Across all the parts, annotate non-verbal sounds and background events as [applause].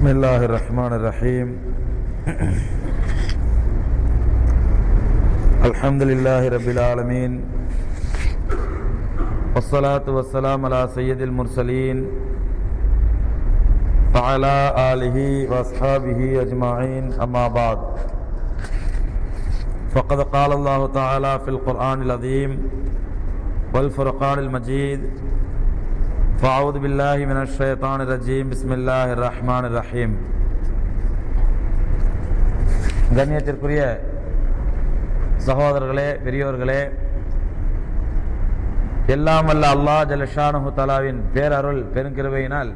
بسم الله الرحمن الرحيم. [clears throat] الحمد لله رب العالمين. والصلاة والسلام على سيد المرسلين. وعلى آله وأصحابه أجمعين. أما بعد. فقد قال الله تعالى في القرآن العظيم والفرقان المجيد فأعوذ بالله من الشيطان الرجيم بسم الله الرحمن الرحيم கண்ணியத்திற்குரிய சகோதரர்களே பெரியோர்களே எல்லாம் வல்ல அல்லாஹ் ஜலஷானு தலாவின் பேரருள் பெருங்கிருவையினால்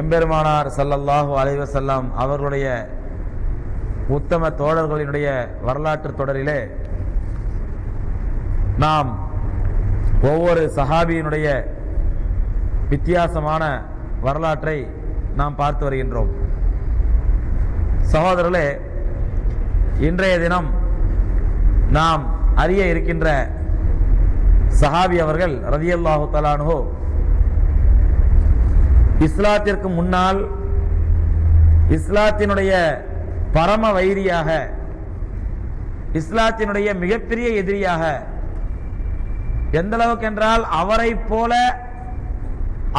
எம்பெருமானார் சல்லல்லாஹு அலைஹி வஸல்லம் அவர்களுடைய உத்தம தோழர்களினுடைய வரலாற்று தொடரிலே நாம் ஒவ்வொரு சஹாபியினுடைய வித்தியாசமான வரலாற்றை நாம் பார்த்து வருகின்றோம். சகோதரர்களே இன்றைய தினம் நாம் அறிய இருக்கின்ற சஹாபி அவர்கள் ரதியல்லாஹு தலானுஹோ இஸ்லாத்திற்கு முன்னால் இஸ்லாத்தினுடைய பரம வைரியாக இஸ்லாத்தினுடைய மிகப்பெரிய எதிரியாக எந்த அளவுக்கு என்றால் அவரை போல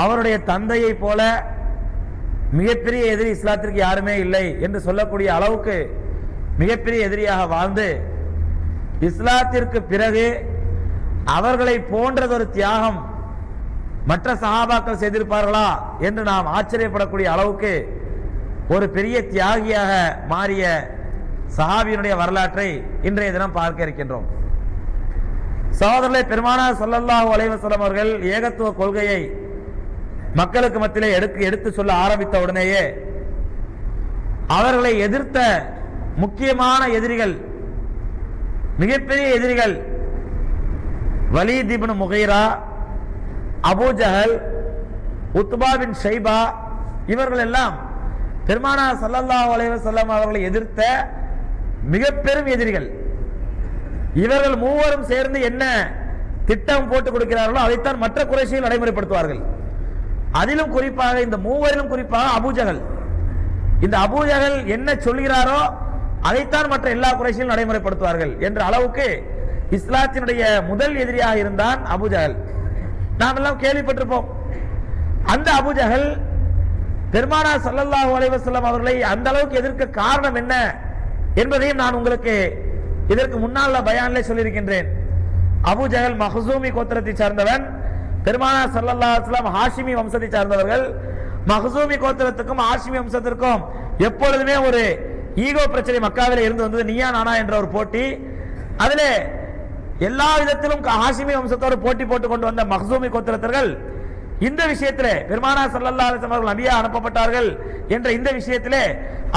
அவருடைய தந்தையை போல மிகப்பெரிய எதிரி இஸ்லாத்திற்கு யாருமே இல்லை என்று சொல்லக்கூடிய அளவுக்கு மிகப்பெரிய எதிரியாக வாழ்ந்து இஸ்லாத்திற்கு பிறகு அவர்களை போன்றதொரு தியாகம் மற்ற சகாபாக்கள் செய்திருப்பார்களா என்று நாம் ஆச்சரியப்படக்கூடிய அளவுக்கு ஒரு பெரிய தியாகியாக மாறிய சஹாபியினுடைய வரலாற்றை இன்றைய தினம் பார்க்க இருக்கின்றோம். சகோதரர்களை பெருமானார் சல்லல்லாஹு அலைவசலம் அவர்கள் ஏகத்துவ கொள்கையை மக்களுக்கு மத்தியிலே எடுத்து எடுத்து சொல்ல ஆரம்பித்த உடனேயே அவர்களை எதிர்த்த முக்கியமான எதிரிகள் மிகப்பெரிய எதிரிகள் Walid Mughira Abu Jahl Utba bin Shaiba இவர்கள் எல்லாம் பெருமானா சல்லல்லாஹு அலைவசல்லம் அவர்களை எதிர்த்த மிக பெரும் எதிரிகள். இவர்கள் மூவரும் சேர்ந்து என்ன திட்டம் போட்டுக் கொடுக்கிறார்களோ அதைத்தான் மற்ற குறைசியில் நடைமுறைப்படுத்துவார்கள். அதிலும் குறிப்பாக இந்த மூவரிலும் குறிப்பாக அபூஜகல் இந்த அபூஜகல் என்ன சொல்கிறாரோ அதைத்தான் மற்ற எல்லா குறைசியிலும் நடைமுறைப்படுத்துவார்கள் என்ற அளவுக்கு இஸ்லாத்தினுடைய முதல் எதிரியாக இருந்தான் அபுஜகல் நாம் எல்லாம் கேள்விப்பட்டிருப்போம். அந்த அபுஜகல் பெருமானா சல்லல்லாஹு அலைவசல்லம் அவர்களை அந்த அளவுக்கு எதிர்க்க காரணம் என்ன என்பதையும் நான் உங்களுக்கு இதற்கு முன்னால் பயானிலே சொல்லியிருக்கின்றேன். அபு ஜஹல் மஹசூமி கோத்திரத்தை சார்ந்தவன் பெருமானா சல்லல்லா அஸ்லாம் ஹாஷிமி வம்சத்தை சார்ந்தவர்கள். மஹசூமி கோத்திரத்துக்கும் ஹாஷிமி வம்சத்திற்கும் எப்பொழுதுமே ஒரு ஈகோ பிரச்சனை மக்காவில் இருந்து வந்தது நீயா நானா என்ற ஒரு போட்டி. அதில் எல்லா விதத்திலும் ஹாஷிமி வம்சத்தோடு போட்டி போட்டு கொண்டு வந்த மஹசூமி கோத்திரத்தர்கள் இந்த விஷயத்திலே பெருமானா சல்லல்லா அலிஸ்லாம் அவர்கள் நபியா அனுப்பப்பட்டார்கள் என்ற இந்த விஷயத்திலே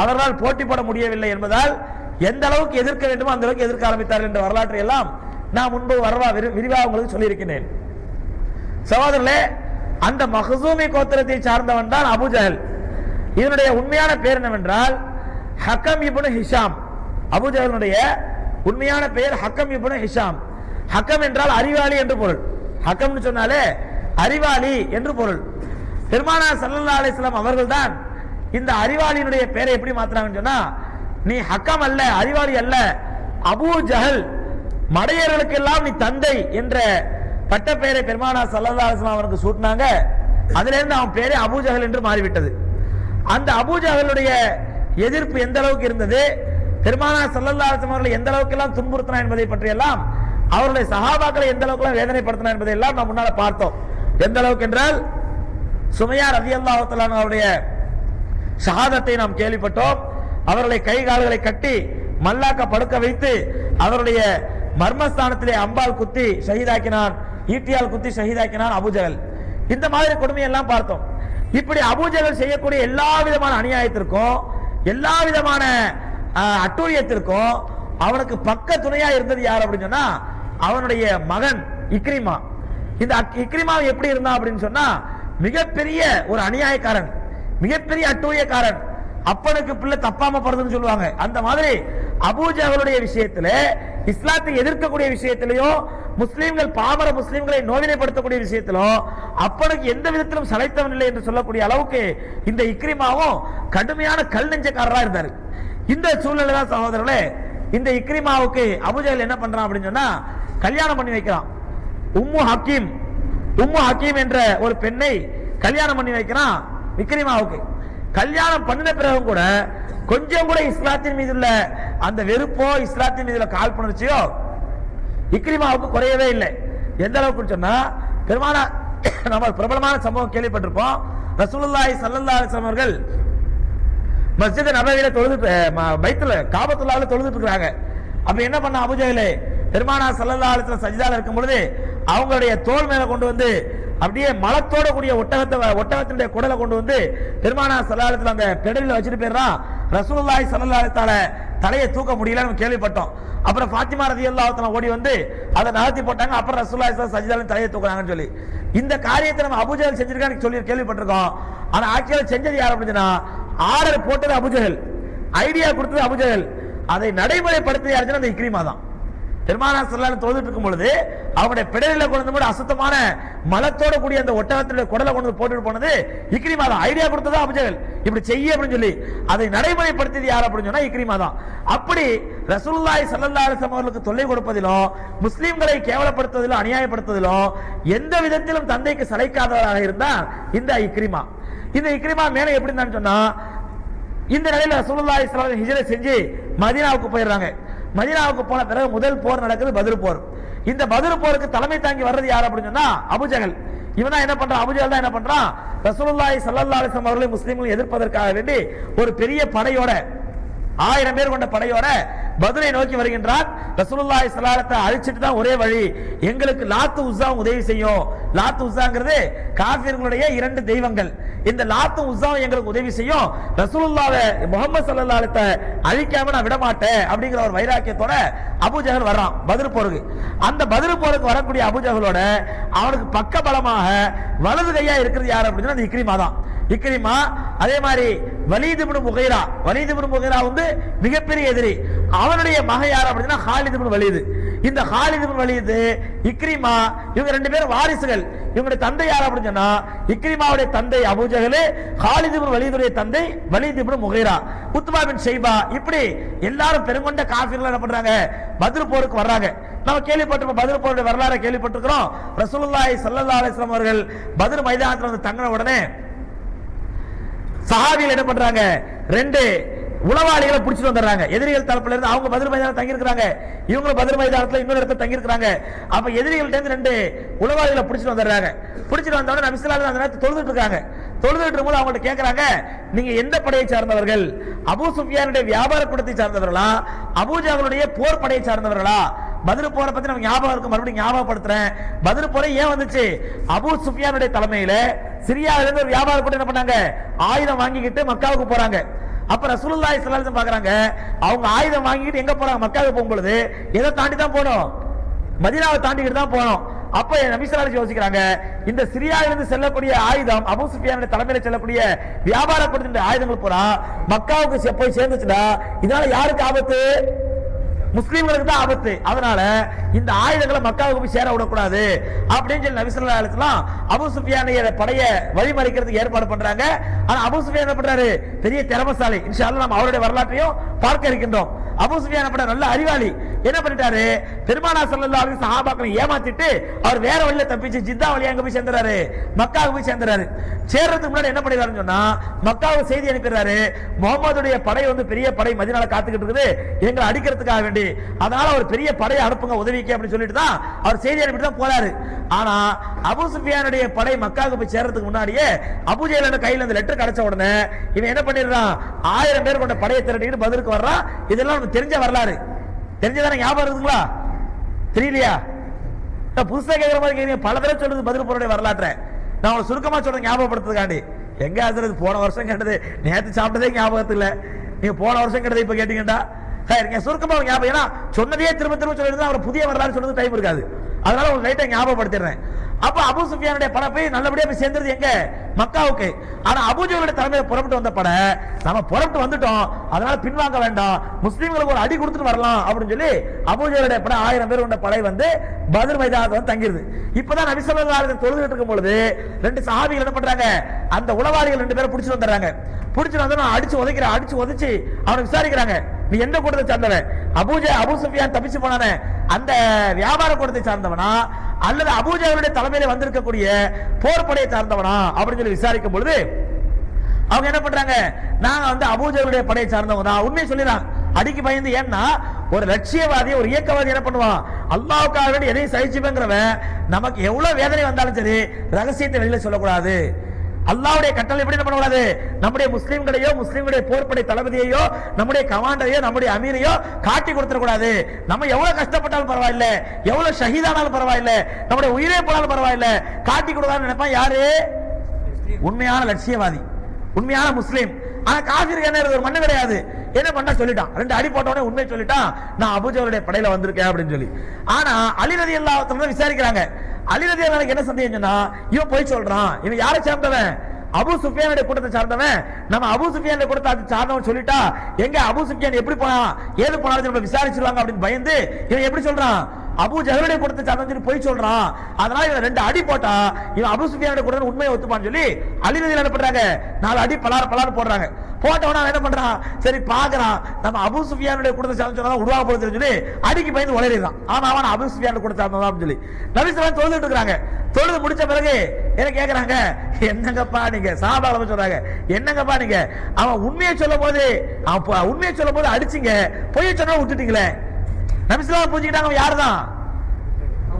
அவர்களால் போட்டி போட முடியவில்லை என்பதால் எந்த அளவுக்கு எதிர்க்க வேண்டுமோ அந்த அளவுக்கு எதிர்க்க ஆரம்பித்தார்கள் என்ற வரலாற்றை எல்லாம் நான் முன்பு வரவா விரிவாக உங்களுக்கு சொல்லியிருக்கிறேன். சகோதரர்களே அந்த மஹசூமி கோத்திரத்தை சார்ந்தவன் தான் அபுஜஹல் இதனுடைய உண்மையான பெயர் என்னவென்றால் ஹக்கம் இபுனு ஹிஷாம். அபுஜஹலுடைய உண்மையான பெயர் ஹக்கம் இபுனு ஹிஷாம். ஹக்கம் என்றால் அறிவாளி என்று பொருள். ஹக்கம்னு சொன்னாலே அறிவாளி என்று பொருள். பெருமானா சல்லா அலிஸ்லாம் அவர்கள் தான் இந்த அறிவாளியினுடைய பெயரை எப்படி மாத்தினாங்கன்னு சொன்னா நீ ஹக்கம் அல்ல அறிவாளி அல்ல. அபூ ஜஹல் மடையர்களுக்கு எல்லாம் நீ தந்தை என்ற பட்ட பெயரை பெருமானா சல்லல்லா அலிஸ்லாம் சூட்டினாங்க. அதுல இருந்து அவன் பேரே அபூஜகல் என்று மாறிவிட்டது. அந்த அபுஜஹலுடைய எதிர்ப்பு எந்த அளவுக்கு இருந்தது? பெருமானா சல்லல்லா அவர்களை எந்த அளவுக்கு எல்லாம் துன்புறுத்தினா என்பதை பற்றியெல்லாம் அவருடைய சகாபாக்களை எந்த அளவுக்கு எல்லாம் வேதனைப்படுத்தினா என்பதை எல்லாம் நாம் முன்னால பார்த்தோம். எந்த அளவுக்கு என்றால் சுமையா ரதி அல்லாஹ் அவருடைய ஷஹாதத்தை நாம் கேள்விப்பட்டோம். அவர்களை கை கால்களை கட்டி மல்லாக்க படுக்க வைத்து அவருடைய மர்மஸ்தானத்திலே அம்பால் குத்தி ஷஹீதாக்கினான் ஈட்டியால் குத்தி ஷஹீதாக்கினான் அபுஜகல் இந்த மாதிரி கொடுமையெல்லாம் பார்த்தோம். இப்படி அபுஜகல் செய்யக்கூடிய எல்லா விதமான அநியாயத்திற்கும் எல்லா விதமான அட்டூழியத்திற்கும் அவனுக்கு பக்க துணையா இருந்தது யார் அப்படின்னு சொன்னா அவனுடைய மகன் இக்ரிமா. இந்த இக்ரிமா எப்படி இருந்தான் அப்படின்னு சொன்னா மிகப்பெரிய ஒரு அநியாயக்காரன் மிகப்பெரிய அட்டூழியக்காரன் அப்பனுக்கு பிள்ளை தப்பாம போறதுன்னு சொல்லுவாங்க. அந்த மாதிரி அபூஜாவளுடைய விஷயத்துல இஸ்லாத்தை எதிர்க்கக்கூடிய விஷயத்திலையும் முஸ்லீம்கள் பாமர முஸ்லீம்களை நோவினைப்படுத்தக்கூடிய விஷயத்திலும் அப்பனுக்கு எந்த விதத்திலும் சளைத்தவன் இல்லை என்று சொல்லக்கூடிய அளவுக்கு இந்த இக்ரிமாவும் கடுமையான கல் நெஞ்சக்காரராக இருந்தார். இந்த சூழ்நிலை தான் சகோதரர்களே இந்த இக்ரிமாவுக்கு அபுஜஹல் என்ன பண்றான் அப்படின்னு சொன்னா கல்யாணம் பண்ணி வைக்கிறான். உம்மு ஹக்கீம் உம்மு ஹக்கீம் என்ற ஒரு பெண்ணை கல்யாணம் பண்ணி வைக்கிறான் இக்ரிமாவுக்கு. கல்யாணம் பண்ணின பிறகும் கூட கொஞ்சம் கூட இஸ்லாத்தின் மீது உள்ள அந்த வெறுப்போ இஸ்லாத்தின் மீது உள்ள காழ்ப்புணர்ச்சியோ இக்ரிமாவுக்கு குறையவே இல்லை. எந்த அளவுக்கு சொன்னா பெருமான நம்ம பிரபலமான சம்பவம் கேள்விப்பட்டிருப்போம். ரசூலுல்லாஹி ஸல்லல்லாஹு அலைஹி அவர்கள் மஸ்ஜித் நபவியில தொழுது பைத்துல காபத்துல்லாவில தொழுது இருக்காங்க அப்ப என்ன பண்ண அபுஜஹலே பெருமானா ஸல்லல்லாஹு அலைஹி வஸல்லம் இருக்கும் பொழுது அவங்களுடைய தோல் மேல கொண்டு வந்து அப்படியே மலத்தோட கூடிய ஒட்டகத்தை ஒட்டகத்தினுடைய குடலை கொண்டு வந்து பெருமானா ஸல்லல்லாஹு அந்த பெடலில் வச்சுட்டு போயிடுறான். ரசூல்லாய் ஸல்லல்லாஹு தலையை தூக்க முடியலன்னு கேள்விப்பட்டோம். அப்புறம் ஃபாத்திமா ரதி தஆலா ஓடி வந்து அதை நகர்த்தி போட்டாங்க. அப்புறம் ரசூல்லாய் சஜிதாலும் தலையை தூக்குறாங்கன்னு சொல்லி. இந்த காரியத்தை நம்ம அபுஜகல் செஞ்சிருக்கான்னு சொல்லி கேள்விப்பட்டிருக்கோம். ஆனா ஆக்சுவலாக செஞ்சது யார் அப்படின்னா ஆர்டர் போட்டது அபுஜஹல். ஐடியா கொடுத்தது அபுஜஹல். அதை நடைமுறைப்படுத்தியது யாருன்னா அந்த இக்ரிமா தான். பெருமானா சல்லாலும் தொழுதுட்டு இருக்கும் பொழுது அவனுடைய பிடலில் கொண்டு வந்து அசுத்தமான மலத்தோட கூடிய அந்த ஒட்டகத்தினுடைய குடலை கொண்டு வந்து போட்டுட்டு போனது இக்ரிமா தான் ஐடியா கொடுத்ததா அபிஜகல்? இப்படி செய்ய அப்படின்னு சொல்லி. அதை நடைமுறைப்படுத்தியது யார் அப்படின்னு சொன்னா இக்ரிமா தான் அப்படி ரசூல்லாய் சல்லல்லா அலைஹி அவர்களுக்கு தொல்லை கொடுப்பதிலும் முஸ்லீம்களை கேவலப்படுத்துவதிலும் அநியாயப்படுத்துவதிலும் எந்த விதத்திலும் தந்தைக்கு சளைக்காதவராக இருந்தால் இந்த இக்ரிமா. இந்த இக்ரிமா மேலே எப்படி இருந்தான்னு சொன்னா இந்த நிலையில ரசூல்லாய் ஸல்லல்லாஹு ஹிஜரை செஞ்சு மதீனாவுக்கு போயிடுறாங்க. மதினாவுக்கு போன பிறகு முதல் போர் நடக்குது பதில் போர். இந்த பதில் போருக்கு தலைமை தாங்கி வர்றது யார் அப்படின்னு சொன்னா அபுஜகல் இவன் தான் என்ன பண்றான்? அபுஜகல் தான் என்ன பண்றான்? ரசூலுல்லாஹி ஸல்லல்லாஹு அலைஹி வஸல்லம் அவர்களை முஸ்லிம்களை எதிர்ப்பதற்காக வேண்டி ஒரு பெரிய படையோட ஆயிரம் பேர் கொண்ட படையோட பதுரை நோக்கி வருகின்றான் ரசூலுல்லாஹி ஸல்லல்லாஹு அழிச்சிட்டு தான் ஒரே வழி எங்களுக்கு லாத்து உஸ்ஸாவும் உதவி செய்யும். லாத்து உஸாங்கிறது காஃபிர்களுடைய இரண்டு தெய்வங்கள். இந்த லாத்து உஸ்ஸாவும் எங்களுக்கு உதவி செய்யும். ரசூலுல்லாஹ்வை முகமது ஸல்லல்லாஹு அலைஹி அழிக்காம நான் விட மாட்டேன் அப்படிங்கிற ஒரு வைராக்கியத்தோட அபூஜஹல் வர்றான் பதில் போருக்கு. அந்த பதில் போருக்கு வரக்கூடிய அபூஜஹலோட அவனுக்கு பக்க பலமாக வலது கையா இருக்கிறது யார் அப்படின்னா அந்த இக்ரிமா தான். இக்ரிமா அதே மாதிரி வலீத் முகைரா. வலீத் முகைரா வந்து மிகப்பெரிய எதிரி. அவனுடைய மக யார் அப்படின்னா ஹாலிதுபின் வலிது. இந்த ஹாலிதுபின் வலிது இக்ரிமா இவங்க ரெண்டு பேரும் வாரிசுகள். இவங்களுடைய தந்தை யார் அப்படின்னு சொன்னா இக்ரிமாவுடைய தந்தை அபுஜகலு ஹாலிதுபின் வலிதுடைய தந்தை வலிதுபின் முகைரா. உத்மா பின் ஷெய்பா இப்படி எல்லாரும் பெருங்கொண்ட காஃபிர்கள் என்ன பண்றாங்க? பதில் போருக்கு வர்றாங்க. நம்ம கேள்விப்பட்டிருப்போம் பதில் போருடைய வரலாறு கேள்விப்பட்டிருக்கிறோம். ரசூலுல்லாஹி ஸல்லல்லாஹு அலைஹி வஸல்லம் அவர்கள் பதில் மைதானத்தில் வந்து தங்கின உடனே சஹாபிகள் என்ன பண்றாங்க? ரெண்டு உளவாளிகளை பிடிச்சிட்டு வந்துடுறாங்க. எதிரிகள் தரப்புல இருந்து அவங்க பதில் மைதானம் தங்கியிருக்கிறாங்க. இவங்களும் பதில் மைதானத்தில் இன்னொரு இடத்துல தங்கியிருக்கிறாங்க. அப்ப எதிரிகள்ட்ட ரெண்டு உளவாளிகளை பிடிச்சிட்டு வந்துடுறாங்க. பிடிச்சிட்டு வந்தவொடனே உடனே அந்த நேரத்தில் தொழுதுட்டு இருக்காங்க. தொழுதுட்டு இருக்கும்போது அவங்கள்ட்ட கேட்கறாங்க நீங்க எந்த படையை சார்ந்தவர்கள்? அபு சுஃபியானுடைய வியாபார கூட்டத்தை சார்ந்தவர்களா? அபூஜாவுடைய போர் படையை சார்ந்தவர்களா? பதில் போரை பத்தி நம்ம ஞாபகம் இருக்கு மறுபடியும் ஞாபகப்படுத்துறேன். பதில் போரை ஏன் வந்துச்சு? அபு சுஃபியானுடைய தலைமையில சிரியாவிலிருந்து ஒரு வியாபார கூட்டம் என்ன பண்ணாங்க? ஆயுதம் வாங்கிக்கிட்டு மக்காவுக்கு போறாங்க. அப்ப ரசூலுல்லாஹி ஸல்லல்லாஹு பாக்குறாங்க அவங்க ஆயுதம் வாங்கிட்டு எங்க போறாங்க? மக்காவுக்கு போகும்பொழுது எதை தாண்டி தான் போகணும் மதீனாவை தாண்டிக்கிட்டு தான் போனோம். அப்ப நபிசலாஜி யோசிக்கிறாங்க இந்த சிரியாவிலிருந்து செல்லக்கூடிய ஆயுதம் அபு சுஃபியானுடைய தலைமையில செல்லக்கூடிய வியாபார கூட்டத்தின் ஆயுதங்கள் பூரா மக்காவுக்கு போய் சேர்ந்துச்சுன்னா இதனால யாருக்கு ஆபத்து? முஸ்லீம்களுக்கு தான் ஆபத்து. அதனால இந்த ஆயுதங்களை மக்காவுக்கு போய் சேர விடக்கூடாது அப்படின்னு சொல்லி நபிசல்லா அலிஸ்லாம் அபு சுஃபியானுடைய படைய வழிமறிக்கிறதுக்கு ஏற்பாடு பண்றாங்க. ஆனா அபு சுஃபியான் என்ன பண்றாரு? பெரிய திறமசாலி. இன்ஷா நம்ம அவருடைய வரலாற்றையும் பார்க்க இருக்கின்றோம். அபு சுஃபியான் என்ன நல்ல அறிவாளி. என்ன பண்ணிட்டாரு? பெருமானா ஸல்லல்லாஹு அலைஹி சஹாபாக்களை ஏமாத்திட்டு அவர் வேற வழியில தப்பிச்சு ஜித்தா வழியா அங்க போய் சேர்ந்துறாரு. மக்காவுக்கு போய் சேர்ந்துறாரு. சேர்றதுக்கு முன்னாடி என்ன பண்ணிடுறாருன்னு சொன்னா மக்காவுக்கு செய்தி அனுப்பிடுறாரு. முகமதுடைய படை வந்து பெரிய படை மதினால காத்துக்கிட்டு இருக்குது. எங்களை அடிக்கிறதுக்காக வேண்டி அதனால ஒரு பெரிய படையை அனுப்புங்க உதவிக்கு அப்படின்னு சொல்லிட்டு தான் அவர் செய்தி அனுப்பிட்டு தான் போறாரு ஆனா அபு சுஃபியானுடைய படை மக்காவுக்கு போய் சேர்றதுக்கு முன்னாடியே அபுஜேலன் கையில அந்த லெட்டர் கிடைச்ச உடனே இவன் என்ன பண்ணிடுறான்? ஆயிரம் பேர் கொண்ட படையை திரட்டிட்டு பதிலுக்கு வர்றான். இதெல்லாம் நமக்கு தெரிஞ்ச வரலாறு. தெரிஞ்சதானே ஞாபகம் இருக்குங்களா? தெரியலையா? புதுசாக கேட்குற மாதிரி கேட்குறீங்க பல தடவை சொல்றது பதில் பொருளுடைய வரலாற்றை. நான் உங்களை சுருக்கமா சொல்றேன் ஞாபகப்படுத்துறதுக்காண்டி. எங்க ஆசிரியர் போன வருஷம் கேட்டது நேத்து சாப்பிட்டதே ஞாபகத்துல இல்ல. நீங்க போன வருஷம் கேட்டதை இப்ப கேட்டீங்கடா சுருக்கமாக நீங்க ஒரு ஞாபகம். ஏன்னா சொன்னதையே திரும்ப திரும்ப சொல்லிட்டு அவர் புதிய வரலாறு சொல்றது டைம் இருக்காது. அதனால உங்களுக்கு லைட்டா ஞாபகப்படுத்திடுறேன். அப்ப அபு சுஃபியானுடைய படம் போய் நல்லபடியா போய் சேர்ந்தது எங்க? மக்காவுக்கு. ஆனா அபூஜலுடைய தலைமையில புறப்பட்டு வந்த படம் நம்ம புறப்பட்டு வந்துட்டோம். அதனால பின்வாங்க வேண்டாம். முஸ்லீம்களுக்கு ஒரு அடி கொடுத்துட்டு வரலாம் அப்படின்னு சொல்லி அபூஜலுடைய படம் ஆயிரம் பேர் கொண்ட படை வந்து பதில் மைதானத்தை வந்து தங்கிருது. இப்பதான் நபி தொழுது தொழுதுட்டு இருக்கும் பொழுது ரெண்டு சஹாபிகள் என்ன பண்றாங்க? அந்த உளவாளிகள் ரெண்டு பேரும் பிடிச்சிட்டு வந்துடுறாங்க. பிடிச்சிட்டு வந்து நான் அடிச்சு உதைக்கிறேன் அடிச்சு உதைச்சு அவனை விசாரிக்கிறாங்க. நீ எந்த கூட்டத்தை சார்ந்தவன்? அபூஜா அபு சுஃபியான் தப்பிச்சு போனானே அந்த வியாபார கூட்டத்தை சார்ந்தவனா? அல்லது அபூஜாவுடைய தலைமையில வந்திருக்கக்கூடிய போர் படையை சார்ந்தவனா? அப்படின்னு சொல்லி விசாரிக்கும் பொழுது அவங்க என்ன பண்றாங்க? நாங்க வந்து அபூஜாவுடைய படையை சார்ந்தவங்க தான் உண்மையை சொல்லிடுறான் அடிக்கு பயந்து ஏன்னா ஒரு லட்சியவாதி ஒரு இயக்கவாதி என்ன பண்ணுவான்? அல்லாவுக்காக வேண்டி எதையும் சகிச்சுப்பேங்கிறவன் நமக்கு எவ்வளவு வேதனை வந்தாலும் சரி ரகசியத்தை வெளியில சொல்லக்கூடாது. அல்லாவுடைய கட்டளை எப்படி என்ன பண்ணக்கூடாது நம்முடைய முஸ்லீம்களையோ முஸ்லீம்களுடைய போர்ப்படை தளபதியையோ நம்முடைய கமாண்டரையோ நம்முடைய அமீரையோ காட்டி கொடுத்துடக்கூடாது. நம்ம எவ்வளவு கஷ்டப்பட்டாலும் பரவாயில்ல. எவ்வளவு ஷஹீதானாலும் பரவாயில்ல. நம்முடைய உயிரே போனாலும் பரவாயில்ல. காட்டி கொடுக்கான்னு நினைப்பான். யாரு? உண்மையான லட்சியவாதி. உண்மையான முஸ்லீம். ஆனா காசிற்கு என்ன ஒரு மண்ணு கிடையாது. என்ன பண்ணா சொல்லிட்டான். ரெண்டு அடி போட்டவனே உண்மையை சொல்லிட்டான். நான் அபுஜருடைய படையில வந்திருக்கேன் அப்படின்னு சொல்லி. ஆனா அலிரதி எல்லாத்துல விசாரிக்கிறாங்க. அலிரதி அல்லாவுக்கு என்ன சந்தேகம் சொன்னா இவன் போய் சொல்றான். இவன் யாரை சேர்ந்தவன்? அபு சுஃபியானுடைய கூட்டத்தை சார்ந்தவன். நம்ம அபு சுஃபியானுடைய கூட்டத்தை சார்ந்தவன் சொல்லிட்டா எங்க அபு சுஃபியான் எப்படி போனான் ஏது போனாலும் நம்ம விசாரிச்சிருவாங்க அப்படின்னு பயந்து இவன் எப்படி சொல்றான்? அபு ஜஹலுடைய கூட்டத்தை சார்ந்தவன் சொல்லி போய் சொல்றான். அதனால இவன் ரெண்டு அடி போட்டா இவன் அபு சுஃபியானுடைய கூட்டத்தை உண்மையை ஒத்துப்பான்னு சொல்லி அலிரதியில் என்ன பண்றாங்க? நாலு அடி பலார் பலார் போடுறாங்க. போட்டவனா அவன் என்ன பண்றான்? சரி பாக்குறான். நம்ம அபு சுஃபியானுடைய கூட்டத்தை சார்ந்து சொன்னா உருவாக போகுதுன்னு சொல்லி அடிக்கு பயந்து உளறிடுறான். ஆனா அவன் அபு சுஃபியானுடைய கூட சார்ந்தவன் அப்படின்னு சொல்லி. நபிசவன் தொழுதுட்டு இருக்கிறாங்க. தொழுது முடிச்ச பிறகு என்ன கேக்குறாங்க? என்னங்கப்பா நீங்க? சாபால சொல்றாங்க. என்னங்கப்பா நீங்க? அவன் உண்மையை சொல்லும் போது அவன் உண்மையை சொல்லும் போது அடிச்சிங்க. பொய்ய சொன்னா விட்டுட்டீங்களே. நபிசுலாம் புரிஞ்சுக்கிட்டாங்க அவன் யாருதான்?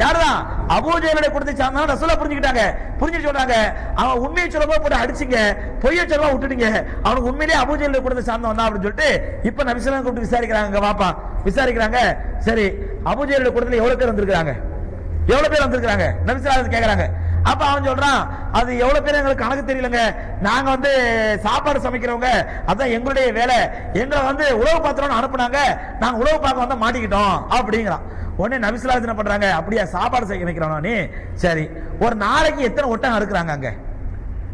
யாருதான்? அபூஜையோட கொடுத்து சார்ந்தா ரசூலா புரிஞ்சுக்கிட்டாங்க. புரிஞ்சு சொல்றாங்க அவன் உண்மையை சொல்லப்போ போட்டு அடிச்சிங்க பொய்ய சொல்ல விட்டுட்டீங்க. அவனுக்கு உண்மையிலே அபூஜையில கொடுத்து சார்ந்தவன் தான் அப்படின்னு சொல்லிட்டு இப்ப நபிசுலாம் கூப்பிட்டு விசாரிக்கிறாங்க வாப்பா. விசாரிக்கிறாங்க. சரி அபூஜையோட கூட்டத்துல எவ்வளவு பேர் வந்திருக்காங்க எவ்வளவு பேர் வந்திருக்காங்க நபிசுலாம் கேக்குறாங்க. அப்ப அவன் சொல்றான் அது எவ்வளவு பேர் எங்களுக்கு கணக்கு தெரியலங்க. நாங்க வந்து சாப்பாடு சமைக்கிறவங்க. அதான் எங்களுடைய வேலை. எங்களை வந்து உழவு பாத்திரம் அனுப்புனாங்க. நாங்க உழவு பார்க்க வந்து மாட்டிக்கிட்டோம். அப்படிங்கிறான். உடனே நபிசுல்லா என்ன பண்றாங்க அப்படியா சாப்பாடு செய்ய வைக்கிறானா நீ? சரி. ஒரு நாளைக்கு எத்தனை ஒட்டகம் இருக்கிறாங்க அங்க?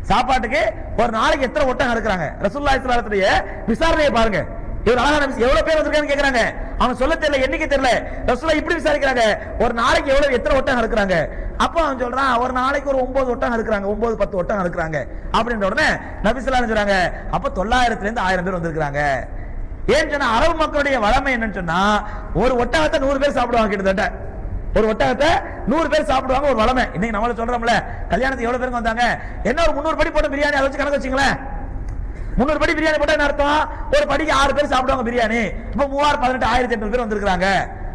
சாப்பாட்டுக்கு ஒரு நாளைக்கு எத்தனை ஒட்டகம் இருக்கிறாங்க ரசூல்லா இஸ்லாத்துடைய விசாரணையை பாருங்க. இவர் அழகா நபி எவ்வளவு பேர் வந்திருக்கான்னு கேக்குறாங்க. அவன் சொல்ல தெரியல என்னைக்கு தெரியல. ரசூலா இப்படி விசாரிக்கிறாங்க. ஒரு நாளைக்கு எவ்வளவு எத்தனை ஒட்டகம் இருக்கிறாங்க அப்போ அவன் சொல்றான் ஒரு நாளைக்கு ஒரு ஒன்பது ஒட்டம் இருக்கிறாங்க ஒன்பது பத்து ஒட்டம் இருக்கிறாங்க அப்படின்ற உடனே நபிசுல்லா சொல்றாங்க அப்ப தொள்ளாயிரத்துல இருந்து ஆயிரம் பேர் வந்திருக்கிறாங்க. ஏன்னு சொன்னா அரபு மக்களுடைய வளமை என்னன்னு சொன்னா ஒரு ஒட்டகத்தை நூறு பேர் சாப்பிடுவாங்க கிட்டத்தட்ட. ஒரு ஒட்டகத்தை நூறு பேர் சாப்பிடுவாங்க ஒரு வளமை. இன்னைக்கு நம்மள சொல்றோம்ல கல்யாணத்துக்கு எவ்வளவு பேருக்கு வந்தாங்க? என்ன ஒரு முந்நூறு படி போட்ட பிரியாணி அதை வச்சு கணக்கு வச்சுங்களேன். முந்நூறு படி பிரியாணி போட்டா என்ன அர்த்தம்? ஒரு படிக்கு ஆறு பேர் சாப்பிடுவாங்க பிரியாணி. இப்ப மூவாயிரம் பதினெட்டு ஆயிரத்தி எட்நூறு பேர் வந்திருக்காங்க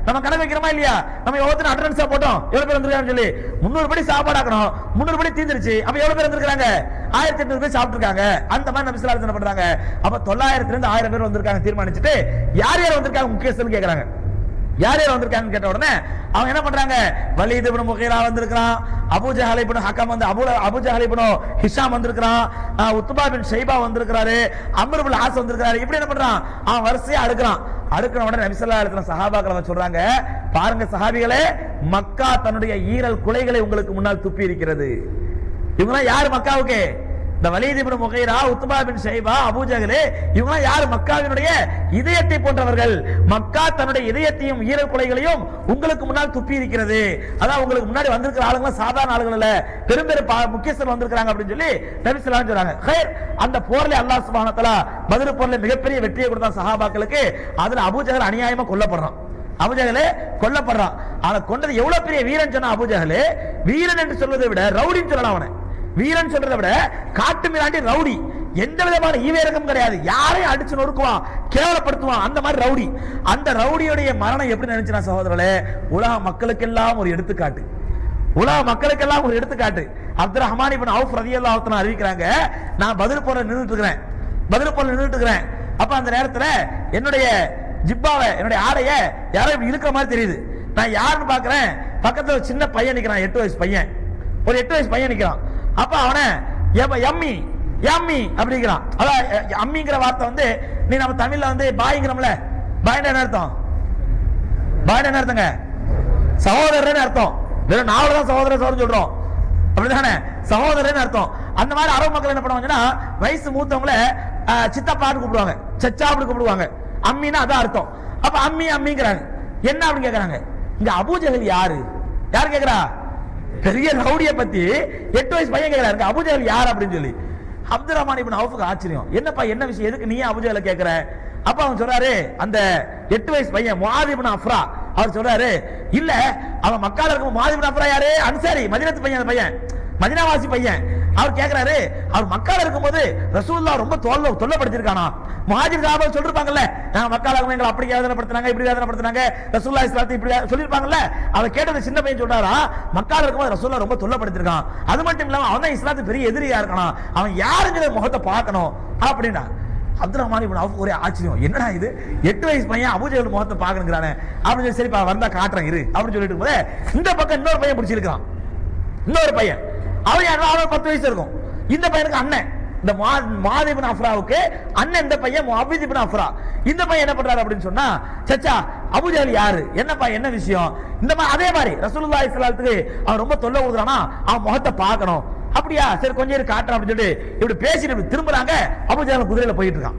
நம்ம கணக்கு வைக்கிறோமா இல்லையா? நம்ம எவ்வளவு அட்டன்ஸா போட்டோம்? எவ்வளவு பேர் வந்திருக்காங்கன்னு சொல்லி. முந்நூறு படி சாப்பாடு ஆக்கணும். முந்நூறு படி தீந்துருச்சு. அப்ப எவ்வளவு பேர் வந்திருக்காங்க ஆயிரத்தி எட்நூறு பேர் சாப்பிட்டுருக்காங்க. அந்த மாதிரி நம்ம சில பண்றாங்க? அப்ப தொள்ளாயிரத்துல இருந்து ஆயிரம் பேர் வந்திருக்காங்க தீர்மானிச்சுட்டு யார் யார் வந்திருக்காங்க? முக்கியஸ்தன் கேட்கறாங்க யார் யார் வந்திருக்காங்கன்னு கேட்ட உடனே அவங்க என்ன பண்றாங்க? வலிது இப்னு முகீரா வந்திருக்கிறான் அபூஜா ஜஹல் ஹக்கம் வந்து அபுல அபூஜா ஜஹல் ஹிஷாம் வந்திருக்கிறான் உத்துபா பின் ஷைபா வந்திருக்கிறாரு அம்ர் ஹாஸ் ஆஸ் இப்படி என்ன பண்றான்? அவன் வரிசையா அடுக்குறான். அடுக்கிற உடனே நபிசல்லா ஸல்லல்லாஹு சஹாபாக்கள் சொல்றாங்க பாருங்க சஹாபிகளே மக்கா தன்னுடைய ஈரல் குலைகளை உங்களுக்கு முன்னால் துப்பி இருக்கிறது. இவங்க யார் மக்காவுக்கு? இந்த Walid Mughira Utba bin Shaiba Abu இவங்க யார்? மக்காவினுடைய இதயத்தை போன்றவர்கள். மக்கா தன்னுடைய இதயத்தையும் ஈரல் குலைகளையும் உங்களுக்கு முன்னால் துப்பி இருக்கிறது அதான் உங்களுக்கு முன்னாடி வந்திருக்கிற ஆளுங்க சாதாரண ஆளுகள் இல்ல பெரும் பெரும் பா- முக்கியஸ்தர் வந்திருக்கிறாங்க அப்படின்னு சொல்லி நபி சொல்றாங்க அந்த போர்ல அல்லாஹ் சுப்ஹானஹு வ பதில் போர்ல மிகப்பெரிய வெற்றியை கொடுத்தான் சஹாபாக்களுக்கு. அதுல அபூஜகர் அநியாயமா கொல்லப்படுறான். அபுஜகலே கொல்லப்படுறான். ஆனா கொண்டது எவ்வளவு பெரிய வீரன் சொன்னா அபுஜகலே வீரன் என்று சொல்வதை விட ரவுடின்னு சொல்லலாம் அவனை. வீரன் சொல்றதை விட காட்டு மிராண்டி ரவுடி. எந்த விதமான ஈவேரகம் கிடையாது. யாரையும் அடிச்சு நொறுக்குவான் கேவலப்படுத்துவான். அந்த மாதிரி ரவுடி. அந்த ரவுடியுடைய மரணம் எப்படி நினைச்சுனா சகோதரர்களே? உலக மக்களுக்கெல்லாம் ஒரு எடுத்துக்காட்டு. உலக மக்களுக்கெல்லாம் ஒரு எடுத்துக்காட்டு. அப்துல் ரஹ்மான் இப்ப அவுஃப் ரலியல்லாஹு தஆலா அறிவிக்கிறாங்க நான் பதில் போற நின்றுட்டு இருக்கிறேன் பதில் போற நின்றுட்டு இருக்கிறேன் அப்ப அந்த நேரத்துல என்னுடைய ஜிப்பாவை என்னுடைய ஆடைய யாரோ இப்படி இழுக்கிற மாதிரி தெரியுது. நான் யாருன்னு பாக்குறேன். பக்கத்துல ஒரு சின்ன பையன் நிக்கிறான் எட்டு வயசு பையன். ஒரு எட்டு வயசு பையன் நிக்கிறான். அப்ப அவனை எம்மி எம்மி அப்படிங்கிறான். அதான் அம்மிங்கிற வார்த்தை வந்து நீ நம்ம தமிழ்ல வந்து பாய்ங்கிறோம்ல பாய்னா என்ன அர்த்தம்? பாய்னா என்ன அர்த்தங்க? சகோதரன் அர்த்தம். வெறும் நாவல தான் சகோதரர் சகோதரன் சொல்றோம். அப்படிதானே சகோதரன் அர்த்தம். அந்த மாதிரி அரபு மக்கள் என்ன பண்ணுவாங்கன்னா வயசு மூத்தவங்கள அஹ், சித்தப்பான்னு கூப்பிடுவாங்க. சச்சா அப்படி கூப்பிடுவாங்க. அம்மின்னா அதான் அர்த்தம். அப்ப அம்மி அம்மிங்கிறாங்க. என்ன அப்படின்னு கேக்குறாங்க? இங்க அபூஜகல் யாரு? யார் கேக்குறா? பெரிய ரவுடியை பத்தி எட்டு வயசு பையன் கேட்கிறாரு அபூஜகல் யார் அப்படின்னு சொல்லி. அப்துல் ரஹ்மான் இப்னு அவுஃபுக்கு ஆச்சரியம். என்னப்பா என்ன விஷயம்? எதுக்கு நீ அபூஜகலை கேட்கிற அப்ப அவன் சொல்றாரு அந்த எட்டு வயசு பையன் முஆத் அஃப்ரா அவர் சொல்றாரு இல்ல அவன் மக்கால இருக்கும் முஆத் அஃப்ரா யாரு? அன்சாரி மதினத்து பையன் அந்த பையன். மதினாவாசி பையன். அவர் கேட்கிறாரு அவர் மக்கள் இருக்கும்போது ரசூல்லா ரொம்ப தொல்லை தொல்லப்படுத்திருக்கானா முஹாஜிர் சாபா சொல்லிருப்பாங்கல்ல நாங்க மக்கால இருக்கும் எங்களை அப்படி வேதனைப்படுத்தினாங்க இப்படி வேதனைப்படுத்தினாங்க ரசூல்லா இஸ்லாத்தை இப்படி சொல்லிருப்பாங்கல்ல அவர் கேட்டது சின்ன பையன் சொல்றாரா மக்கள் இருக்கும்போது ரசூல்லா ரொம்ப தொல்லப்படுத்திருக்கான் அது மட்டும் இல்லாம அவன் தான் இஸ்லாத்துக்கு பெரிய எதிரியா இருக்கானா அவன் யாருங்கிற முகத்தை பார்க்கணும் அப்படின்னா அப்துல் ரஹ்மான் இப்னு அவுஃப் ஒரே ஆச்சரியம். என்னடா இது? எட்டு வயசு பையன் அபுஜல் முகத்தை பார்க்கணுங்கிறானே. அப்படின்னு சொல்லி சரிப்பா வந்தா காட்டுறேன் இரு அப்படின்னு சொல்லிட்டு போது இந்த பக்கம் இன்னொரு பையன் பிடிச்சிருக்கான் இன்னொரு பையன். அவன் யாரோ அவன் பத்து வயசு இருக்கும். இந்த பையனுக்கு அண்ணன். இந்த மாதிபின் அஃப்ராவுக்கு அண்ணன் இந்த பையன் அபிதிபின் அஃப்ரா. இந்த பையன் என்ன பண்றாரு அப்படின்னு சொன்னா சச்சா அபுஜால் யாரு? என்னப்பா என்ன விஷயம்? இந்த மாதிரி அதே மாதிரி ரசூலுல்லா இஸ்லாத்துக்கு அவன் ரொம்ப தொல்லை கொடுக்குறானா? அவன் முகத்தை பார்க்கணும். அப்படியா? சரி கொஞ்சம் நேரம் காட்டுறான் அப்படின்னு சொல்லிட்டு இப்படி பேசிட்டு இப்படி திரும்புறாங்க. அபுஜால் குதிரையில போயிட்டு இருக்கான்.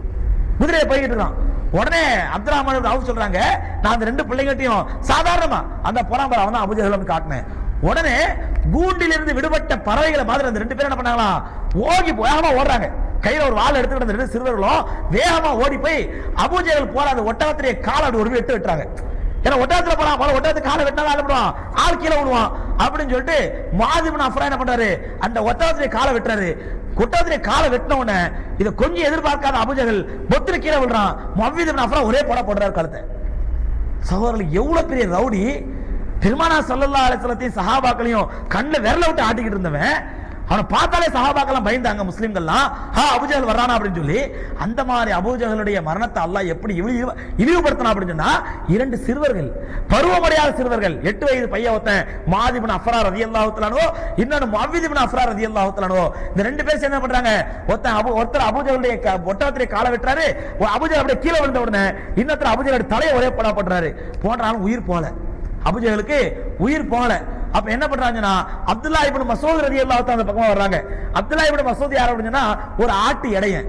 குதிரையில போயிட்டு இருக்கான். உடனே அப்துல் ரஹ்மான் அவங்க சொல்றாங்க நான் அந்த ரெண்டு பிள்ளைங்கட்டையும் சாதாரணமா அந்த புறாம்பரம் அவன் தான் அபுஜஹல் காட்டினேன். உடனே கூண்டிலிருந்து விடுபட்ட பறவைகளை மாதிரி அந்த ரெண்டு பேரும் என்ன பண்ணாங்களா? ஓகி வேகமா ஓடுறாங்க. கையில ஒரு வாழை எடுத்துக்கிட்டு அந்த ரெண்டு சிறுவர்களும் வேகமா ஓடி போய் அபூஜைகள் போற அந்த ஒட்டகத்திலேயே கால் அப்படி ஒரு வெட்டு வெட்டுறாங்க. ஏன்னா ஒட்டகத்துல போலாம் போல ஒட்டகத்துக்கு காலை வெட்டினா ஆள் விடுவான் ஆள் கீழே விடுவான் அப்படின்னு சொல்லிட்டு மாதிபின் அஃப்ரா என்ன பண்றாரு? அந்த ஒட்டகத்திலே காலை வெட்டுறாரு. ஒட்டகத்திலே காலை வெட்டின உடனே இதை கொஞ்சம் எதிர்பார்க்காத அபூஜைகள் பொத்துல கீழே விடுறான் மவ்விதிபின் அஃப்ரா ஒரே போட போடுறாரு கழுத்தை. சகோதரர்கள் எவ்வளவு பெரிய ரவுடி பெருமானா சல்லல்லா அலிஸ்லத்தையும் சஹாபாக்களையும் கண்ணில் விரல விட்டு ஆட்டிக்கிட்டு இருந்தவன். அவனை பார்த்தாலே சஹாபாக்கெல்லாம் பயந்தாங்க முஸ்லீம்கள்லாம். ஹா அபுஜகல் வர்றானா? அப்படின்னு சொல்லி அந்த மாதிரி அபூஜகளுடைய மரணத்தை அல்லாஹ் எப்படி இழிவு இழிவுபடுத்தினா அப்படின்னு சொன்னா இரண்டு சிறுவர்கள் பருவமடையாத சிறுவர்கள் எட்டு வயது பையன் ஒருத்தன் மாதிபின் அஃப்ரா ரதி அல்லாஹுத்தலானோ இன்னொன்னு மவ்விதிபின் அஃப்ரா ரதி அல்லாஹுத்தலானோ இந்த ரெண்டு பேர் என்ன பண்றாங்க ஒருத்தன் அபு ஒருத்தர் அபூஜகளுடைய ஒட்டகத்திலே காலை வெட்டுறாரு அபுஜல் அப்படியே கீழே விழுந்த உடனே இன்னொருத்தர் அபுஜலுடைய தலையை ஒரே போடா பண்றாரு போன்றாலும் உயிர் போல அபுஜகளுக்கு உயிர் போகல. அப்ப என்ன பண்றாங்கன்னா அப்துல்லா இப்படி மசூத் ரதி இல்லாத அந்த பக்கமா வர்றாங்க. அப்துல்லா இப்படி மசூத் யார் அப்படின்னா ஒரு ஆட்டு இடையன்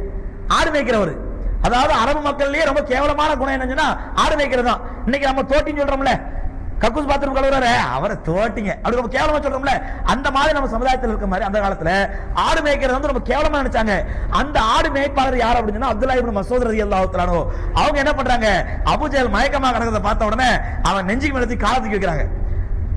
ஆடு மேய்க்கிறவர். அதாவது அரபு மக்கள்லயே ரொம்ப கேவலமான குணம் என்னன்னா ஆடு மேய்க்கிறது தான் இன்னைக்கு நம்ம தோட்டின்னு சொல்றோம்ல கக்கூஸ் பாத்ரூம் கழுவுறாரு? அவரை தோட்டிங்க அப்படி ரொம்ப கேவலமா சொல்றோம்ல? அந்த மாதிரி நம்ம சமுதாயத்தில் இருக்க மாதிரி அந்த காலத்துல ஆடு மேய்க்கிறது வந்து ரொம்ப கேவலமா நினைச்சாங்க. அந்த ஆடு மேய்ப்பாளர் யார் அப்படின்னா அப்துல்லா இப்னு மசூத் ரதி தஆலா அவங்க என்ன பண்றாங்க? அபுஜேல் மயக்கமா கிடக்கிறத பார்த்த உடனே அவன் நெஞ்சுக்கு மேலத்தி காலத்துக்கு வைக்கிறாங்க.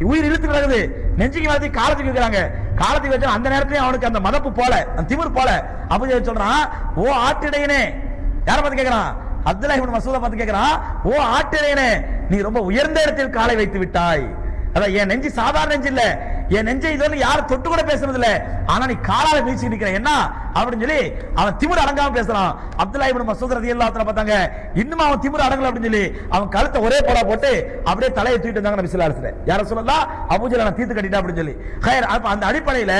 உயிர் இழுத்து கிடக்குது. நெஞ்சுக்கு மேலத்தி காலத்துக்கு வைக்கிறாங்க. காலத்துக்கு வச்சு அந்த நேரத்துலயும் அவனுக்கு அந்த மதப்பு போல அந்த திமிர் போல. அபுஜேல் சொல்றான் ஓ ஆட்டிடையனே. யார பார்த்து கேட்கறான் அப்துல்லா மசூதா பார்த்து கேட்கிறான் ஓ ஆட்டிடையனே நீ ரொம்ப உயர்ந்த இடத்தில் காலை வைத்து விட்டாய். அதான் என் நெஞ்சு சாதாரண நெஞ்சு இல்ல. என் நெஞ்சை இது வந்து யாரும் தொட்டு கூட பேசுறது இல்ல. ஆனா நீ காலால வீசி இருக்கிற என்ன? அப்படின்னு சொல்லி அவன் திமிர் அடங்காம பேசுறான். அப்துல்லா இப்னு மசூத் ரதி தஆலா பார்த்தாங்க இன்னும் அவன் திமிர் அடங்கல? அப்படின்னு சொல்லி அவன் கழுத்தை ஒரே போடா போட்டு அப்படியே தலையை தூக்கிட்டு இருந்தாங்க நபி ஸல்லல்லாஹு அலைஹி யார சொல்லலாம் அபூஜஹல் நான் தீர்த்து கட்டிட்டா அப்படின்னு சொல்லி. ஹைர் அந்த அடிப்படையில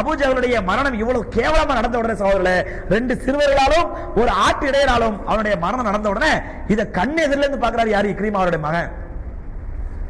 அபூஜஹலுடைய மரணம் இவ்வளவு கேவலமா நடந்த உடனே சகோதரர்களே ரெண்டு சிறுவர்களாலும் ஒரு ஆட்டு இடையராலும் அவனுடைய மரணம் நடந்த உடனே இத கண் எதிரில இருந்து பாக்குறாரு யாரு? இக்ரீமா அவருடைய மகன்.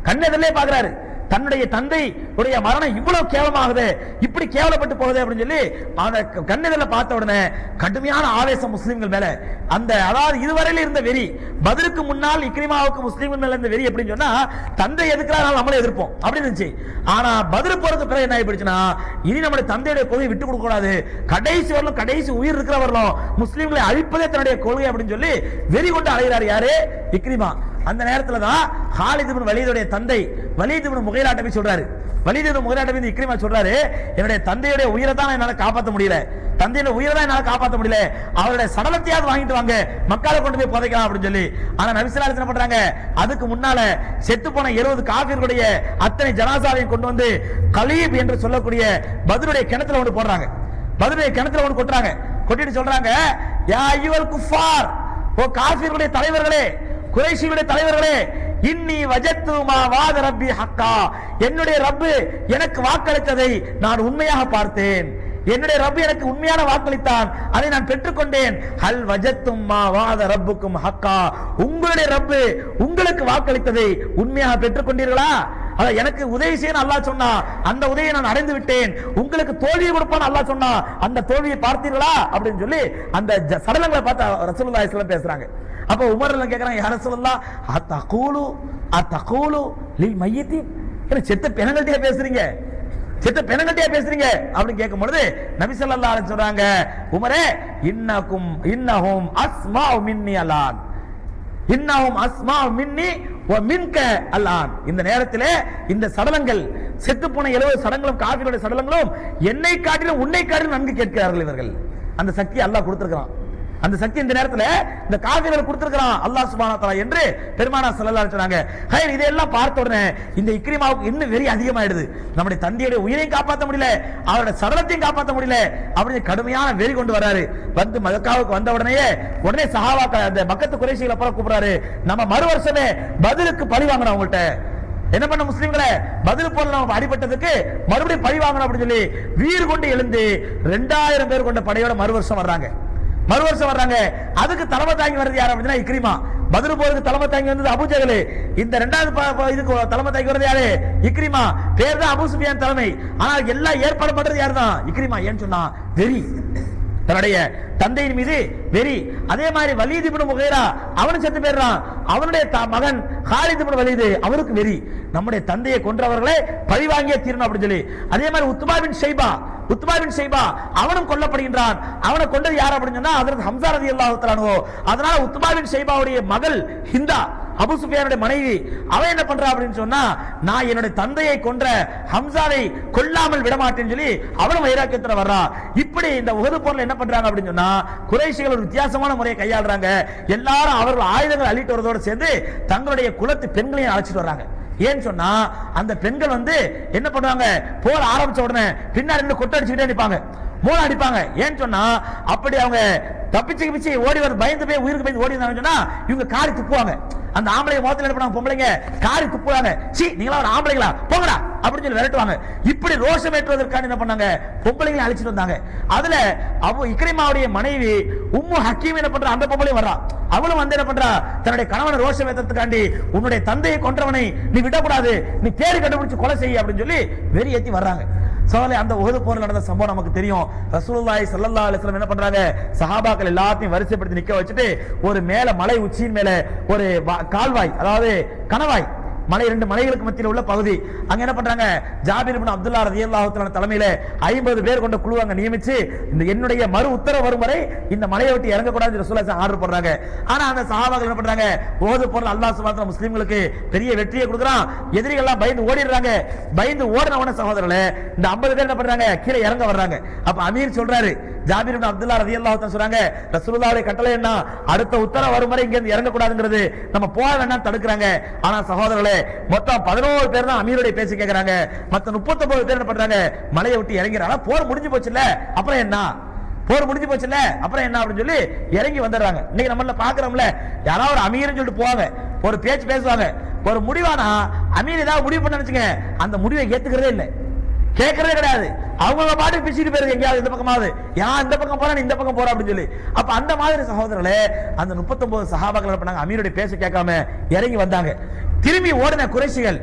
கண்ணெதிரிலே பாக்குறாரு தன்னுடைய தந்தை உடைய மரணம் இவ்வளவு கேவலமாகுது இப்படி கேவலப்பட்டு போகுது அப்படின்னு சொல்லி அந்த கண்ணெதில் பார்த்த உடனே கடுமையான ஆவேசம் முஸ்லீம்கள் மேல. அந்த அதாவது இதுவரையில் இருந்த வெறி பதிலுக்கு முன்னால் இக்ரிமாவுக்கு முஸ்லீம்கள் மேல இருந்த வெறி எப்படின்னு சொன்னா தந்தை எதுக்குறாரு நம்மளே எதிர்ப்போம். அப்படின்னு இருந்துச்சு. ஆனா பதில் போறதுக்கு பிறகு என்ன ஆயிடுச்சுன்னா இனி நம்முடைய தந்தையுடைய கொள்கை விட்டு கொடுக்க கூடாது. கடைசி வரலும் கடைசி உயிர் இருக்கிறவர்களும் முஸ்லீம்களை அழிப்பதே தன்னுடைய கொள்கை அப்படின்னு சொல்லி வெறி கொண்டு அலைகிறார் யாரு? இக்ரிமா. அந்த நேரத்துல தான் ஹாலித் இப்னு வலீதுடைய தந்தை வலீத் இப்னு முகைலாட்ட போய் சொல்றாரு. வலீத் இப்னு முகைலாட்ட போய் இக்ரிமா சொல்றாரு என்னுடைய தந்தையுடைய உயிரை தான் என்னால காப்பாற்ற முடியல. தந்தையோட உயிரை தான் என்னால காப்பாற்ற முடியல. அவருடைய சடலத்தையாவது வாங்கிட்டு வாங்க. மக்களை கொண்டு போய் புதைக்கலாம் அப்படின்னு சொல்லி. ஆனா நபிசல்லா என்ன பண்றாங்க? அதுக்கு முன்னால செத்து போன இருபது காவிர்களுடைய அத்தனை ஜனாசாவையும் கொண்டு வந்து கலீப் என்று சொல்லக்கூடிய பதிலுடைய கிணத்துல ஒன்று போடுறாங்க. பதிலுடைய கிணத்துல ஒன்று கொட்டுறாங்க. கொட்டிட்டு சொல்றாங்க யா ஐயுவல் குஃபார் ஓ காஃபிர்களுடைய தலைவர்களே குறைசியுடைய தலைவர்களே இன்னி வஜத்து மா வாத ரப்பி ஹக்கா. என்னுடைய ரப்பு எனக்கு வாக்களித்ததை நான் உண்மையாக பார்த்தேன். என்னுடைய ரப்பு எனக்கு உண்மையான வாக்களித்தான். அதை நான் பெற்றுக்கொண்டேன். ஹல் வஜத்தும் மா வாத ரப்புக்கும் ஹக்கா. உங்களுடைய ரப்பு உங்களுக்கு வாக்களித்ததை உண்மையாக பெற்றுக்கொண்டீர்களா? எனக்கு உதவி செய்யணும் அல்லாஹ் சொன்னா அந்த உதவியை நான் அடைந்து விட்டேன். உங்களுக்கு தோல்வியை கொடுப்பான் அல்லாஹ் சொன்னா அந்த தோல்வியை பார்த்தீர்களா? அப்படின்னு சொல்லி அந்த ஜ- சடலங்களை பார்த்து ரசூலுல்லாஹி அலைஹி பேசுறாங்க. அப்ப உமர் எல்லாம் கேக்குறாங்க யார சொல்லலாம் அத்தகூலு அத்தகூலு லில் மையத்தி? என்ன செத்த பெணங்கள்கிட்டயே பேசுறீங்க? செத்த பெணங்கள்கிட்டயே பேசுறீங்க? அப்படின்னு கேட்கும் பொழுது நபி ஸல்லல்லாஹு சொல்றாங்க உமரே இன்னக்கும் இன்னஹும் அஸ்மா மின்னி அலான். இன்னஹும் அஸ்மா மின்னி மின்க அல்லான். இந்த நேரத்திலே இந்த சடலங்கள் செத்து போன எழுபது சடங்களும் காவிரியுடைய சடலங்களும் என்னை காட்டிலும் உன்னை காட்டிலும் நன்கு கேட்கிறார்கள் இவர்கள். அந்த சக்தி அல்லாஹ் கொடுத்திருக்கிறான். அந்த சக்தி இந்த நேரத்துல இந்த காபிர்கள் கொடுத்திருக்கிறான். அல்லாஹ் சுபானா தலா என்று பெருமானா ஸல்லல்லாஹு சொன்னாங்க. ஹைர் இதையெல்லாம் பார்த்த உடனே இந்த இக்ரிமாவுக்கு இன்னும் வெறி அதிகமாயிடுது. நம்முடைய தந்தையுடைய உயிரையும் காப்பாற்ற முடியல அவரோட சடலத்தையும் காப்பாற்ற முடியல. அப்படின்னு கடுமையான வெறி கொண்டு வராரு. வந்து மதக்காவுக்கு வந்த உடனே உடனே சஹாவாக்க அந்த மக்கத்து குறைசிகளை அப்புறம் கூப்பிடுறாரு. நம்ம மறு வருஷமே பதிலுக்கு பழி வாங்கணும் அவங்கள்ட்ட. என்ன பண்ண முஸ்லீம்களை? பதில் போல நம்ம அடிபட்டதுக்கு மறுபடியும் பழி வாங்கணும் அப்படின்னு சொல்லி வீர் கொண்டு எழுந்து ரெண்டாயிரம் பேர் கொண்ட படையோட மறு வருஷம் வர்றாங்க. மறு வருஷம் வர்றாங்க. அதுக்கு தலைமை தாங்கி வர்றது யார் அப்படின்னா இக்ரிமா. பதில் போருக்கு தலைமை தாங்கி வந்தது அபுஜகலு இந்த ரெண்டாவது இதுக்கு தலைமை தாங்கி வர்றது யாரு? இக்ரிமா. பேர் தான் அபு சுஃபியான் தலைமை. ஆனால் எல்லா ஏற்பாடு பண்றது யார் தான் இக்ரிமா ஏன்னு சொன்னா வெறி. தன்னுடைய தந்தையின் மீது வெறி அதே மாதிரி வலீத் இப்னு முகைரா அவனும் செத்து போயிடுறான். அவனுடைய மகன் ஹாலித் இப்னு வலீது அவருக்கு வெறி. நம்முடைய தந்தையை கொன்றவர்களே பழி வாங்கியே தீரணும் அப்படின்னு சொல்லி. அதே மாதிரி உத்மாவின் செய்பா உத்மாவின் செய்பா அவனும் கொல்லப்படுகின்றான். அவனை கொண்டது யார் அப்படின்னு சொன்னா அதற்கு ஹம்சா ரதி அல்லாஹு அதனால உத்மாவின் செய்பாவுடைய மகள் ஹிந்தா. அபு சுஃபியானுடைய மனைவி அவன் என்ன பண்றா அப்படின்னு சொன்னா நான் என்னுடைய தந்தையை கொன்ற ஹம்சாவை கொல்லாமல் விடமாட்டேன்னு சொல்லி அவனும் வைராக்கியத்துல வர்றா. இப்படி இந்த உகது போர்ல என்ன பண்றாங்க அப்படின்னு சொன்னா குறைசிகள் ஒரு வித்தியாசமான முறையை கையாளுறாங்க. எல்லாரும் அவர்கள் ஆயுதங்கள் அள்ளிட்டு வரதோடு சேர்ந்து தங்களுடைய குலத்து பெண்களையும் அழைச்சிட்டு வர்றாங்க. ஏன்னு சொன்னா அந்த பெண்கள் வந்து என்ன பண்ணுவாங்க போர் ஆரம்பிச்ச உடனே பின்னாடி இருந்து கொட்டை அடிச்சுக்கிட்டே நிற்பாங்க மூளை அடிப்பாங்க. ஏன்னு சொன்னா அப்படி அவங்க தப்பிச்சு கிப்பிச்சு ஓடி வந்து பயந்து போய் உயிருக்கு பயந்து ஓடி இருந்தாங்கன்னு சொன்னா இவங்க காரி துப்புவாங்க. அந்த ஆம்பளை முகத்தில் என்ன பண்ணுவாங்க? பொம்பளைங்க காரி துப்புறாங்க. சி நீங்களா ஒரு ஆம்பளைங்களா? போங்கடா அப்படின்னு சொல்லி விரட்டுவாங்க. இப்படி ரோஷம் ஏற்றுவதற்கான என்ன பண்ணாங்க? பொம்பளைங்களை அழைச்சிட்டு வந்தாங்க. அதுல அவ இக்ரிமாவுடைய மனைவி உம்மு ஹக்கீம் என்ன பண்றா? அந்த பொம்பளையும் வர்றா. அவளும் வந்து என்ன பண்றா? தன்னுடைய கணவனை ரோஷம் ஏற்றுறதுக்காண்டி உன்னுடைய தந்தையை கொன்றவனை நீ விடக்கூடாது. நீ தேடி கண்டுபிடிச்சு கொலை செய்ய அப்படின்னு சொல்லி வெறி ஏத்தி வர்றாங்க. சோலை அந்த உகது போரில் நடந்த சம்பவம் நமக்கு தெரியும். ரசூலுல்லாஹி சல்லல்லா அலைஹி என்ன பண்றாங்க? சஹாபாக்கள் எல்லாத்தையும் வரிசைப்படுத்தி நிக்க வச்சுட்டு ஒரு மேல மலை உச்சியின் மேல ஒரு கால்வாய் அதாவது கணவாய் மலை ரெண்டு மலைகளுக்கு மத்தியில் உள்ள பகுதி. அங்க என்ன பண்றாங்க? ஜாபிர் பின் அப்துல்லா ரதி தஆலா தலைமையில 50 பேர் கொண்ட குழு அங்க நியமிச்சு இந்த என்னுடைய மறு உத்தரவு வரும் வரை இந்த மலையை விட்டு இறங்க கூடாது ஆர்டர் போடுறாங்க ஆனா அந்த சஹாபாக்கள் என்ன பண்றாங்க? ஓது பொருள் அல்லாஹ் சுபாத்திர முஸ்லீம்களுக்கு பெரிய வெற்றியை கொடுக்குறான். எதிரிகள்லாம் பயந்து ஓடிடுறாங்க. பயந்து ஓடினவன சகோதரர்களே இந்த 50 பேர் என்ன பண்றாங்க? கீழே இறங்க வர்றாங்க. அப்ப அமீர் சொல்றாரு ஜாபிர் இப்னு அப்துல்லா ரலியல்லாஹு தஆலா சொல்றாங்க ரசூலுல்லாஹ்வுடைய கட்டளை என்ன? அடுத்த உத்தரவு வரும் வரை இங்க இருந்து இறங்க கூடாதுங்கிறது நம்ம போக வேண்டாம் தடுக்கிறாங்க. ஆனா சகோதரர்களே மொத்தம் 11 பேர் தான் அமீருடைய பேசி கேக்குறாங்க. மத்த 39 பேர் என்ன பண்றாங்க? மலையை விட்டு இறங்கிறாங்க போர் முடிஞ்சு போச்சுல்ல அப்புறம் என்ன? போர் முடிஞ்சு போச்சுல்ல அப்புறம் என்ன அப்படின்னு சொல்லி இறங்கி வந்துடுறாங்க. இன்னைக்கு நம்மள பாக்குறோம்ல யாராவது ஒரு அமீர்னு சொல்லிட்டு போவாங்க. ஒரு பேச்சு பேசுவாங்க. ஒரு முடிவானா? அமீர் ஏதாவது முடிவு பண்ண வச்சுங்க அந்த முடிவை ஏத்துக்கிறதே இல்லை. கேட்கறதே கிடையாது. அவங்க பாட்டு பிச்சுட்டு போயிருது எங்கேயாவது இந்த பக்கமாவது. யான் இந்த பக்கம் போறேன் நீ இந்த பக்கம் போற அப்படின்னு சொல்லி. அப்ப அந்த மாதிரி சகோதரர்களே அந்த முப்பத்தொன்பது சகாபாக்கள் பண்ணாங்க? அமீருடைய பேச கேட்காம இறங்கி வந்தாங்க. திரும்பி ஓடின குறைசிகள்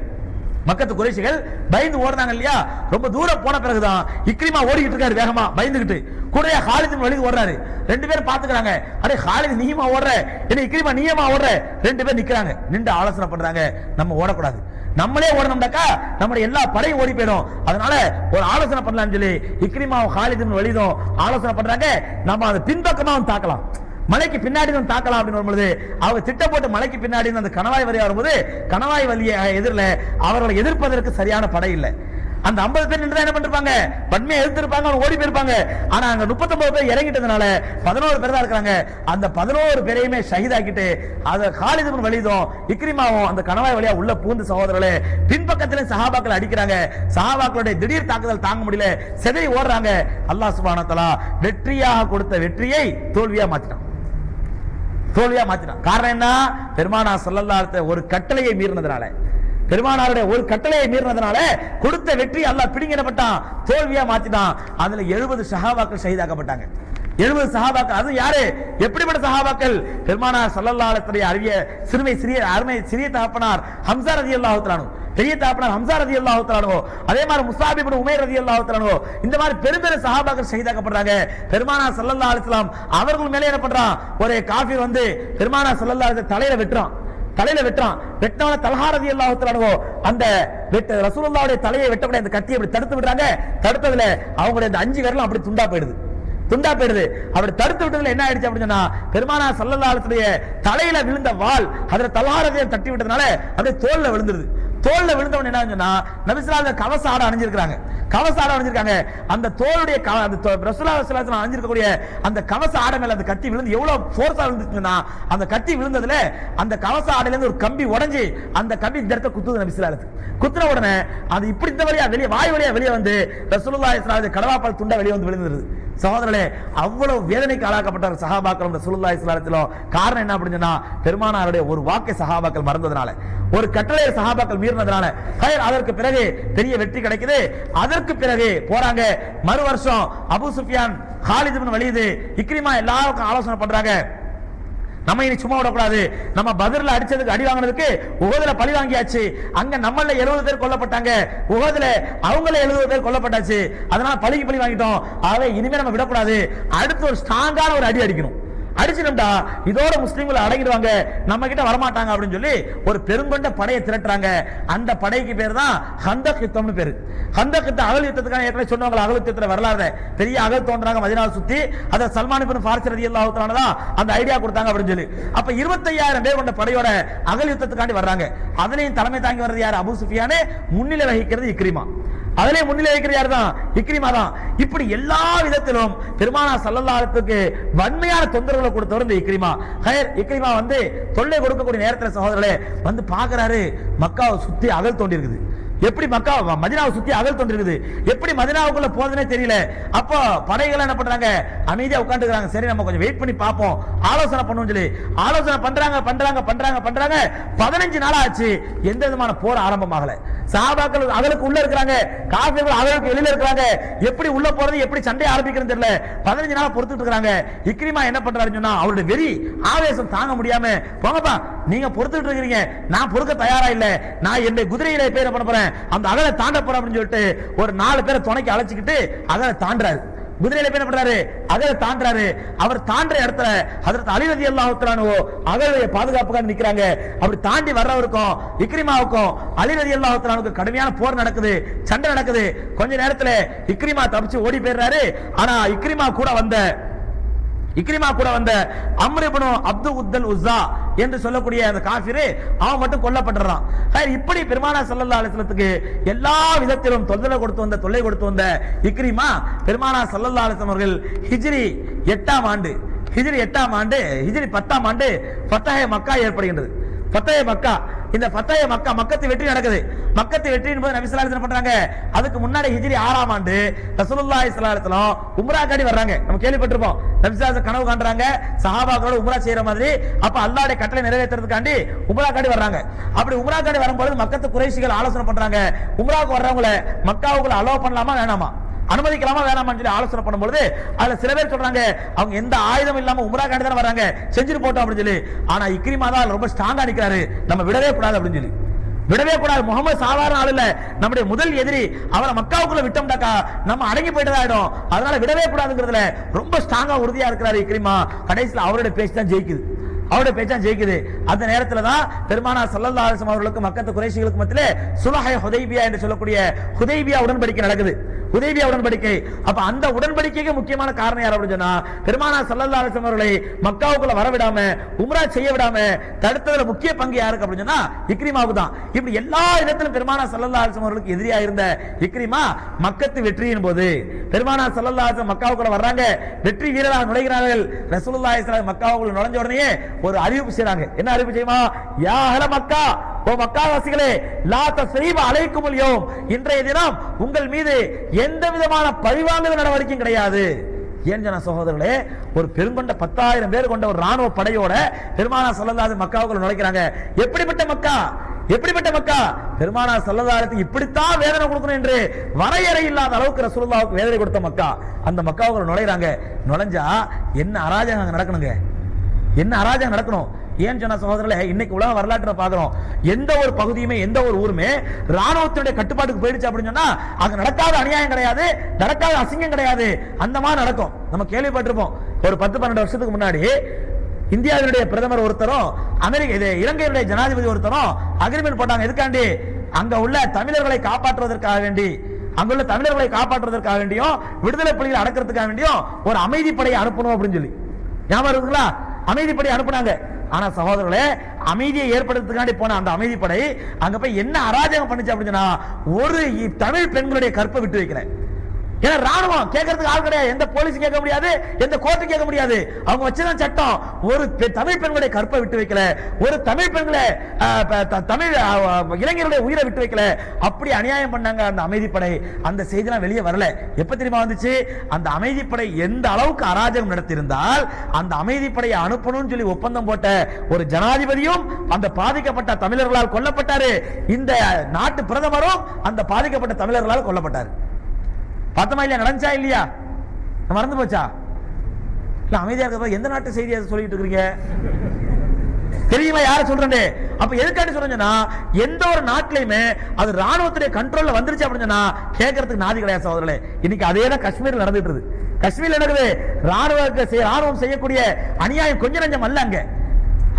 மக்கத்து குறைசிகள் பயந்து ஓடுறாங்க இல்லையா? ரொம்ப தூரம் போன பிறகுதான் இக்ரிமா ஓடிக்கிட்டு இருக்காரு வேகமா பயந்துகிட்டு. கூடயே ஹாலித் வழி ஓடுறாரு. ரெண்டு பேரும் பாத்துக்கிறாங்க அடே ஹாலித் நீயுமா ஓடுற? என்ன இக்ரிமா நீயமா ஓடுற? ரெண்டு பேர் நிக்கிறாங்க. நின்று ஆலோசனை பண்றாங்க. நம்ம ஓடக்கூடாது. நம்மளே ஓடணும்டாக்கா நம்முடைய எல்லா படையும் ஓடி போயிடும். அதனால ஒரு ஆலோசனை பண்ணலாம்னு சொல்லி இக்ரிமாவும் ஹாலிதும் வலிதும் ஆலோசனை பண்றாங்க. நம்ம அதை பின்பக்கமா வந்து தாக்கலாம். மலைக்கு பின்னாடி தான் தாக்கலாம் அப்படின்னு வரும்பொழுது அவங்க திட்டம் போட்டு மலைக்கு பின்னாடி அந்த கணவாய் வழியா வரும்போது கணவாய் வலியை எதிரில் அவர்களை எதிர்ப்பதற்கு சரியான படை இல்லை. அந்த 50 பேர் நின்று என்ன பண்ணிருப்பாங்க? பன்மையை எதிர்த்திருப்பாங்க அவங்க ஓடி போயிருப்பாங்க. ஆனா அங்க 39 பேர் இறங்கிட்டதுனால 11 பேர் தான் இருக்கிறாங்க. அந்த 11 பேரையுமே ஷஹீதாக்கிட்டு அதை காலிதும் வலிதும் இக்ரிமாவும் அந்த கணவாய் வழியா உள்ள பூந்து சகோதரர்களே பின்பக்கத்திலே சஹாபாக்கள் அடிக்கிறாங்க. சஹாபாக்களுடைய திடீர் தாக்குதல் தாங்க முடியல. செதை ஓடுறாங்க. அல்லாஹ் சுபானத்தலா வெற்றியாக கொடுத்த வெற்றியை தோல்வியா மாத்திட்டான். தோல்வியா மாத்திட்டான். காரணம் என்ன? பெருமானா சொல்லல்லாத ஒரு கட்டளையை மீறினதுனால. பெருமானாருடைய ஒரு கட்டளையை மீறினதுனால கொடுத்த வெற்றி அல்லாஹ் பிடிங்கிடப்பட்டான் தோல்வியா மாத்திட்டான். அதுல எழுபது சஹாபாக்கள் ஷஹீதாக்கப்பட்டாங்க. எழுபது சஹாபாக்கள் அது யாரு? எப்படிப்பட்ட சஹாபாக்கள்? பெருமானார் சல்லல்லாஹு அறிய சிறுமை சிறிய அருமை சிறிய தகப்பனார் ஹம்சா ரதி அல்லாஹுத்தானு பெரிய தாப்பனார் ஹம்சா ரதி அல்லாஹுத்தானோ அதே மாதிரி முசாபி இப்னு ரதி அல்லாஹுத்தானோ இந்த மாதிரி பெரும் பெரும் சஹாபாக்கள் ஷஹீதாக்கப்படுறாங்க பெருமானா சல்லல்லா அலைஹி அவர்கள் மேலே என்ன பண்றான்? ஒரு காஃபி வந்து பெருமானா சல்லல்லா தலையில வெட்டுறான். தலையில வெட்டுறான். வெட்டான தலஹாரதி ரதி அல்லாஹு அந்த வெட்ட ரசூலுல்லாவுடைய தலையை வெட்டக்கூடிய அந்த கத்தியை அப்படி தடுத்து விடுறாங்க. தடுத்ததுல அவங்களுடைய அந்த அஞ்சு விரலும் அப்படி துண்டா போயிடுது. துண்டா போயிடுது. அப்படி தடுத்து விட்டதுல என்ன ஆயிடுச்சு அப்படின்னு சொன்னா பெருமானா சல்லல்லாலத்துடைய தலையில விழுந்த வாள் அதுல தலஹாரதியை தட்டி விட்டதுனால அப்படியே தோல்ல விழுந்துருது. தோல்ல விழுந்தவன் என்ன சொன்னா நபிசுல்லா கவச ஆடை அணிஞ்சிருக்காங்க கவச ஆடை அணிஞ்சிருக்காங்க. அந்த தோளுடைய க- அந்த அணிஞ்சிருக்கக்கூடிய அந்த கவச ஆடை மேல அந்த கத்தி விழுந்து எவ்வளவு ஃபோர்ஸா விழுந்துச்சுன்னா அந்த கத்தி விழுந்ததுல அந்த கவச ஆடையில இருந்து ஒரு கம்பி உடஞ்சி அந்த கம்பி இந்த இடத்த குத்துது நபிசுல்லாஹு குத்துன உடனே அது இப்படி இந்த வழியா வெளியே வாய் வழியா வெளியே வந்து ரசூலுல்லாஹி ஸல்லல்லாஹு கடவாப்பால் துண்டா வெளியே வந்து விழுந்துருது. சகோதரர்களே அவ்வளவு வேதனைக்கு ஆளாக்கப்பட்டார் சஹாபாக்கள் ரசூலுல்லாஹி இஸ்லாத்திலும் காரணம் என்ன அப்படின்னு சொன்னா பெருமானாருடைய ஒரு வாக்கை சஹாபாக்கள் மறந்ததுனால. ஒரு கட்டளையை சஹாபாக்கள் மீறினதுனால ஹைர் அதற்கு பிறகு பெரிய வெற்றி கிடைக்குது. அதற்கு பிறகு போறாங்க. மறு வருஷம் Abu Sufyan Khalid ibn Ikrima எல்லாருக்கும் ஆலோசனை பண்றாங்க. நம்ம இனி சும்மா விடக்கூடாது. நம்ம பதிரில் அடிச்சதுக்கு அடி வாங்கினதுக்கு உகதுல பழி வாங்கியாச்சு. அங்க நம்மள எழுபது பேர் கொல்லப்பட்டாங்க. உகதுல அவங்கள எழுபது பேர் கொல்லப்பட்டாச்சு. அதனால பழிக்கு பழி வாங்கிட்டோம். ஆகவே இனிமே நம்ம விடக்கூடாது. அடுத்து ஒரு ஸ்ட்ராங்கான ஒரு அடி அடிக்கணும். அடிச்சிட்டோம்டா. இதோட முஸ்லீம்களை அடங்கிடுவாங்க நம்ம கிட்ட வரமாட்டாங்க அப்படின்னு சொல்லி ஒரு பெருங்கொண்ட படையை திரட்டுறாங்க. அந்த படைக்கு பேர் தான் ஹந்தக் யுத்தம்னு பேரு. ஹந்தக் யுத்தம் அகல் யுத்தத்துக்கான ஏற்கனவே சொன்னவங்க அகல் யுத்தத்தில் வரலாறு. பெரிய அகல் தோன்றாங்க மதினாவை சுத்தி. அதை சல்மான் பின் ஃபாரிஸ் ரதி தஆலா தான் அந்த ஐடியா கொடுத்தாங்க அப்படின்னு சொல்லி. அப்ப 25000 பேர் கொண்ட படையோட அகல் யுத்தத்துக்காண்டி வர்றாங்க. அதுலயும் தலைமை தாங்கி வர்றது யார்? அபு சுஃபியானே முன்னிலை வகிக்கிறது இக்ரிமா. அதிலே முன்னிலை வைக்கிறது யார் தான் இக்ரிமா தான் இப்படி எல்லா விதத்திலும் பெருமானா சல்லல்லாஹுக்கு வன்மையான தொந்தரவுகளை கொடுத்தவர் இந்த இக்ரிமா ஹயர் இக்ரிமா வந்து தொல்லை கொடுக்கக்கூடிய நேரத்தில் சகோதரர்களே வந்து பார்க்குறாரு மக்காவை சுத்தி அகல் தோண்டி இருக்குது எப்படி மக்கா மதினாவை சுத்தி அகல் தொண்டிருக்குது எப்படி மதினாவுக்குள்ள போறதுனே தெரியல. அப்போ படைகள் என்ன பண்றாங்க? அமைதியா உட்காந்துக்கிறாங்க சரி நம்ம கொஞ்சம் வெயிட் பண்ணி பார்ப்போம். ஆலோசனை பண்ணுவோம் சொல்லி. ஆலோசனை பண்றாங்க பண்றாங்க பண்றாங்க பண்றாங்க. பதினஞ்சு நாள் ஆச்சு. எந்த விதமான போர் ஆரம்பமாகல. சாபாக்கள் அகலுக்கு உள்ள இருக்கிறாங்க. காஃபிர்கள் அகலுக்கு வெளியில இருக்கிறாங்க. எப்படி உள்ள போறது எப்படி சண்டை ஆரம்பிக்கிறது தெரியல. பதினஞ்சு நாள் பொறுத்துட்டு இருக்காங்க இக்ரிமா என்ன பண்றாருன்னு சொன்னா அவருடைய வெறி ஆவேசம் தாங்க முடியாம போங்கப்பா நீங்க பொறுத்துட்டு இருக்கிறீங்க. நான் பொறுக்க தயாரா இல்ல. நான் என்னுடைய குதிரையில பேர் பண்ண போறேன் அந்த அகலை தாண்ட போறேன் அப்படின்னு சொல்லிட்டு ஒரு நாலு பேரை துணைக்கு அழைச்சிக்கிட்டு அகலை தாண்டுறாரு. குதிரையில போய் என்ன பண்றாரு? அகல தாண்டுறாரு. அவர் தாண்டுற இடத்துல அதற்கு அலி ரதி அல்லாஹ் அகலுடைய பாதுகாப்புக்காக நிக்கிறாங்க. அப்படி தாண்டி வர்றவருக்கும் இக்ரிமாவுக்கும் அலி ரதி கடுமையான போர் நடக்குது சண்டை நடக்குது. கொஞ்ச நேரத்துல இக்ரிமா தப்பிச்சு ஓடி போயிடுறாரு. ஆனா இக்ரிமா கூட வந்த இக்ரிமா கூட வந்த அம்ரிபனு அப்து உத்தல் உஸ்ஸா என்று சொல்லக்கூடிய அந்த காஃபிரு அவன் மட்டும் கொல்லப்பட்டுறான். இப்படி பெருமானா சல்லல்லா அலிஸ்லத்துக்கு எல்லா விதத்திலும் தொந்தரவு கொடுத்து வந்த தொல்லை கொடுத்து வந்த இக்ரிமா பெருமானா சல்லல்லா அலிஸ்லம் அவர்கள் ஹிஜ்ரி எட்டாம் ஆண்டு ஹிஜ்ரி எட்டாம் ஆண்டு ஹிஜ்ரி பத்தாம் ஆண்டு பத்தாய மக்கா ஏற்படுகின்றது. பத்தய மக்கா. இந்த பத்தய மக்கா மக்கத்து வெற்றி நடக்குது. மக்கத்து வெற்றியின் போது நபி சொல்லா பண்றாங்க? அதுக்கு முன்னாடி ஹிஜிரி ஆறாம் ஆண்டு ரசூலுல்லா ஸல்லல்லாஹு அலைஹி உம்ரா காடி வர்றாங்க. நம்ம கேள்விப்பட்டிருப்போம். நபி சொல்லா கனவு காண்றாங்க. சஹாபாக்களோட உம்ரா செய்யற மாதிரி அப்ப அல்லாடைய கட்டளை நிறைவேற்றுறதுக்காண்டி உம்ரா காடி வர்றாங்க. அப்படி உம்ரா காடி வரும்போது மக்கத்து குறைசிகள் ஆலோசனை பண்றாங்க. உம்ராவுக்கு வர்றவங்கள மக்காவுக்குள்ள அலோவ் பண்ணலாமா வேணாமா? அனுமதிக்கலாமா வேணாமான்னு சொல்லி ஆலோசனை பண்ணும்பொழுது அதுல சில பேர் சொல்றாங்க அவங்க எந்த ஆயுதம் இல்லாம உமரா காண்டி தானே வராங்க செஞ்சுட்டு போட்டோம் அப்படின்னு சொல்லி. ஆனா இக்ரிமா தான் ரொம்ப ஸ்ட்ராங்கா நிக்கிறாரு நம்ம விடவே கூடாது அப்படின்னு சொல்லி. விடவே கூடாது. முகமது சாதாரண ஆள் இல்ல. நம்முடைய முதல் எதிரி அவரை மக்காவுக்குள்ள விட்டோம்டாக்கா நம்ம அடங்கி போயிட்டதாயிடும் அதனால விடவே கூடாதுங்கிறதுல ரொம்ப ஸ்ட்ராங்கா உறுதியா இருக்கிறாரு இக்ரிமா கடைசியில் அவருடைய பேச்சு தான் ஜெயிக்குது. அவருடைய பேச்சா ஜெயிக்குது. அந்த நேரத்துல தான் பெருமானா சல்லல்லா அவர்களுக்கு மக்கத்து குறைசிகளுக்கு மத்தியிலே சுலஹை ஹுதைபியா என்று சொல்லக்கூடிய ஹுதைபியா உடன்படிக்கை நடக்குது. ஹுதைபியா உடன்படிக்கை அப்ப அந்த உடன்படிக்கைக்கு முக்கியமான காரணம் யார் அப்படின்னு சொன்னா பெருமானா சல்லல்லா அலிசம் அவர்களை மக்காவுக்குள்ள வர விடாம உம்ரா செய்ய விடாம தடுத்ததுல முக்கிய பங்கு யாருக்கு அப்படின்னு சொன்னா இக்ரிமாவுக்கு தான் இப்படி எல்லா இடத்திலும் பெருமானா சல்லல்லா அலிசம் அவர்களுக்கு எதிரியா இருந்த இக்ரிமா மக்கத்து வெற்றியின் போது பெருமானா சல்லல்லா அலிசம் மக்காவுக்குள்ள வர்றாங்க. வெற்றி வீரராக நுழைகிறார்கள். ரசூலுல்லா ஸல்லல்லாஹு மக்காவுக்குள்ள நுழைஞ்ச உடனே ஒரு அறிவிப்பு செய்றாங்க. என்ன அறிவிப்பு செய்யுமா? யா அஹ்ல மக்கா ஓ மக்காவாசிகளே லா தஸ்ரீப அலைக்குமுல் யௌம். இன்றைய தினம் உங்கள் மீது எந்த விதமான பழிவாங்குதல் நடவடிக்கையும் கிடையாது. ஏன் ஜன சகோதரர்களே ஒரு பெருங்கொண்ட பத்தாயிரம் பேர் கொண்ட ஒரு ராணுவ படையோட பெருமானா சல்லல்லாஹு மக்காவுக்குள்ள நுழைக்கிறாங்க. எப்படிப்பட்ட மக்கா? எப்படிப்பட்ட மக்கா? பெருமானா சல்லதாரத்துக்கு இப்படித்தான் வேதனை கொடுக்கணும் என்று வரையறை இல்லாத அளவுக்கு ரசூலுல்லாஹுக்கு வேதனை கொடுத்த மக்கா. அந்த மக்காவுக்குள்ள நுழைறாங்க நுழைஞ்சா என்ன அராஜகம் அங்கே நடக்கணுங்க? என்ன அராஜகம் நடக்கணும்? ஏன் சொன்ன சகோதரர்களே இன்னைக்கு உலக வரலாற்றை பார்க்கிறோம். எந்த ஒரு பகுதியுமே எந்த ஒரு ஊருமே ராணுவத்தினுடைய கட்டுப்பாட்டுக்கு போயிடுச்சு அப்படின்னு சொன்னா அங்க நடக்காத அநியாயம் கிடையாது நடக்காத அசிங்கம் கிடையாது. அந்த மாதிரி நடக்கும். நம்ம கேள்விப்பட்டிருப்போம். ஒரு பத்து பன்னெண்டு வருஷத்துக்கு முன்னாடி இந்தியாவினுடைய பிரதமர் ஒருத்தரும் அமெரிக்க இது இலங்கையுடைய ஜனாதிபதி ஒருத்தரும் அக்ரிமெண்ட் போட்டாங்க. எதுக்காண்டி? அங்க உள்ள தமிழர்களை காப்பாற்றுவதற்காக வேண்டி அங்குள்ள தமிழர்களை காப்பாற்றுவதற்காக வேண்டியும் விடுதலை புலிகளை அடக்கிறதுக்காக வேண்டியும் ஒரு அமைதிப்படையை அனுப்பணும் அப்படின்னு சொல்லி. ஞாபகம் இருக்குங்களா? அமைதிப்படை அனுப்புனாங்க. ஆனா சகோதரர்களே அமைதியை ஏற்படுத்துறதுக்காண்டி போன அந்த அமைதிப்படை அங்க போய் என்ன அராஜகம் பண்ணுச்சு அப்படின்னு சொன்னா ஒரு தமிழ் பெண்களுடைய கற்பை விட்டு வைக்கிறேன் ஏன்னா ராணுவம் கேட்கறதுக்கு ஆள் கிடையாது. எந்த போலீஸ் கேட்க முடியாது. எந்த கோர்ட்டு கேட்க முடியாது. அவங்க வச்சுதான் சட்டம் ஒரு தமிழ் பெண்களுடைய கற்பை விட்டு வைக்கல. ஒரு தமிழ் பெண்களை த- தமிழ் இளைஞருடைய உயிரை விட்டு வைக்கல. அப்படி அநியாயம் பண்ணாங்க அந்த அமைதிப்படை. அந்த செய்திலாம் வெளியே வரல. எப்ப தெரியுமா வந்துச்சு? அந்த அமைதிப்படை எந்த அளவுக்கு அராஜகம் நடத்தியிருந்தால் அந்த அமைதிப்படையை அனுப்பணும்னு சொல்லி ஒப்பந்தம் போட்ட ஒரு ஜனாதிபதியும் அந்த பாதிக்கப்பட்ட தமிழர்களால் கொல்லப்பட்டாரு. இந்த நாட்டு பிரதமரும் அந்த பாதிக்கப்பட்ட தமிழர்களால் கொல்லப்பட்டார். பார்த்தமா இல்லையா? நடந்துச்சா இல்லையா? மறந்து போச்சா? இல்ல அமைதியா இருக்க எந்த நாட்டு செய்தியை சொல்லிட்டு இருக்கீங்க தெரியுமா யார சொல்றேன் அப்ப எதுக்காண்டி சொல்றேன்னா எந்த ஒரு நாட்டிலையுமே அது ராணுவத்துடைய கண்ட்ரோல்ல வந்துருச்சு அப்படின்னு சொன்னா கேட்கறதுக்கு நாதி கிடையாது சகோதரர்களே. இன்னைக்கு அதே தான் காஷ்மீர்ல நடந்துட்டு இருக்கு காஷ்மீர்ல நடக்குது ராணுவ ராணுவம் செய்யக்கூடிய அநியாயம் கொஞ்ச நஞ்சம் அல்ல அங்க.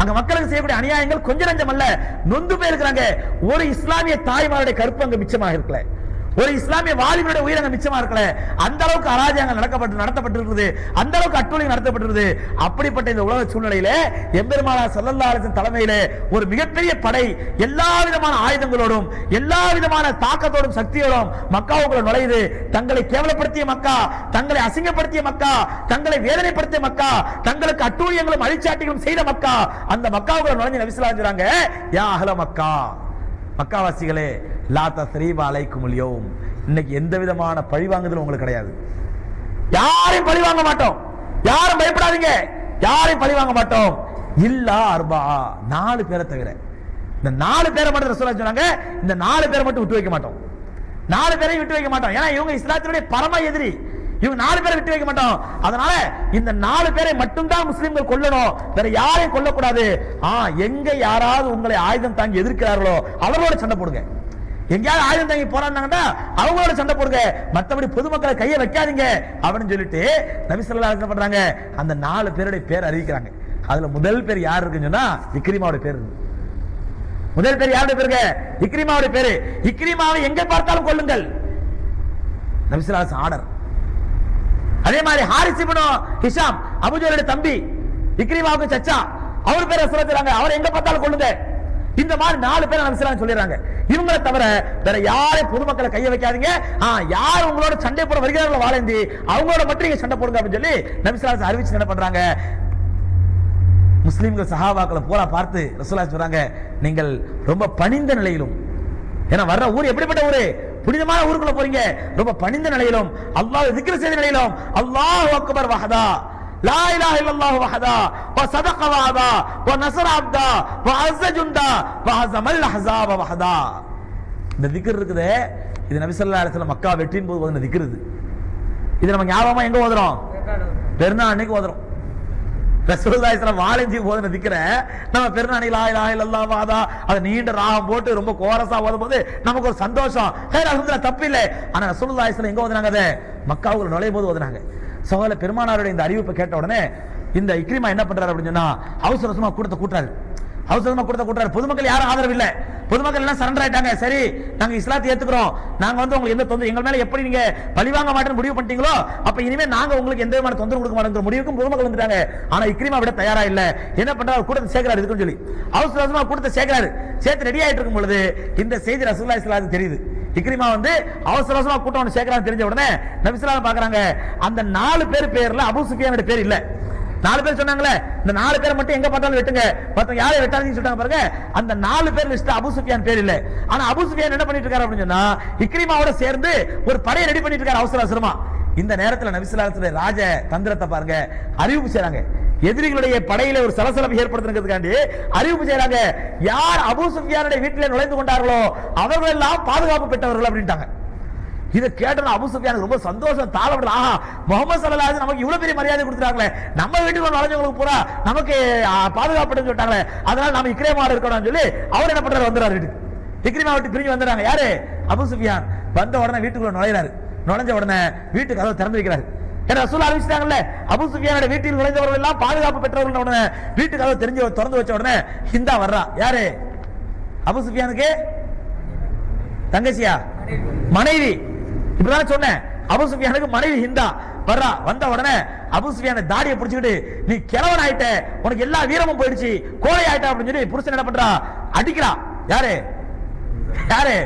அங்க மக்களுக்கு செய்யக்கூடிய அநியாயங்கள் கொஞ்ச நஞ்சம் அல்ல. நொந்து போயிருக்கிறாங்க. ஒரு இஸ்லாமிய தாய்மாருடைய கருப்பு அங்க மிச்சமாக இருக்கல. ஒரு இஸ்லாமிய வாலிபனுடைய உயிரங்க மிச்சமா இருக்கல. அந்த அளவுக்கு அராஜகங்கள் நடக்கப்பட்டு நடத்தப்பட்டிருக்கிறது அந்த அளவுக்கு அட்டூழியம் நடத்தப்பட்டிருக்கிறது அப்படிப்பட்ட இந்த உலக சூழ்நிலையில எம்பெருமானா ஸல்லல்லாஹு தலைமையில ஒரு மிகப்பெரிய படை எல்லா விதமான ஆயுதங்களோடும் எல்லா விதமான தாக்கத்தோடும் சக்தியோடும் மக்காவுக்குள்ள நுழையுது. தங்களை கேவலப்படுத்திய மக்கா தங்களை அசிங்கப்படுத்திய மக்கா தங்களை வேதனைப்படுத்திய மக்கா தங்களுக்கு அட்டூழியங்களும் அழிச்சாட்டிகளும் செய்த மக்கா அந்த மக்காவுக்குள்ள நுழைஞ்சு நபிசுல்லா யா அகல மக்கா. மக்காவாசிகளே லாத்தா தஸ்ரீப அலைக்கும் யௌம். இன்னைக்கு எந்த விதமான பழிவாங்குதலும் உங்களுக்கு கிடையாது. யாரையும் பழி வாங்க மாட்டோம். யாரும் பயப்படாதீங்க. யாரையும் பழி வாங்க மாட்டோம். இல்லா அர்பா. நாலு பேரை தவிர. இந்த நாலு பேரை மட்டும் ரசூலா சொன்னாங்க. இந்த நாலு பேரை மட்டும் விட்டு வைக்க மாட்டோம். நாலு பேரையும் விட்டு வைக்க மாட்டோம். ஏன்னா இவங்க இஸ்லாத்தினுடைய பரம எதிரி. இவங்க நாலு பேரை விட்டு வைக்க மாட்டோம். அதனால இந்த நாலு பேரை மட்டும்தான் முஸ்லிம்கள் கொல்லணும். வேற யாரையும் கொல்லக்கூடாது. ஆ எங்க யாராவது உங்களை ஆயுதம் தாங்கி எதிர்க்கிறார்களோ அவர்களோட சண்டை போடுங்க. எங்கேயாவது ஆயுதம் தாங்கி போராடினாங்கன்னா அவங்களோட சண்டை போடுங்க. மற்றபடி பொதுமக்களை கையை வைக்காதீங்க அப்படின்னு சொல்லிட்டு நபிசல்லா என்ன பண்றாங்க? அந்த நாலு பேருடைய பேர் அறிவிக்கிறாங்க. அதுல முதல் பேர் யார் இருக்குன்னு சொன்னா இக்ரிமாவோட பேர் முதல் பேர் யாருடைய பேருங்க இக்ரிமாவுடைய பேரு. இக்ரிமாவை எங்க பார்த்தாலும் கொள்ளுங்கள் நபிசல்லா ஆர்டர். அதே மாதிரி ஹாரிஸ் இப்னு ஹிஷாம் அபுஜலுடைய தம்பி இக்ரிமாவுக்கு சச்சா அவர் பேரை சொல்லுறாங்க அவர் எங்க பார்த்தாலும் கொள்ளுங்க இந்த மாதிரி நாலு பேர் நபிசுல்லாம் சொல்லிடுறாங்க. இவங்களை தவிர வேற யாரையும் பொதுமக்களை கைய வைக்காதீங்க. ஆ, யார் உங்களோட சண்டை போட வருகிறார்களோ வாழந்தி அவங்களோட மட்டும் நீங்க சண்டை போடுங்க அப்படின்னு சொல்லி நபிசுல்லாஸ் அறிவிச்சு என்ன பண்றாங்க? முஸ்லீம்கள் சஹாபாக்களை பூரா பார்த்து ரசூலா சொல்றாங்க நீங்கள் ரொம்ப பணிந்த நிலையிலும். ஏன்னா வர்ற ஊர் எப்படிப்பட்ட ஊரு? புனிதமான ஊருக்குள்ள போறீங்க. ரொம்ப பணிந்த நிலையிலும் அல்லாஹ் திக்ர செய்த நிலையிலும் அல்லாஹ் அக்பர் வஹதா. வஹதா. வ சதக வஹதா. வ நஸர அப்தா. வ அஸ்ஸ ஜுண்டா வ ஹஸமல் அஹ்ஸாப வஹதா. இந்த திக்ர் இருக்குதே. இது நபி ஸல்லல்லாஹு அலைஹி வஸல்லம் மக்கா வெற்றியின் போது ஓதுன திக்ர் இது. இது நம்ம ஞாபகமா எங்க ஓதுறோம்? பெருநாள் அன்னைக்கு ஓதுறோம். ரசூலுல்லாஹிஸ்லாம் வாழஞ்சி போதுன திக்கிற நம்ம பெருநாளி லா லாய் லல்லா வாதா அதை நீண்ட ராகம் போட்டு ரொம்ப கோரஸா ஓதும் போது நமக்கு ஒரு சந்தோஷம். ஹே அல்ஹம்துலில்லாஹ் தப்பு இல்லை. ஆனா ரசூலுல்லாஹிஸ்லாம் எங்க ஓதுனாங்க அதை? மக்காவுக்குள்ள நுழையும் போது ஓதுனாங்க. சகோதர பெருமானாருடைய இந்த அறிவிப்பை கேட்ட உடனே இந்த இக்ரிமா என்ன பண்றாரு அப்படின்னு சொன்னா அவசர அவசரமா கூட்டத்தை கூட்டாரு அவசரமா கொடுத்த கூட்டுறாரு பொதுமக்கள் யாரும் ஆதரவு இல்லை. பொதுமக்கள் எல்லாம் சரண்டர் ஆயிட்டாங்க. சரி நாங்க இஸ்லாத்தை ஏத்துக்கிறோம். நாங்க வந்து உங்களுக்கு எந்த தொந்தரவு எங்க மேல எப்படி நீங்க பழி வாங்க மாட்டேன்னு முடிவு பண்ணிட்டீங்களோ அப்ப இனிமே நாங்க உங்களுக்கு எந்த விதமான தொந்தரவு கொடுக்க மாட்டோம் முடிவுக்கும் பொதுமக்கள் வந்துட்டாங்க. ஆனா இக்ரிமா விட தயாரா இல்ல. என்ன பண்றாரு? கூட்டத்தை சேர்க்கிறாரு இதுக்குன்னு சொல்லி. அவசர அவசரமா கூட்டத்தை சேர்க்கிறாரு. சேர்த்து ரெடி ஆயிட்டு இருக்கும் பொழுது இந்த செய்தி ரசூல்லா இஸ்லாத்துக்கு தெரியுது. இக்ரிமா வந்து அவசர அவசரமா கூட்டம் ஒன்று சேர்க்கிறான்னு தெரிஞ்ச உடனே நபிசுல்லா பாக்குறாங்க. அந்த நாலு பேர் பேர்ல அபு சுஃபியானுடைய பேர் இல்லை. நாலு பேர் சொன்னாங்களே இந்த நாலு பேரை மட்டும் எங்க பார்த்தாலும் வெட்டுங்க. மத்தவங்க யாரை வெட்டாதீங்கன்னு சொல்றாங்க பாருங்க. அந்த நாலு பேர் லிஸ்ட் அபு சுஃபியான் பேர் இல்ல. ஆனா அபு சுஃபியான் என்ன பண்ணிட்டு இருக்காரு அப்படின்னு சொன்னா இக்ரிமாவோட சேர்ந்து ஒரு படையை ரெடி பண்ணிட்டு இருக்காரு அவசர அவசரமா. இந்த நேரத்தில் நபிசுல்லாத்துடைய ராஜ தந்திரத்தை பாருங்க அறிவிப்பு செய்றாங்க. எதிரிகளுடைய படையில ஒரு சலசலப்பு ஏற்படுத்துறதுக்காண்டி அறிவிப்பு செய்யறாங்க யார் அபு சுஃபியானுடைய வீட்டில் நுழைந்து கொண்டார்களோ அவர்கள் எல்லாம் பாதுகாப்பு பெற்றவர்கள் அப்படின்ட்டாங்க. இதை கேட்டோம் அபு சுஃபியானுக்கு ரொம்ப சந்தோஷம். தாளப்படல ஆஹா முகமது சல்லல்லாஹு நமக்கு இவ்வளவு பெரிய மரியாதை கொடுத்துட்டாங்களே நம்ம வீட்டுக்குள்ள நுழைஞ்சவங்களுக்கு பூரா நமக்கு ஆ, பாதுகாப்புன்னு சொல்லிட்டாங்களே அதனால நம்ம இக்ரேமாவோட இருக்கணும்னு சொல்லி அவர் என்ன பண்றாரு? வந்துறாரு வீட்டுக்கு. இக்ரிமா விட்டு பிரிஞ்சு வந்துறாங்க யாரு? அபு சுஃபியான். வந்த உடனே வீட்டுக்குள்ள நுழையிறாரு. நுழைஞ்ச உடனே வீட்டுக்கு கதவை திறந்து வைக்கிறாரு. ஏன்னா ரசூல் அறிவிச்சிட்டாங்கல்ல அபு சுஃபியானோட வீட்டில் நுழைந்தவர்கள் எல்லாம் பாதுகாப்பு பெற்றவர்கள் உடனே வீட்டுக்கு கதவை தெரிஞ்சு திறந்து வச்ச உடனே ஹிந்தா வர்றா. யாரு? அபு சுஃபியானுக்கு? தங்கச்சியா? மனைவி. இப்படிதான் சொன்னேன். அபு சுஃபியானுக்கு மனைவி ஹிந்தா. வர்றா வந்த உடனே அபு சுஃபியான தாடியை பிடிச்சிக்கிட்டு நீ கிழவன் ஆயிட்ட உனக்கு எல்லா வீரமும் போயிடுச்சு கோழை ஆயிட்ட அப்படின்னு சொல்லி புருஷன் என்ன பண்றா? அடிக்கிறா. யாரு? யாரு?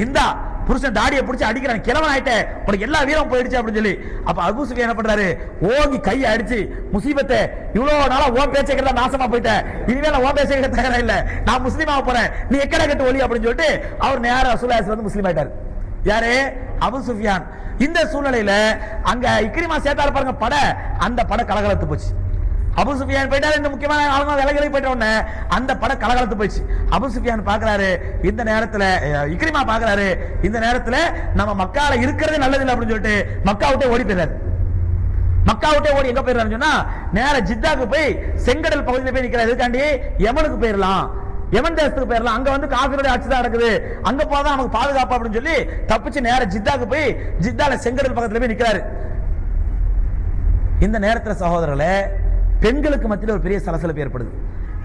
ஹிந்தா. புருஷன் தாடியை பிடிச்சி அடிக்கிறான். கிழவன் ஆயிட்ட உனக்கு எல்லா வீரம் போயிடுச்சு அப்படின்னு சொல்லி. அப்ப அபு என்ன பண்றாரு? ஓங்கி கையை அடிச்சு முசீபத்தை இவ்வளவு நாளா ஓ பேச்சை கேட்டா நாசமா போயிட்டேன் இனிமேல் ஓ பேச்சை கேட்ட தயாரா இல்ல. நான் முஸ்லீமாக போறேன். நீ எக்கடை கட்டு ஒலி அப்படின்னு சொல்லிட்டு அவர் நேரம் ரசூலாஸ் வந்து முஸ்லீம் ஆயிட்டாரு. யாரு? அபு சுஃபியான். இந்த சூழ்நிலையில அங்க இக்ரிமா சேர்த்தாரு பாருங்க பட. அந்த பட கலகலத்து போச்சு. அபு சுஃபியான் போயிட்டாரு இந்த முக்கியமான ஆளுங்க விலகலை போயிட்ட உடனே அந்த படம் கலகலத்து போயிடுச்சு. அபு சுஃபியான் பாக்குறாரு இந்த நேரத்துல இக்ரிமா பாக்குறாரு இந்த நேரத்துல நம்ம மக்கால இருக்கிறதே நல்லது இல்லை அப்படின்னு சொல்லிட்டு மக்கா விட்டே ஓடி போயிடுறாரு. மக்கா விட்டே ஓடி எங்க போயிடறான்னு சொன்னா நேர ஜித்தாக்கு போய் செங்கடல் பகுதியில் போய் நிக்கிறாரு. இதுக்காண்டி யமனுக்கு போயிடலாம் எமன் தேசத்துக்கு போயிடலாம் அங்க வந்து காபிரோட ஆட்சி தான் இருக்குது. அங்க போதான் நமக்கு பாதுகாப்பு அப்படின்னு சொல்லி தப்பிச்சு நேர ஜித்தாக்கு போய் ஜித்தால செங்கடல் பக்கத்துல போய் நிக்கிறாரு. இந்த நேரத்துல சகோதரர்களே பெண்களுக்கு மத்தியில் ஒரு பெரிய சலசலப்பு ஏற்படுது.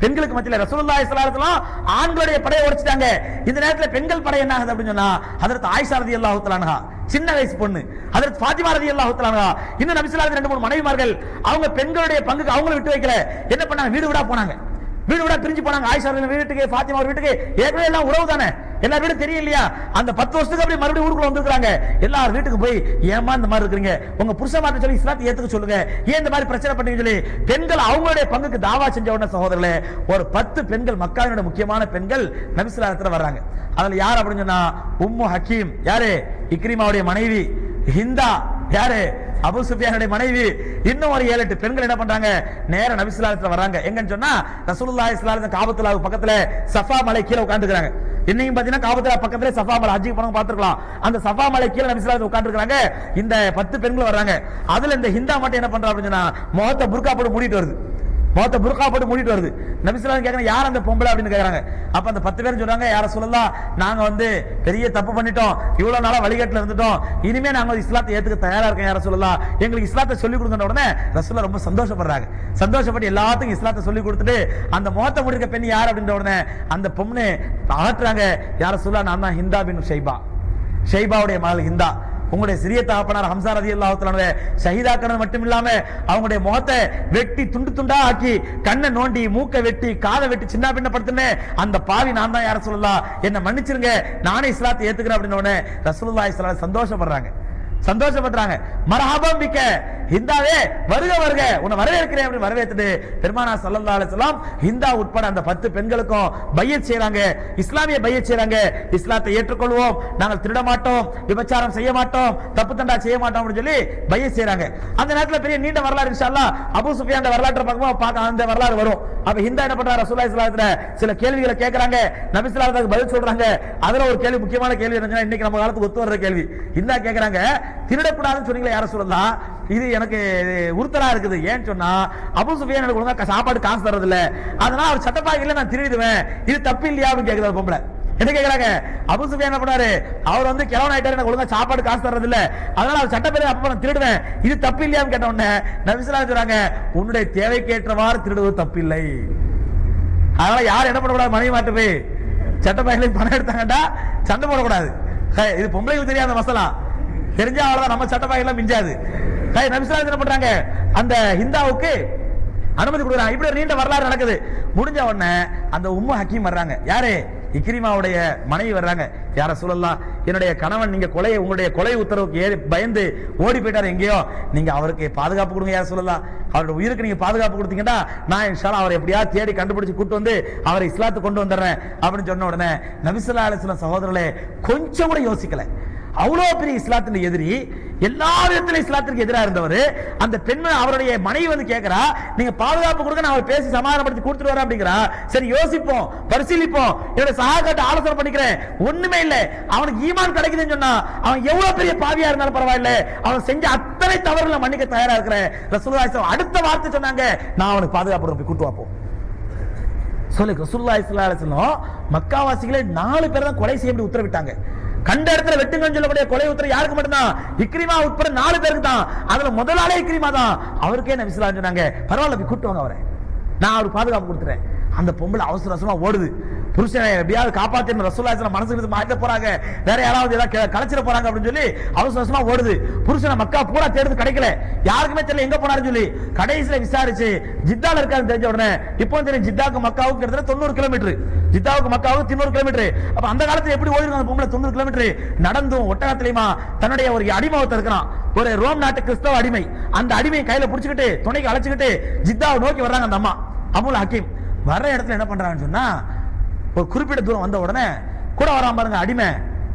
பெண்களுக்கு மத்தியில் ரசூலுல்லாஹி ஸல்லல்லாஹு ஆண்களுடைய படையை உடைச்சிட்டாங்க. இந்த நேரத்துல பெண்கள் படை என்ன ஆகுது அப்படின்னு சொன்னா ஹஜரத் ஆயிஷா ரலியல்லாஹு தஆலா சின்ன வயசு பொண்ணு. ஹஜரத் ஃபாத்திமா ரலியல்லாஹு தஆலா அன்ஹா இன்னும் நபி ஸல்லல்லாஹு ரெண்டு மூணு மனைவிமார்கள் அவங்க பெண்களுடைய பங்குக்கு அவங்கள விட்டு வைக்கல. என்ன பண்ணாங்க? வீடு வீடா போனாங்க. வீடு வீடா பிரிஞ்சு போனாங்க. ஆயிஷா வீட்டுக்கு ஃபாத்திமா வீட்டுக்கு. ஏற்கனவே எல்லாம் உறவு தானே? எல்லா வீடும் தெரியும் இல்லையா அந்த பத்து வருஷத்துக்கு அப்படியே மறுபடியும் ஊருக்குள்ள வந்திருக்காங்க எல்லார் வீட்டுக்கு போய் ஏமா இந்த மாதிரி இருக்கிறீங்க? உங்க புருஷ மாதிரி சொல்லி இஸ்லாத்தை ஏத்துக்க சொல்லுங்க. ஏன் இந்த மாதிரி பிரச்சனை பண்ணீங்க சொல்லி பெண்கள் அவங்களுடைய பங்குக்கு தாவா செஞ்ச உடனே சகோதரர்களே ஒரு பத்து பெண்கள் மக்காவினுடைய முக்கியமான பெண்கள் நபிசுலாத்துல வர்றாங்க. அதுல யார் அப்படின்னு சொன்னா உம்மு ஹக்கீம். யாரு? இக்ரிமாவுடைய மனைவி. ஹிந்தா. யாரு? அபு சுஃபியானுடைய மனைவி. இன்னும் ஒரு ஏழு எட்டு பெண்கள் என்ன பண்றாங்க? நேர நபிசுல்லாத்துல வராங்க. எங்கன்னு சொன்னா ரசூலுல்லாஹி ஸல்லல்லாஹு அலைஹி பக்கத்துல சஃபா மலை கீழே உட்காந்துக்கிறாங்க இன்னையும் பாத்தீங்கன்னா காபத்துல்லா பக்கத்துல சஃபா மலை ஹஜ்ஜுக்கு போனவங்க பார்த்திருக்கலாம். அந்த சஃபா மலை கீழே நபிசுல்லாஹு உட்காந்துருக்காங்க இந்த பத்து பெண்கள் வர்றாங்க. அதுல இந்த ஹிந்தா மட்டும் என்ன பண்றா அப்படின்னு சொன்னா முகத்தை புர்கா போட்டு மூடிட்டு வருது. போத்த புருக்கா போட்டு மூடிட்டு வருது. நபிசுலாம் கேக்குறாங்க யார் அந்த பொம்பளை? அப்படின்னு கேட்குறாங்க அப்ப அந்த பத்து பேரும் சொல்றாங்க யார சொல்லலாம் நாங்க வந்து பெரிய தப்பு பண்ணிட்டோம். இவ்வளவு நாளா வழிகாட்டில் இருந்துட்டோம். இனிமே நாங்க இஸ்லாத்தை ஏத்துக்க தயாரா இருக்கோம் யார சொல்லலாம் எங்களுக்கு இஸ்லாத்தை சொல்லி கொடுங்க உடனே ரசூலா ரொம்ப சந்தோஷப்படுறாங்க. சந்தோஷப்பட்டு எல்லாத்துக்கும் இஸ்லாத்தை சொல்லி கொடுத்துட்டு அந்த முகத்தை முடிக்க பெண் யார் அப்படின்ற உடனே அந்த பொண்ணு ஆட்டுறாங்க யார சொல்லலாம் நான் தான் ஹிந்தா பின் ஷைபா. ஷைபாவுடைய மகள் ஹிந்தா. உங்களுடைய சிறிய தகப்பனார் ஹம்சா ரதி அல்லாஹுத்தலான ஷஹீதாக்கணும் மட்டும் இல்லாம அவங்களுடைய முகத்தை வெட்டி துண்டு துண்டா ஆக்கி கண்ணை நோண்டி மூக்கை வெட்டி காதை வெட்டி சின்ன பின்னப்படுத்தினேன் அந்த பாவி நான் தான் யார சொல்லலாம் என்ன மன்னிச்சிருங்க நானே இஸ்லாத்தை ஏத்துக்கிறேன் அப்படின்னு உடனே ரசூலுல்லாஹி சந்தோஷப்படுறாங்க. சந்தோஷப்படுறாங்க மரஹபம் மிக்க. ஹிந்தாவே வருக வருக. உன்னை வரவேற்கிறேன் அப்படின்னு வரவேற்றுட்டு பெருமானா சல்லா அலைஹி ஹிந்தா உட்பட அந்த பத்து பெண்களுக்கும் பையத் செய்யறாங்க இஸ்லாமிய பையத் செய்யறாங்க இஸ்லாத்தை ஏற்றுக்கொள்வோம். நாங்கள் திருட மாட்டோம் விபச்சாரம் செய்ய மாட்டோம். தப்பு தண்டா செய்ய மாட்டோம் அப்படின்னு சொல்லி பையத் செய்யறாங்க அந்த நேரத்தில் பெரிய நீண்ட வரலாறு இன்ஷா அபு அபூ சுஃபியான் வரலாற்றை பார்க்கும்போது பார்க்க அந்த வரலாறு வரும். அப்ப ஹிந்தா என்ன பண்றா ரசூலா இஸ்லாத்துல சில கேள்விகளை கேட்கறாங்க நபி பதில் சொல்றாங்க. அதுல ஒரு கேள்வி முக்கியமான கேள்வி என்னன்னா இன்னைக்கு நம்ம காலத்துக்கு ஒத்து வர்ற கேள்வி. ஹிந்தா கேட்கறாங்க திருடக்கூடாதுன்னு சொன்னீங்களே யார சொல்லலாம் இது எனக்கு உறுத்தலா இருக்குது. ஏன்னு சொன்னா அபு சுஃபியான் எனக்கு ஒழுங்கா சாப்பாடு காசு தரதில்ல இல்ல அதனால அவர் சட்டப்பாகையில நான் திருடிடுவேன். இது தப்பு இல்லையா அப்படின்னு கேக்குது பொம்பளை. என்ன கேக்குறாங்க? அபு சுஃபியான் என்ன பண்ணாரு அவர் வந்து கிழவன் ஆயிட்டாரு எனக்கு ஒழுங்கா சாப்பாடு காசு தர்றது இல்ல அதனால அவர் சட்டப்பேரை அப்ப நான் திருடுவேன். இது தப்பு இல்லையான்னு கேட்ட உடனே நபிசுல்லா சொல்றாங்க உன்னுடைய தேவைக்கேற்றவாறு திருடுவது தப்பில்லை அதனால யார் என்ன பண்ணக்கூடாது? மனைவி மாட்டு போய் சட்டப்பையில பணம் எடுத்தாங்கடா சண்டை போடக்கூடாது. இது பொம்பளைக்கு தெரியாத மசாலா. தெரிஞ்ச அவ்வளவுதான் நம்ம சட்டப்பையெல்லாம் மிஞ்சாது. ஹே, என்ன பண்றாங்க? அந்த ஹிந்தாவுக்கு அனுமதி கொடுக்குறாங்க. இப்படி நீண்ட வரலாறு நடக்குது. முடிஞ்ச உடனே அந்த உம்மு ஹக்கீம் வர்றாங்க. யாரு? இக்ரிமாவுடைய மனைவி வர்றாங்க. யார சொல்லலாம் என்னுடைய கணவன் நீங்க கொலை உங்களுடைய கொலை உத்தரவுக்கு ஏறி பயந்து ஓடி போயிட்டார் எங்கேயோ. நீங்க அவருக்கு பாதுகாப்பு கொடுங்க யார சொல்லலாம் அவருடைய உயிருக்கு நீங்க பாதுகாப்பு கொடுத்தீங்கன்னா நான் இன்ஷாலா அவரை எப்படியாவது தேடி கண்டுபிடிச்சு கூட்டு வந்து அவரை இஸ்லாத்து கொண்டு வந்துடுறேன் அப்படின்னு சொன்ன உடனே நபிசுல்லா அலிஸ்லாம் சகோதரர்களே கொஞ்சம் கூட யோசிக்கல. அவ்வளோ பெரிய இஸ்லாத்தின் எதிரி எல்லா விதத்திலும் இஸ்லாத்திற்கு எதிராக இருந்தவர். அந்த பெண்மணி அவருடைய மனைவி வந்து கேட்கிறா நீங்க பாதுகாப்பு கொடுக்க நான் அவர் பேசி சமாதானப்படுத்தி கொடுத்துட்டு வரேன் அப்படிங்கிறா. சரி யோசிப்போம் பரிசீலிப்போம். என்னோட சகாக்கிட்ட ஆலோசனை பண்ணிக்கிறேன். ஒண்ணுமே இல்லை. அவனுக்கு ஈமான் கிடைக்குதுன்னு சொன்னா அவன் எவ்வளவு பெரிய பாவியா இருந்தாலும் பரவாயில்ல. அவன் செஞ்ச அத்தனை தவறுகளை மன்னிக்க தயாரா இருக்கிறேன். ரசூலுல்லாஹி அடுத்த வார்த்தை சொன்னாங்க நான் அவனுக்கு பாதுகாப்பு போய் கூட்டு வாப்போம். சொல்லு ரசூலுல்லாஹி இஸ்லா அலைஹி வஸல்லம் மக்காவாசிகளை நாலு பேர் தான் கொலை செய்ய உத்தரவிட்டாங்க. கண்ட இடத்துல வெட்டுங்கன்னு சொல்லக்கூடிய கொலை உத்தரவு யாருக்கு மட்டும்தான்? இக்ரிமா உட்பட நாலு பேருக்கு தான். அதுல முதலாளே இக்ரிமா தான். அவருக்கே நபி ஸல்லல்லாஹு சொன்னாங்க பரவாயில்ல போய் கூட்டு வாங்க அவரை. நான் அவருக்கு பாதுகாப்பு கொடுத்துறேன். அந்த பொம்பளை அவசர அவசரமா ஓடுது. புருஷனை எப்படியாவது காப்பாத்தி ரசூல்லா மனசுக்கு இருந்து மாட்ட போறாங்க. வேற யாராவது ஏதாவது க- கலைச்சிட போறாங்க அப்படின்னு சொல்லி அவசரமா ஓடுது. புருஷனை மக்கா பூரா தேடுது கிடைக்கல. யாருக்குமே தெரியல எங்க போனாருன்னு சொல்லி கடைசியில விசாரிச்சு ஜித்தால இருக்காருன்னு தெரிஞ்ச உடனே இப்போ தெரியும் ஜித்தாவுக்கு மக்காவுக்கு கிட்டத்தட்ட தொண்ணூறு கிலோமீட்டர். ஜித்தாவுக்கு மக்காவுக்கு தொண்ணூறு கிலோமீட்டர். அப்ப அந்த காலத்துல எப்படி ஓடிருக்காங்க அந்த பொம்பளை தொண்ணூறு கிலோமீட்டர்? நடந்தும் ஒட்டகத்திலையுமா தன்னுடைய ஒரு அடிமை ஒருத்தர் இருக்கிறான். ஒரு ரோம் நாட்டு கிறிஸ்தவ அடிமை. அந்த அடிமையை கையில புடிச்சுக்கிட்டு துணைக்கு அழைச்சுக்கிட்டு ஜித்தாவை நோக்கி வர்றாங்க அந்த அம்மா. அமுல் ஹக்கீம். வர்ற இடத்துல என்ன பண்றாங்கன்னு சொன்னா ஒரு குறிப்பிட்ட தூரம் வந்த உடனே கூட வராம பாருங்க அடிமை.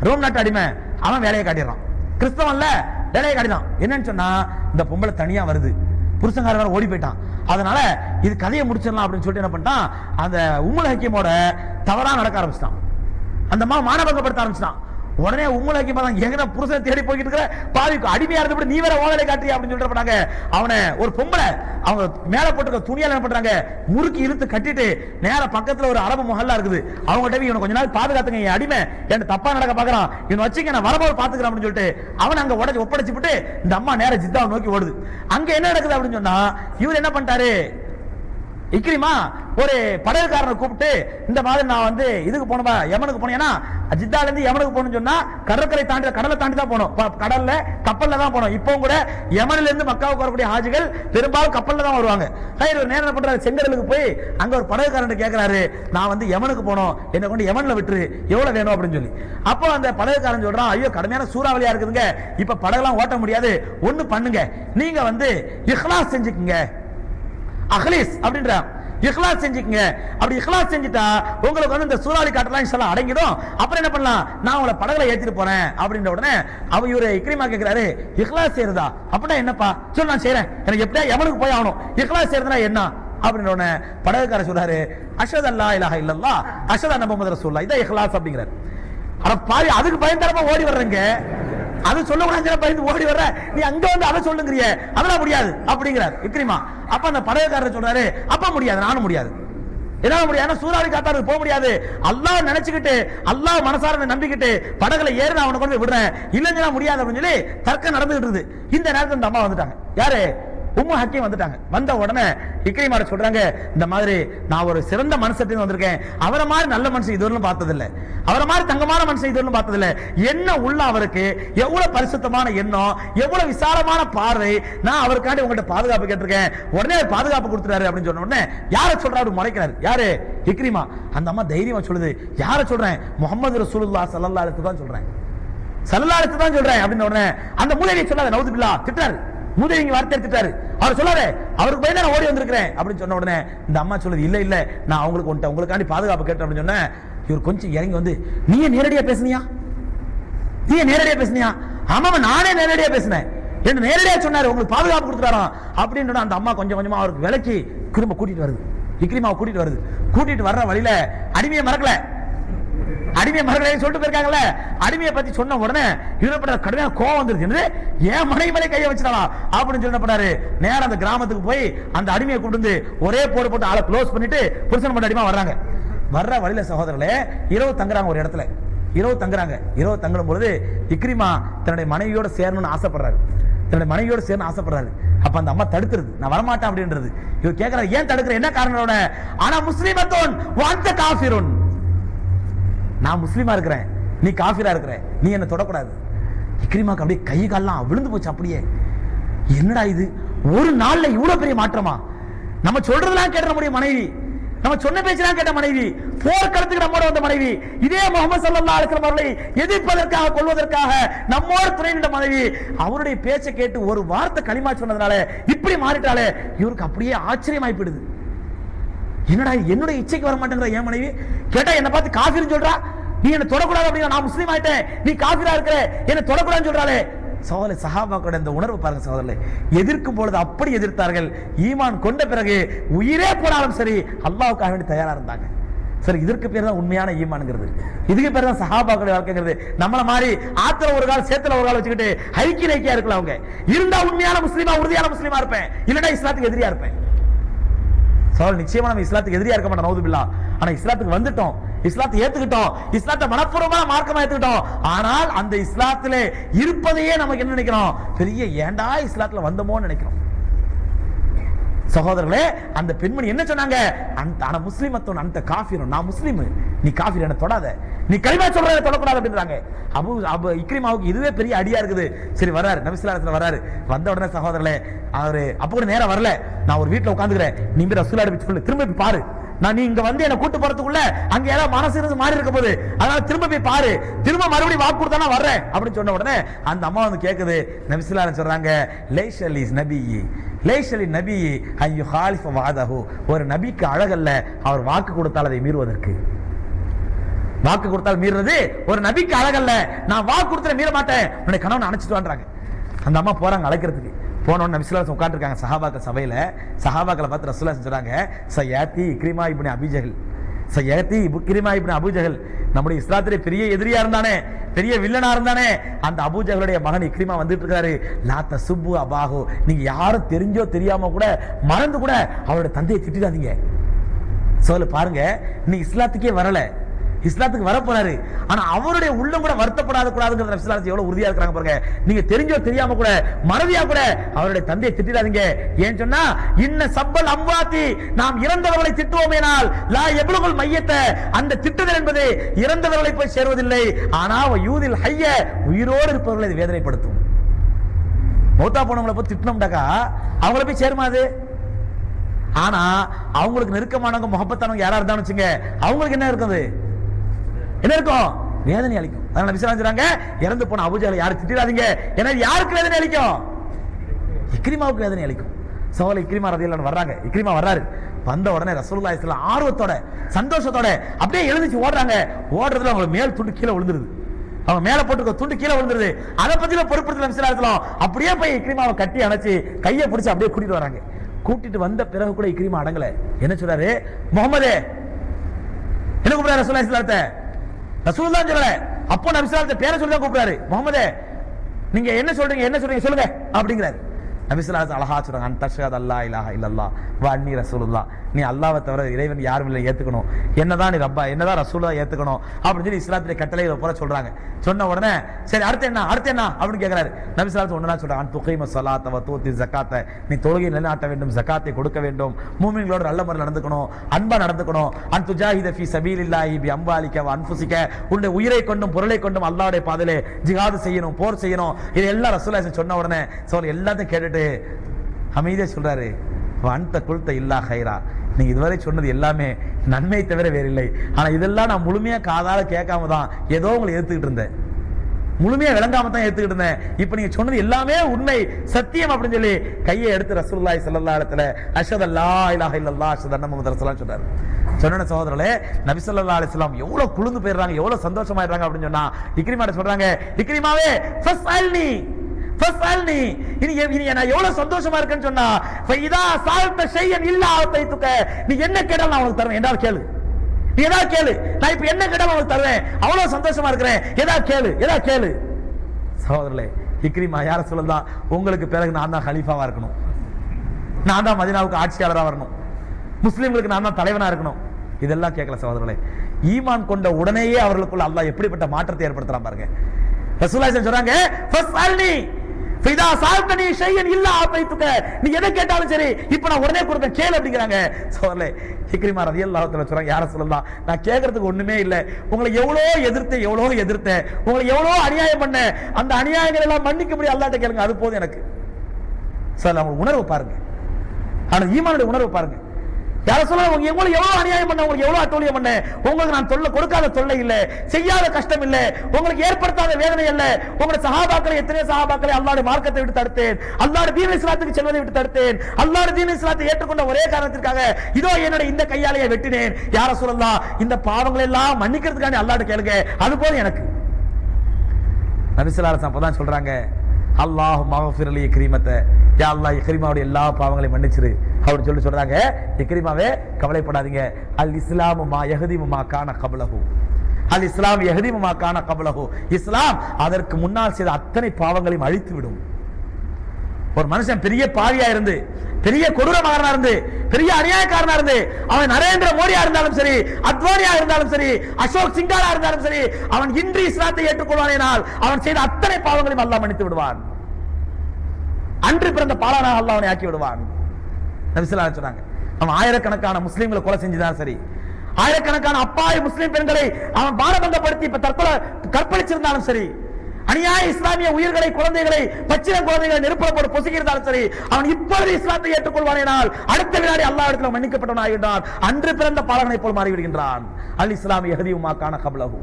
ரோம் நாட்டு அடிமை. அவன் வேலையை காட்டிடுறான். கிறிஸ்தவன்ல வேலையை காட்டிடான் என்னன்னு சொன்னா இந்த பொம்பளை தனியா வருது. புருஷங்கார ஓடி போயிட்டான். அதனால இது கதையை முடிச்சிடலாம் அப்படின்னு சொல்லிட்டு என்ன பண்ணிட்டான்? அந்த உம்முல் ஹக்கீமோட தவறா நடக்க ஆரம்பிச்சிட்டான். அந்த மானபங்கப்படுத்த ஆரம்பிச்சிட்டான். உடனே உம்முல் ஹக்கீம் எங்கன புருஷனை தேடி போய்கிட்டு இருக்கிற? பாவிக்கு அடிமையா இருந்தபடி நீ வேற ஓலை காட்டுறியா அப்படின்னு சொல்லிட்டு போனாங்க. அவனை ஒரு பொம்பளை அவங்க மேல போட்டுருக்க துணியால என்ன பண்றாங்க? முறுக்கி இழுத்து கட்டிட்டு நேர பக்கத்துல ஒரு அரபு முகல்லா இருக்குது. அவங்ககிட்ட இவனை கொஞ்ச நாள் பாதுகாத்துங்க என் அடிமை. என்ன தப்பா நடக்க பாக்குறான். இவன் வச்சுக்க நான் வரபோது பாத்துக்கிறேன் அப்படின்னு சொல்லிட்டு அவன் அங்க உடச்சு ஒப்படைச்சு விட்டு இந்த அம்மா நேர ஜித்தாவை நோக்கி ஓடுது. அங்க என்ன நடக்குது அப்படின்னு சொன்னா இவர் என்ன பண்ணிட்டாரு? இக்ரிமா ஒரு படகுக்காரனை கூப்பிட்டு இந்த மாதிரி நான் வந்து இதுக்கு போனவா யமனுக்கு போனேன்னா ஜித்தால இருந்து யமனுக்கு போகணும்னு சொன்னா கடற்கரை தாண்டி கடலை தாண்டி தான் போகணும். கடல்ல கப்பல்ல தான் போகணும். இப்போ கூட யமனில இருந்து மக்காவுக்கு வரக்கூடிய ஹாஜிகள் பெரும்பாலும் கப்பல்ல தான் வருவாங்க. ஹைர் ஒரு நேரம் பண்றாரு செங்கடலுக்கு போய் அங்க ஒரு படகுக்காரன் கேட்கிறாரு நான் வந்து யமனுக்கு போனோம் என்னை கொண்டு யமன்ல விட்டுரு. எவ்வளவு வேணும்? அப்படின்னு சொல்லி. அப்போ அந்த படகுக்காரன் சொல்றான் ஐயோ கடுமையான சூறாவளியா இருக்குதுங்க. இப்ப படகுலாம் ஓட்ட முடியாது. ஒண்ணு பண்ணுங்க. நீங்க வந்து இஹ்லாஸ் செஞ்சுக்குங்க. அஹ்லீஸ் அப்படின்ற இஹ்லாஸ் செஞ்சுக்கங்க. அப்படி இஹ்லாஸ் செஞ்சுட்டா உங்களுக்கு வந்து இந்த சூறாவளி காட்டலாம் இன்ஷால்லா அடங்கிடும். அப்புறம் என்ன பண்ணலாம்? நான் உங்களை படகுல ஏத்திட்டு போறேன் அப்படின்ற உடனே அவ இவரு இக்ரிமா கேட்கிறாரு இஹ்லாஸ் செய்யறதா அப்படின்னா என்னப்பா? சொல்லு நான் செய்யறேன் எனக்கு எப்படியா எவனுக்கு போய் ஆகணும். இஹ்லாஸ் செய்யறதுனா என்ன? அப்படின்ற உடனே படகுக்காரர் சொல்றாரு அஷத் அல்லா இலஹா இல்லல்லா அஷத் அன்ன முகமது ரசூல்லா இதான் இஹ்லாஸ் அப்படிங்கிறார். பாரு அதுக்கு பயந்தரமா ஓடி வர்றேங்க. அது சொல்ல கூடாது பயந்து ஓடி வர்ற. நீ அங்க வந்து அதை சொல்லுங்கிறிய. அதெல்லாம் முடியாது அப்படிங்கிறார் விக்ரிமா. அப்ப அந்த படகுக்காரர் சொல்றாரு அப்ப முடியாது நானும் முடியாது. என்னால முடியாது சூறாவளி காத்தாருக்கு போக முடியாது. அல்லாஹ் நினைச்சுக்கிட்டு அல்லாஹ் மனசார நம்பிக்கிட்டு படகுல ஏறி நான் அவனை கொண்டு போய் விடுறேன். இல்லைன்னா முடியாது அப்படின்னு சொல்லி தர்க்கம் நடந்துகிட்டு இருந்து இந்த நேரத்தில் இந்த அம்மா வந்துட்டாங்க. யாரு? உம்மு ஹக்கீம் வந்துட்டாங்க. வந்த உடனே இக்ரிமாட சொல்றாங்க இந்த மாதிரி நான் ஒரு சிறந்த மனுஷத்தை வந்திருக்கேன். அவரை மாதிரி நல்ல மனுஷன் இதுவரையும் பார்த்ததில்ல. அவரை மாதிரி தங்கமான மனுஷன் இதுவரையும் பார்த்ததில்ல. என்ன உள்ள அவருக்கு எவ்வளவு பரிசுத்தமான எண்ணம் எவ்வளவு விசாலமான பார்வை நான் அவருக்காண்டி உங்கள்ட்ட பாதுகாப்பு கேட்டிருக்கேன். உடனே பாதுகாப்பு கொடுத்துறாரு அப்படின்னு சொன்ன உடனே யாரை சொல்றாரு முறைக்கிறாரு. யாரு? இக்ரிமா. அந்த அம்மா தைரியமா சொல்லுது. யாரை சொல்றேன்? முகமது ரசூலுல்லா ஸல்லல்லாஹு அலைஹி தான் சொல்றேன். சல்லல்லாஹு தான் சொல்றேன் அப்படின்னு உடனே அந்த மூலையை சொல்லாத நவுது பில்லா திட்டாரு மூதேவி இங்க வார்த்தை எடுத்துட்டாரு. அவர் சொல்லாரு அவருக்கு போய் நான் ஓடி வந்திருக்கிறேன்? அப்படின்னு சொன்ன உடனே இந்த அம்மா சொல்லுது இல்ல இல்ல நான் அவங்களுக்கு உன்ட்ட உங்களுக்காண்டி பாதுகாப்பு கேட்டேன் அப்படின்னு சொன்னேன். இவர் கொஞ்சம் இறங்கி வந்து நீ நேரடியா பேசுனியா? நீ நேரடியா பேசுனியா? ஆமா நானே நேரடியா பேசினேன். என்ன நேரடியா சொன்னாரு உங்களுக்கு பாதுகாப்பு கொடுத்துறாராம் அப்படின்னு அந்த அம்மா கொஞ்சம் கொஞ்சமா அவருக்கு விலக்கி திரும்ப கூட்டிட்டு வருது. இக்ரிமாவை கூட்டிட்டு வருது. கூட்டிட்டு வர்ற வழியில அடிமையை மறக்கல. அடிமையை மறக்கலை சொல்லிட்டு போயிருக்காங்கல்ல அடிமையை பத்தி சொன்ன உடனே இவரப்பட கடுமையான கோவம் வந்துருச்சு. என்னது? ஏன் மனைவி மேலே கையை வச்சிடலாம் அப்படின்னு சொல்லப்படாரு நேரம் அந்த கிராமத்துக்கு போய் அந்த அடிமையை கொண்டு வந்து ஒரே போடு போட்டு ஆளை க்ளோஸ் பண்ணிட்டு புருஷன் பண்ண அடிமை வர்றாங்க. வர்ற வழியில சகோதரர்களே இரவு தங்குறாங்க ஒரு இடத்துல. இரவு தங்குறாங்க. இரவு தங்கும் பொழுது இக்ரிமா தன்னுடைய மனைவியோட சேரணும்னு ஆசைப்படுறாரு. தன்னுடைய மனைவியோட சேரணும் ஆசைப்படுறாரு. அப்ப அந்த அம்மா தடுக்கிறது நான் வரமாட்டேன் அப்படின்றது. இவர் கேட்கிறாரு ஏன் தடுக்கிற? என்ன காரணம் ஆனா முஸ்லீம் வாந்த காஃபிருன். நான் முஸ்லீமா இருக்கிறேன். நீ காஃபிரா இருக்கிற. நீ என்ன தொடக்கூடாது. இக்ரிமாக்கு அப்படியே கை கால்லாம் விழுந்து போச்சு அப்படியே. என்னடா இது? ஒரு நாள்ல இவ்வளவு பெரிய மாற்றமா? நம்ம சொல்றதெல்லாம் கேட்ட நம்முடைய மனைவி. நம்ம சொன்ன பேச்செல்லாம் கேட்ட மனைவி. போர்க்களத்துக்கு நம்மோட வந்த மனைவி. இதே முகமது சல்லா இருக்கிற அவர்களை எதிர்ப்பதற்காக கொள்வதற்காக நம்மோட துணை நின்ற மனைவி. அவருடைய பேச்சை கேட்டு ஒரு வார்த்தை களிமா சொன்னதுனால இப்படி மாறிட்டாலே இவருக்கு அப்படியே ஆச்சரியமாய் போயிடுது. என்னடா என்னுடைய இச்சைக்கு வர மாட்டேங்கிற என் மனைவி? கேட்டா என்ன பார்த்து காஃபின்னு சொல்றா? நீ என்ன தொடக்கூடாது அப்படின்னா நான் முஸ்லீம் ஆயிட்டேன். நீ காபிரா இருக்கிற என்ன தொடக்கூடாதுன்னு சொல்றாளே. சோதரி சஹாபாக்களோட இந்த உணர்வு பாருங்க சகோதரர்களே. எதிர்க்கும் பொழுது அப்படி எதிர்த்தார்கள். ஈமான் கொண்ட பிறகு உயிரே போனாலும் சரி அல்லாவுக்காக வேண்டி தயாரா இருந்தாங்க. சரி இதற்கு பேர் தான் உண்மையான ஈமான்ங்கிறது. இதுக்கு பேர் தான் சஹாபாக்களுடைய வாழ்க்கைங்கிறது. நம்மள மாதிரி ஆத்துல ஒரு கால் சேத்துல ஒரு கால் வச்சுக்கிட்டு ஐக்கிய ஐக்கியா இருக்கலாம் அவங்க. இருந்தா உண்மையான முஸ்லீமா உறுதியான முஸ்லீமா இருப்பேன். இல்லைன்னா இஸ்லாத்துக்கு எதிரியா இருப்பேன். சோழ நிச்சயமா நம்ம இஸ்லாத்துக்கு எதிரியா இருக்க மாட்டோம் நவுதுபில்லா. ஆனா இஸ்லாத்துக்கு வந்துட்டோம். இஸ்லாத்தை ஏத்துக்கிட்டோம். இஸ்லாத்தை மனப்பூர்வமான மார்க்கமா ஏத்துக்கிட்டோம். ஆனால் அந்த இஸ்லாத்துல இருப்பதையே நமக்கு என்ன நினைக்கிறோம்? பெரிய ஏண்டா இஸ்லாத்துல வந்தோமோன்னு நினைக்கிறோம். சகோதரர்களே அந்த பெண்மணி என்ன சொன்னாங்க? அந்த ஆனா முஸ்லிமத்தோன் அந்த காஃபிரும் நான் முஸ்லீம். நீ காஃபிர் என்ன தொடாத. நீ கலிமா சொல்றத தொடக்கூடாது அப்படின்றாங்க. அபு அபு இக்ரிமாவுக்கு இதுவே பெரிய அடியா இருக்குது. சரி வராரு நபிசுல்லாத்துல வராரு வந்த உடனே சகோதரர்களே அவரு அப்ப கூட நேரம் வரல. நான் ஒரு வீட்டுல உட்காந்துக்கிறேன். நீ ரசூலா போய் சொல்லு. திரும்ப பாரு. நான் நீ இங்க வந்து என்ன கூட்டு போறதுக்குள்ள அங்க ஏதாவது மனசு இருந்து மாறி இருக்க போது அதனால திரும்ப போய் பாரு. திரும்ப மறுபடியும் வாக்கு கொடுத்தா நான் வர்றேன் அப்படின்னு சொன்ன உடனே அந்த அம்மா வந்து கேக்குது. நபிசுல்லா சொல்றாங்க லேஷல் இஸ் நபி லேஷலி நபி ஐயோ ஹாலிஃப வாதஹு ஒரு நபிக்கு அழகல்ல அவர் வாக்கு கொடுத்தால் அதை மீறுவதற்கு. வாக்கு கொடுத்தால் மீறுறது ஒரு நபிக்கு அழகல்ல. நான் வாக்கு கொடுத்த மீற மாட்டேன். உன்னை கணவன் அணைச்சிட்டு வான்றாங்க. அந்த அம்மா போறாங்க அழைக்கிறதுக்கு. போனோன்னு நபிசுல்லா உட்காந்துருக்காங்க சஹாபாக்கள் சபையில். சஹாபாக்களை பார்த்து ரசூலா சொல்றாங்க சயாத்தி இக்ரிமா இப்படி அபிஜகல் சயாத்தி இக்ரிமா இப்படி அபுஜகல் நம்முடைய இஸ்லாத்திலே பெரிய எதிரியா இருந்தானே பெரிய வில்லனா இருந்தானே. அந்த அபூஜகளுடைய மகன் இக்ரிமா வந்துட்டு இருக்காரு லாத்த சுப்பு அபாகு நீங்க யாரும் தெரிஞ்சோ தெரியாம கூட மறந்து கூட அவருடைய தந்தையை திட்டிடாதீங்க. சொல்ல பாருங்க நீ இஸ்லாத்துக்கே வரலை. இஸ்லாத்துக்கு வரப்போறாரு. ஆனா அவருடைய உள்ளம் கூட வருத்தப்படாத கூடாதுங்கிற இஸ்லாத்து எவ்வளவு உறுதியா இருக்கிறாங்க பாருங்க. நீங்க தெரிஞ்சோ தெரியாம கூட மறதியா கூட அவருடைய தந்தையை திட்டிடாதீங்க. ஏன் சொன்னா இன்ன சப்பல் அம்வாத்தி நாம் இறந்தவர்களை திட்டுவோமேனால் லா எவ்வளவு மையத்தை. அந்த திட்டுதல் என்பது இறந்தவர்களை போய் சேருவதில்லை. ஆனா யூதில் ஹைய உயிரோடு இருப்பவர்களை இது வேதனைப்படுத்தும். மௌத்தா போனவங்களை போய் திட்டினோம்டாக்கா அவங்கள போய் சேருமா அது? ஆனா அவங்களுக்கு நெருக்கமானவங்க முகப்பத்தானவங்க யாரா இருந்தாலும் வச்சுங்க அவங்களுக்கு என்ன இருக்குது? என்ன இருக்கும் வேதனை அளிக்கும். அதனால விசாரிச்சுறாங்க இறந்து போன அபுஜால யாரும் திட்டிடாதீங்க. ஏன்னா யாருக்கு வேதனை அளிக்கும்? இக்ரிமாவுக்கு வேதனை அளிக்கும். சோழ இக்ரிமா ரதியல்லான்னு வர்றாங்க. இக்ரிமா வர்றாரு. வந்த உடனே ரசூலுல்லாஹி இஸ்லாம் ஆர்வத்தோட சந்தோஷத்தோட அப்படியே எழுந்துச்சு ஓடுறாங்க. ஓடுறதுல அவங்க மேல் துண்டு கீழே விழுந்துருது. அவங்க மேல போட்டுக்க துண்டு கீழே விழுந்துருது. அதை பத்தில பொறுப்படுத்தல விசாரத்துல அப்படியே போய் இக்ரிமாவை கட்டி அணைச்சு கையை பிடிச்சி அப்படியே கூட்டிட்டு வராங்க. கூட்டிட்டு வந்த பிறகு கூட இக்ரிமா அடங்கல. என்ன சொல்றாரு? முகமது என்ன கூப்பிடுறாரு ரசூலுல்லாஹி இஸ்லாத்தை அலைஹி ரசூல் தான் சொல்லல அப்போ நபி ஸல்லல்லாஹு பேரை சொல்லி தான் கூப்பிடுறாரு. முகமதே நீங்க என்ன சொல்றீங்க என்ன சொல்றீங்க சொல்லுங்க அப்படிங்கிறாரு. நபி ஸல்லல்லாஹு அலைஹி அழகா சொல்றாங்க அந்த தஷ்ஹத் அல்லா இலாஹ இல்லல்லாஹ் வ அன்னி ரசூலுல்லாஹ். நீ அல்லாவை தவிர இறைவன் யாரும் இல்லை ஏற்றுக்கணும் என்னதான் நீ ரப்பா என்னதான் ரசூலா ஏற்றுக்கணும் அப்படின்னு சொல்லி இஸ்லாத்திலே கட்டளை போல சொல்றாங்க. சொன்ன உடனே சரி அடுத்து என்ன அடுத்து என்ன அப்படின்னு கேட்குறாரு நபி ஸல்லல்லாஹு ஒண்ணா சொல்றாங்க துகைம ஸலாத்த தூத்தி ஜகாத்த நீ தொழுகை நிலைநாட்ட வேண்டும் ஜக்காத்தை கொடுக்க வேண்டும். மூமின்களோடு நல்ல முறையில் நடந்துக்கணும் அன்பா நடந்துக்கணும். அன் துஜாஹித ஃபீ சபீலில்லாஹி பி அம்பாலிக்க அன்புசிக்க அன்ஃபுசிக்க உன்னுடைய உயிரை கொண்டும் பொருளை கொண்டும் அல்லாவுடைய பாதையிலே ஜிஹாது செய்யணும் போர் செய்யணும். இது எல்லாம் ரசூலுல்லாஹி சொன்ன உடனே சோல் எல்லாத்தையும் கேட்டுட்டு அமைதியாக சொல்றாரு அந்த குல்த இல்லா ஹைரா நீங்க இதுவரை சொன்னது எல்லாமே நன்மை தவிர வேறில்லை. ஆனா இதெல்லாம் நான் முழுமையா காதால கேட்காம தான் ஏதோ உங்களை ஏத்துக்கிட்டு இருந்தேன். முழுமையா விளங்காம தான் ஏத்துக்கிட்டு இருந்தேன். இப்ப நீங்க சொன்னது எல்லாமே உண்மை சத்தியம் அப்படின்னு சொல்லி கையை எடுத்து ரசூல்லாய் சல்லா இடத்துல அஷத் அல்லா இலாஹ இல்லல்லாஹ் அஷத் அன்ன முகமது ரசலாம் சொன்னார். சொன்ன சகோதரர்களே நபிசல்லா அலிஸ்லாம் எவ்வளோ குழுந்து எவ்வளவு போயிடுறாங்க எவ்வளவு சந்தோஷமாயிடுறாங்க அப்படின்னு சொன்னா இக்ரிமாட்ட சொல்றாங்க இக்ரிமாவே நீ ஃபஸ்அல்னி இனி இனி நான் எவ்வளவு சந்தோஷமா இருக்கேன்னு சொன்னா ஃபைதா சால்த ஷையன் இல்லா ஆத்தைத்துக்க நீ என்ன கேட்டாலும் நான் உனக்கு தருவேன். என்றால் கேளு. நீ ஏதாவது கேளு. நான் இப்ப என்ன கேட்டாலும் உனக்கு தருவேன். அவ்வளவு சந்தோஷமா இருக்கிறேன். ஏதாவது கேளு. ஏதாவது கேளு. சகோதரர்களே இக்ரிமா யார சொல்லுதா உங்களுக்கு பிறகு நான் தான் ஹலீஃபாவா இருக்கணும். நான் தான் மதினாவுக்கு ஆட்சியாளராக வரணும். முஸ்லீம்களுக்கு நான் தான் தலைவனா இருக்கணும். இதெல்லாம் கேட்கல சகோதரர்களே. ஈமான் கொண்ட உடனேயே அவர்களுக்குள்ள அல்லாஹ் எப்படிப்பட்ட மாற்றத்தை ஏற்படுத்துகிறான் பாருங்க. சொல்கிறாங்க சொல்றாங்க ஃபஸ்அல்னி ஃபிதா சால்தனி ஷையன் இல்ல ஆபைத்துக்க நீ எதை கேட்டாலும் சரி இப்போ நான் உடனே கொடுப்பேன் கேளு அப்படிங்கிறாங்க. சோர்லே இக்ரிமா ரலியல்லாஹு தஆலா சொல்றாங்க யார சொல்லலாம் நான் கேட்கறதுக்கு ஒண்ணுமே இல்ல. உங்களை எவ்வளோ எதிர்த்து எவ்வளோ எதிர்த்து உங்களை எவ்வளோ அநியாயம் பண்ண அந்த அநியாயங்கள் எல்லாம் மன்னிக்க முடியும் கேளுங்க அது போதும் எனக்கு. சார் அவங்க உணர்வு பாருங்க. ஆனா ஈமானுடைய உணர்வு பாருங்க. யார சொல்ல உங்க உங்களுக்கு எவ்வளவு அநியாயம் பண்ண உங்களுக்கு எவ்வளவு அட்டூழியம் பண்ண? உங்களுக்கு நான் தொல்லை கொடுக்காத தொல்லை இல்ல. செய்யாத கஷ்டம் இல்ல. உங்களுக்கு ஏற்படுத்தாத வேதனை இல்ல உங்களுடைய சகாபாக்களை எத்தனை சகாபாக்களை அல்லாடு மார்க்கத்தை விட்டு தடுத்தேன். அல்லாஹ்வுடைய தீன இஸ்லாத்துக்கு செல்வதை விட்டு தடுத்தேன். அல்லாடு தீன இஸ்லாத்தை ஏற்றுக்கொண்ட ஒரே காரணத்திற்காக இதோ என்னோட இந்த கையாலையை வெட்டினேன். யார சொல்லலாம்? இந்த பாவங்களை எல்லாம் மன்னிக்கிறதுக்காண்டி அல்லாடு கேளுங்க. அது போதும் எனக்கு. நபிசல்லாஸ் அப்பதான் சொல்றாங்க அல்லாஹ் மகஃபிரலி கிரீமத்தை. யா அல்லாஹ் இக்ரீமாவுடைய எல்லா பாவங்களையும் மன்னிச்சிரு. அப்படின்னு சொல்லி சொல்றாங்க. இக்ரீமாவே கவலைப்படாதீங்க. அல் இஸ்லாமு மா யஹதிமு மா கான கபலஹு. அல் இஸ்லாம் யஹதிமு மா கான கபலஹு. இஸ்லாம் அதற்கு முன்னால் செய்த அத்தனை பாவங்களையும் அழித்து விடும் ஒரு மனுஷன் பெரிய பாவியா இருந்து பெரிய கொடூரமாகனா இருந்து பெரிய அநியாயக்காரனா இருந்து அவன் நரேந்திர மோடியா இருந்தாலும் சரி அத்வானியா இருந்தாலும் சரி அசோக் சிங்காரா இருந்தாலும் சரி அவன் இன்றி இஸ்லாத்தை ஏற்றுக்கொள்வானால் அவன் செய்த அத்தனை பாவங்களையும் அல்லாஹ் மன்னித்து விடுவான். அன்று பிறந்த பாலானாக அல்லாஹ் அவனை ஆக்கி விடுவான். நபிசுல்லா சொன்னாங்க. அவன் ஆயிரக்கணக்கான முஸ்லீம்களை கொலை செஞ்சுதான் சரி. ஆயிரக்கணக்கான அப்பாவி முஸ்லீம் பெண்களை அவன் பாரபந்தப்படுத்தி இப்ப தற்கொலை கற்பழிச்சிருந்தாலும் சரி அநியாய இஸ்லாமிய உயிர்களை குழந்தைகளை பச்சில குழந்தைகளை நெருப்புல போட்டு சரி அவன் இப்பொழுது இஸ்லாத்தை ஏற்றுக்கொள்வானேனால் அடுத்த வினாடி அல்லா இடத்துல மன்னிக்கப்பட்டவனாகின்றான் அன்று பிறந்த பாலகனை போல் மாறிவிடுகின்றான். அல் இஸ்லாமிய எஹதியுமா கான கபலகு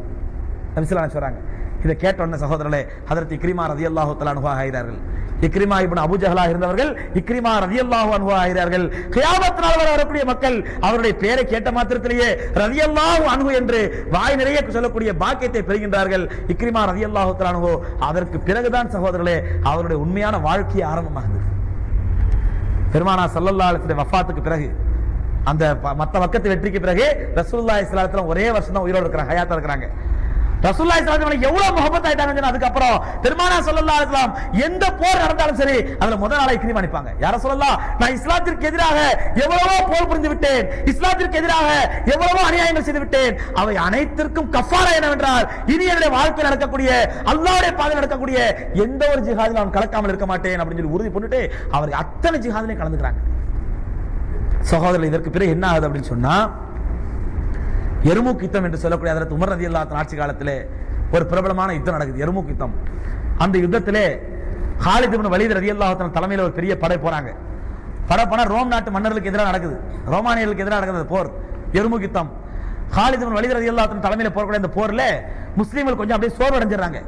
சொல்றாங்க. இதை கேட்ட சகோதரர்களே ஹதரத் இக்ரிமா ரதி அல்லாஹு அன்ஹு ஆகிறார்கள். இக்ரிமா இப்னு அபூ இருந்தவர்கள் இக்ரிமா ரதியல்லாஹு அன்ஹு ஆகிறார்கள். கியாமத் நாள் வரை வரக்கூடிய மக்கள் அவருடைய பெயரை கேட்ட மாத்திரத்திலேயே ரதியல்லாஹு அன்ஹு என்று வாய் நிறைய சொல்லக்கூடிய பாக்கியத்தை பெறுகின்றார்கள். இக்ரிமா ரதியல்லாஹு தஆலா அன்ஹு அதற்கு பிறகுதான் சகோதரர்களே அவருடைய உண்மையான வாழ்க்கையை ஆரம்பமாகுது பெருமானா சல்லல்லாஹு வஃபாத்துக்கு பிறகு அந்த மற்ற மத்த பக்கத்து வெற்றிக்கு பிறகு ரசூல்லா இஸ்லாத்துல ஒரே வருஷம் தான் உயிரோடு இருக்கிறாங்க ஹயாத்தா இருக்கிறாங்க. ரசூலுல்லாஹி ஸல்லல்லாஹு எவ்வளவு முகப்பத் ஆயிட்டாங்கன்னு அதுக்கப்புறம் பெருமானா சொல்லலா இருக்கலாம் எந்த போர் நடந்தாலும் சரி அதுல முதல் நாளை கிரிமா அனுப்பாங்க யார சொல்லலாம் நான் இஸ்லாத்திற்கு எதிராக எவ்வளவோ போர் புரிந்து விட்டேன் இஸ்லாத்திற்கு எதிராக எவ்வளவோ அநியாயங்கள் செய்து விட்டேன் அவை அனைத்திற்கும் கஃபாரா என்னவென்றால் இனி என்னுடைய வாழ்க்கையில் நடக்கக்கூடிய அல்லாவுடைய பாதையில் நடக்கக்கூடிய எந்த ஒரு ஜிஹாதில் நான் கலக்காமல் இருக்க மாட்டேன் அப்படின்னு சொல்லி உறுதி பண்ணிட்டு அவர் அத்தனை ஜிஹாதிலையும் கலந்துக்கிறாங்க. சகோதரர் இதற்கு பிறகு என்ன ஆகுது அப்படின்னு சொன்னா எருமூக்கு யுத்தம் என்று சொல்லக்கூடிய அதற்கு உமர் ரதி ஆட்சி காலத்திலே ஒரு பிரபலமான யுத்தம் நடக்குது எருமூக்கு யுத்தம். அந்த யுத்தத்திலே ஹாலித் இப்னு வலீத் ரதி தலைமையில ஒரு பெரிய படை போறாங்க. படை போனா ரோம் நாட்டு மன்னர்களுக்கு எதிராக நடக்குது. ரோமானியர்களுக்கு எதிராக நடக்குது அந்த போர் எருமூக்கு யுத்தம். ஹாலித் இப்னு வலீத் ரதி தலைமையில போறக்கூடிய இந்த போர்ல முஸ்லீம்கள் கொஞ்சம் அப்படியே சோர்வு அடைஞ்சிடறாங்க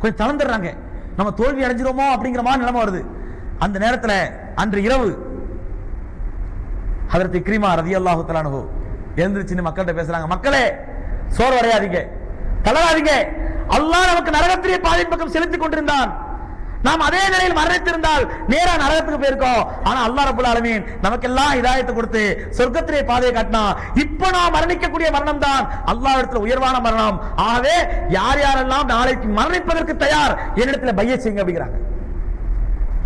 கொஞ்சம் தளர்ந்துடுறாங்க. நம்ம தோல்வி அடைஞ்சிருமோ அப்படிங்கிற மாதிரி நிலைமை வருது. அந்த நேரத்துல அன்று இரவு ஹதரத் ரதி ரதியல்லாஹு தஆலாஹு எழுந்திருச்சு மக்கள்கிட்ட பேசுறாங்க. மக்களே சோர்வடையாதீங்க தளராதீங்க. அல்லாஹ் நமக்கு நரகத்திலே பாதையின் பக்கம் செலுத்திக் கொண்டிருந்தான். நாம் அதே நிலையில் மரணித்திருந்தால் நேரா நரகத்துக்கு போயிருக்கோம். ஆனா அல்லாஹ் ரபுல் ஆலமீன் நமக்கெல்லாம் இதாயத்தை கொடுத்து சொர்க்கத்திலே பாதையை காட்டினா இப்ப நாம் மரணிக்கக்கூடிய மரணம் தான் அல்லாஹ் இடத்துல உயர்வான மரணம். ஆகவே யார் யாரெல்லாம் நாளைக்கு மரணிப்பதற்கு தயார்? என்னிடத்துல பைய செய்யுங்க அப்படிங்கிறாங்க.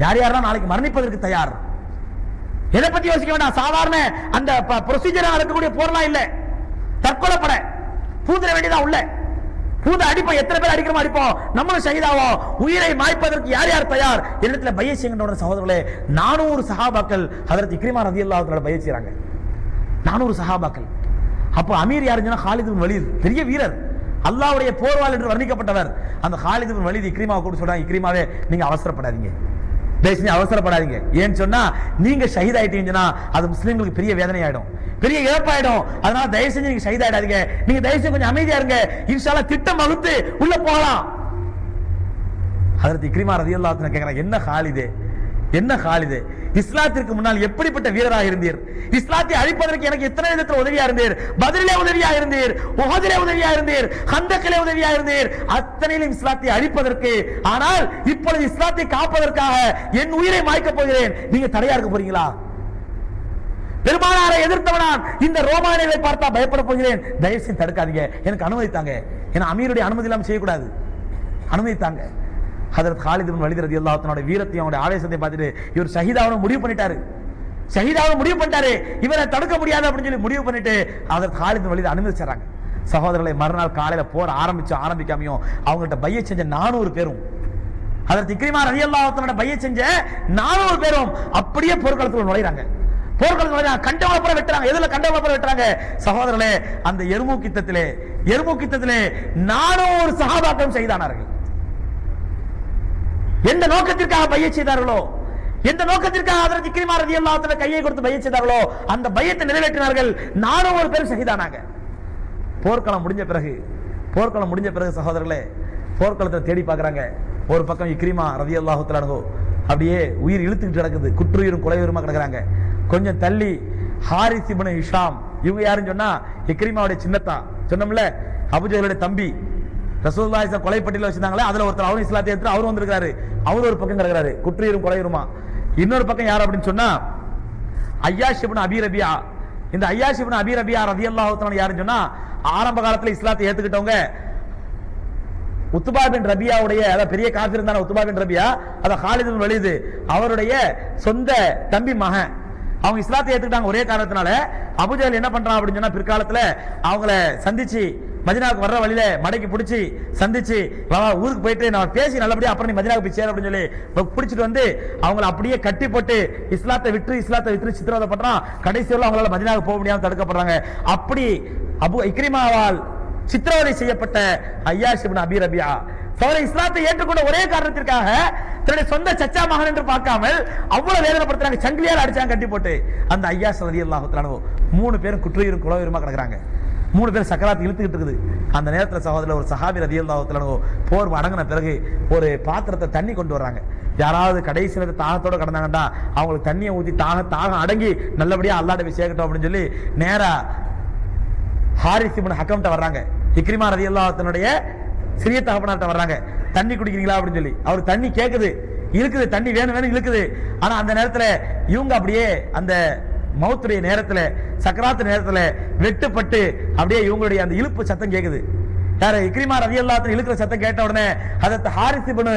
யார் யாரெல்லாம் நாளைக்கு மரணிப்பதற்கு தயார்? எதை பத்தி யோசிக்க வேண்டாம். சாதாரண அந்த ப்ரொசீஜரா நடக்கக்கூடிய போர்லாம் இல்ல. தற்கொலை பட. பூந்திர வேண்டியதா உள்ள. பூதை அடிப்போம். எத்தனை பேர் அடிக்கிறோம் அடிப்போம்? நம்மளும் ஷஹீதாவோம் உயிரை மாய்ப்பதற்கு யார் யார் தயார்? என்னிடத்துல பைய சகோதரர்களே நானூறு சகாபாக்கள் அதற்கு இக்ரிமா ரதி அல்லாஹோட பைய நானூறு சகாபாக்கள் அப்போ அமீர் யாருன்னா ஹாலித் வலிது. பெரிய வீரர். அல்லாவுடைய போர்வாள் என்று வர்ணிக்கப்பட்டவர். அந்த ஹாலிது வலிது இக்ரிமாவை கூட சொல்றாங்க இக்ரிமாவே நீங்க அவசரப்படாதீங்க. தயவு செஞ்சு அவசரப்படாதீங்க. ஏன்னு சொன்னா நீங்க ஷஹீத் ஆயிட்டீங்கன்னா அது முஸ்லீம்களுக்கு பெரிய வேதனை ஆயிடும் பெரிய இழப்பாயிடும். அதனால தயவு செஞ்சு நீங்க ஷஹீத் ஆயிடாதீங்க நீங்க தயவு செஞ்சு கொஞ்சம் அமைதியா இருங்க. இன்ஷால திட்டம் வகுத்து உள்ள போகலாம். அதற்கு இக்ரிமா ரதி அன்ஹு கேட்கறேன் என்ன ஹாலிதே என்ன ஹாலிதே இஸ்லாத்திற்கு முன்னால் எப்படிப்பட்ட வீரராக இருந்தீர்? இஸ்லாத்தை அழிப்பதற்கு எனக்கு எத்தனை விதத்தில் உதவியா இருந்தீர்? பதிலே உதவியா இருந்தீர்? உஹதிலே உதவியா இருந்தீர்? ஹந்தக்கிலே உதவியா இருந்தீர்? அத்தனையிலும் இஸ்லாத்தை அழிப்பதற்கு. ஆனால் இப்பொழுது இஸ்லாத்தை காப்பதற்காக என் உயிரை மாய்க்கப் போகிறேன். நீங்க தடையா இருக்க போறீங்களா? பெருமானாரை எதிர்த்தவனான் இந்த ரோமானியர்களை பார்த்தா பயப்பட போகிறேன். தயவு செய்து தடுக்காதீங்க. எனக்கு அனுமதித்தாங்க. ஏன்னா அமீருடைய அனுமதி இல்லாமல் செய்யக்கூடாது. அனுமதித்தாங்க. ஹதரத் ஹாலித் பின் வலித் ரலியல்லாஹு தன்னோட வீரத்தையும் ஆவேசத்தை பார்த்துட்டு இவர் ஷஹீதாவன முடிவு பண்ணிட்டாரு. ஷஹீதாவை முடிவு பண்ணிட்டாரு. இவரை தடுக்க முடியாது அப்படின்னு சொல்லி முடிவு பண்ணிட்டு ஹதரத் ஹாலித் பின் அனுமதிச்சாங்க சகோதரர்களை மறுநாள் காலையில போர் ஆரம்பிச்சு ஆரம்பிக்காமையும் அவங்கள்ட்ட பைய செஞ்ச நானூறு பேரும் அதற்கு இக்ரிமா ரலியல்லாஹு அல்லாத்தனோட பைய செஞ்ச நானூறு பேரும் அப்படியே போர்க்களத்தில் நுழைறாங்க போர்க்களத்தில் நுழைறாங்க வெட்டுறாங்க. எதுல கண்டவள வெட்டுறாங்க? சகோதரர்களே அந்த எருமூக்கித்தத்திலே எருமூக்கித்தத்திலே நானூறு சகாபாக்கம் செய்தானார்கள் எந்த நோக்கத்திற்காக பைய செய்தார்களோ? எந்த நோக்கத்திற்காக அதற்கு கிரிமா ரலியல்லாஹு தஆலா கையை கொடுத்து பைய செய்தார்களோ அந்த பையத்தை நிறைவேற்றினார்கள். நானும் ஒரு பேரும் சகிதானாங்க போர்க்களம் முடிஞ்ச பிறகு போர்க்களம் முடிஞ்ச பிறகு சகோதரர்களே போர்க்களத்தை தேடி பார்க்குறாங்க. ஒரு பக்கம் இக்ரிமா ரதி தஆலா அன்ஹு அப்படியே உயிர் இழுத்துக்கிட்டு கிடக்குது. குற்றுயிரும் குலையுருமா கிடக்குறாங்க. கொஞ்சம் தள்ளி ஹாரிஸ் இப்னு ஹிஷாம் இவங்க யாருன்னு சொன்னா இக்ரிமாவுடைய சின்னத்தா. சொன்னோம்ல அபுஜகளுடைய தம்பி. ரசூலுல்லாஹி ஸல்லல்லாஹு கொலை பட்டியல வச்சிருந்தாங்களே அதுல ஒருத்தர் அவரும் இஸ்லாத்தை எடுத்து அவரும் வந்திருக்காரு அவரும் ஒரு பக்கம் கிடக்கிறாரு. குற்றியரும் குலையுருமா? இன்னொரு பக்கம் யார் அப்படின்னு சொன்னா ஐயா இப்னு அபி ரபியா. இந்த ஐயா இப்னு அபி ரபியா ரலியல்லாஹு ஒருத்தன யாருன்னு சொன்னா ஆரம்ப காலத்துல இஸ்லாத்தை ஏத்துக்கிட்டவங்க உத்துபா பின் ரபியாவுடைய அதாவது பெரிய காஃபிர் தான உத்துபா பின் ரபியா அதை ஹாலித் பின் அவருடைய சொந்த தம்பி மகன். அவங்க இஸ்லாத்தை ஏத்துக்கிட்டாங்க ஒரே காரணத்தினால அபுஜல் என்ன பண்றான் அப்படின்னு சொன்னா பிற்காலத்துல அவங்கள சந்திச்சு மதினாவுக்கு வர்ற வழியில மடைக்கு பிடிச்சி சந்திச்சு வா ஊருக்கு போயிட்டு நான் பேசி நல்லபடியா அப்புறம் நீ மதினாவுக்கு போய் சேர அப்படின்னு சொல்லி பிடிச்சிட்டு வந்து அவங்கள அப்படியே கட்டி போட்டு இஸ்லாத்தை விட்டு இஸ்லாத்தை விட்டு சித்திரவதை பண்றான். கடைசி அவங்களால மதினாவுக்கு போக முடியாம தடுக்கப்படுறாங்க. அப்படி அபு இக்ரிமாவால் சித்திரவதை செய்யப்பட்ட ஐயாஷ் இப்னு அபி ரபியா. சோழ இஸ்லாத்தை ஏற்றுக்கொண்ட ஒரே காரணத்திற்காக தன்னுடைய சொந்த சச்சா மகன் என்று பார்க்காமல் அவ்வளவு வேதனைப்படுத்துறாங்க. சங்கிலியால் அடிச்சாங்க கட்டி போட்டு. அந்த ஐயா ரதி அல்லாஹு மூணு பேரும் குற்றுயிரும் குலவீரமா கிடக்குறாங்க. மூணு பேர் சக்கராத்து இழுத்துக்கிட்டு இருக்குது. அந்த நேரத்தில் சகோதரர் ஒரு சஹாபி ரதி போர் அடங்கின பிறகு ஒரு பாத்திரத்தை தண்ணி கொண்டு வர்றாங்க. யாராவது கடைசி நேரத்தை தாகத்தோட கடந்தாங்கடா அவங்களுக்கு தண்ணியை ஊற்றி தாக தாகம் அடங்கி நல்லபடியாக அல்லாட போய் சேர்க்கட்டும் அப்படின்னு சொல்லி நேராக ஹாரிஸ் இப்னு ஹக்கம்ட்ட வர்றாங்க. இக்ரிமா ரதியல்லாவத்தினுடைய சிறிய தகப்பனார்ட்ட வர்றாங்க. தண்ணி குடிக்கிறீங்களா அப்படின்னு சொல்லி. அவர் தண்ணி கேட்குது இருக்குது தண்ணி வேணும் வேணும் இழுக்குது. ஆனால் அந்த நேரத்தில் இவங்க அப்படியே அந்த மௌத்துடைய நேரத்தில் சக்கராத்து நேரத்தில் வெட்டுப்பட்டு அப்படியே இவங்களுடைய அந்த இழுப்பு சத்தம் கேட்குது யார இக்ரிமா ரதி ரலியல்லாஹு இழுக்கிற சத்தம் கேட்ட உடனே அதற்கு ஹாரிசிபனு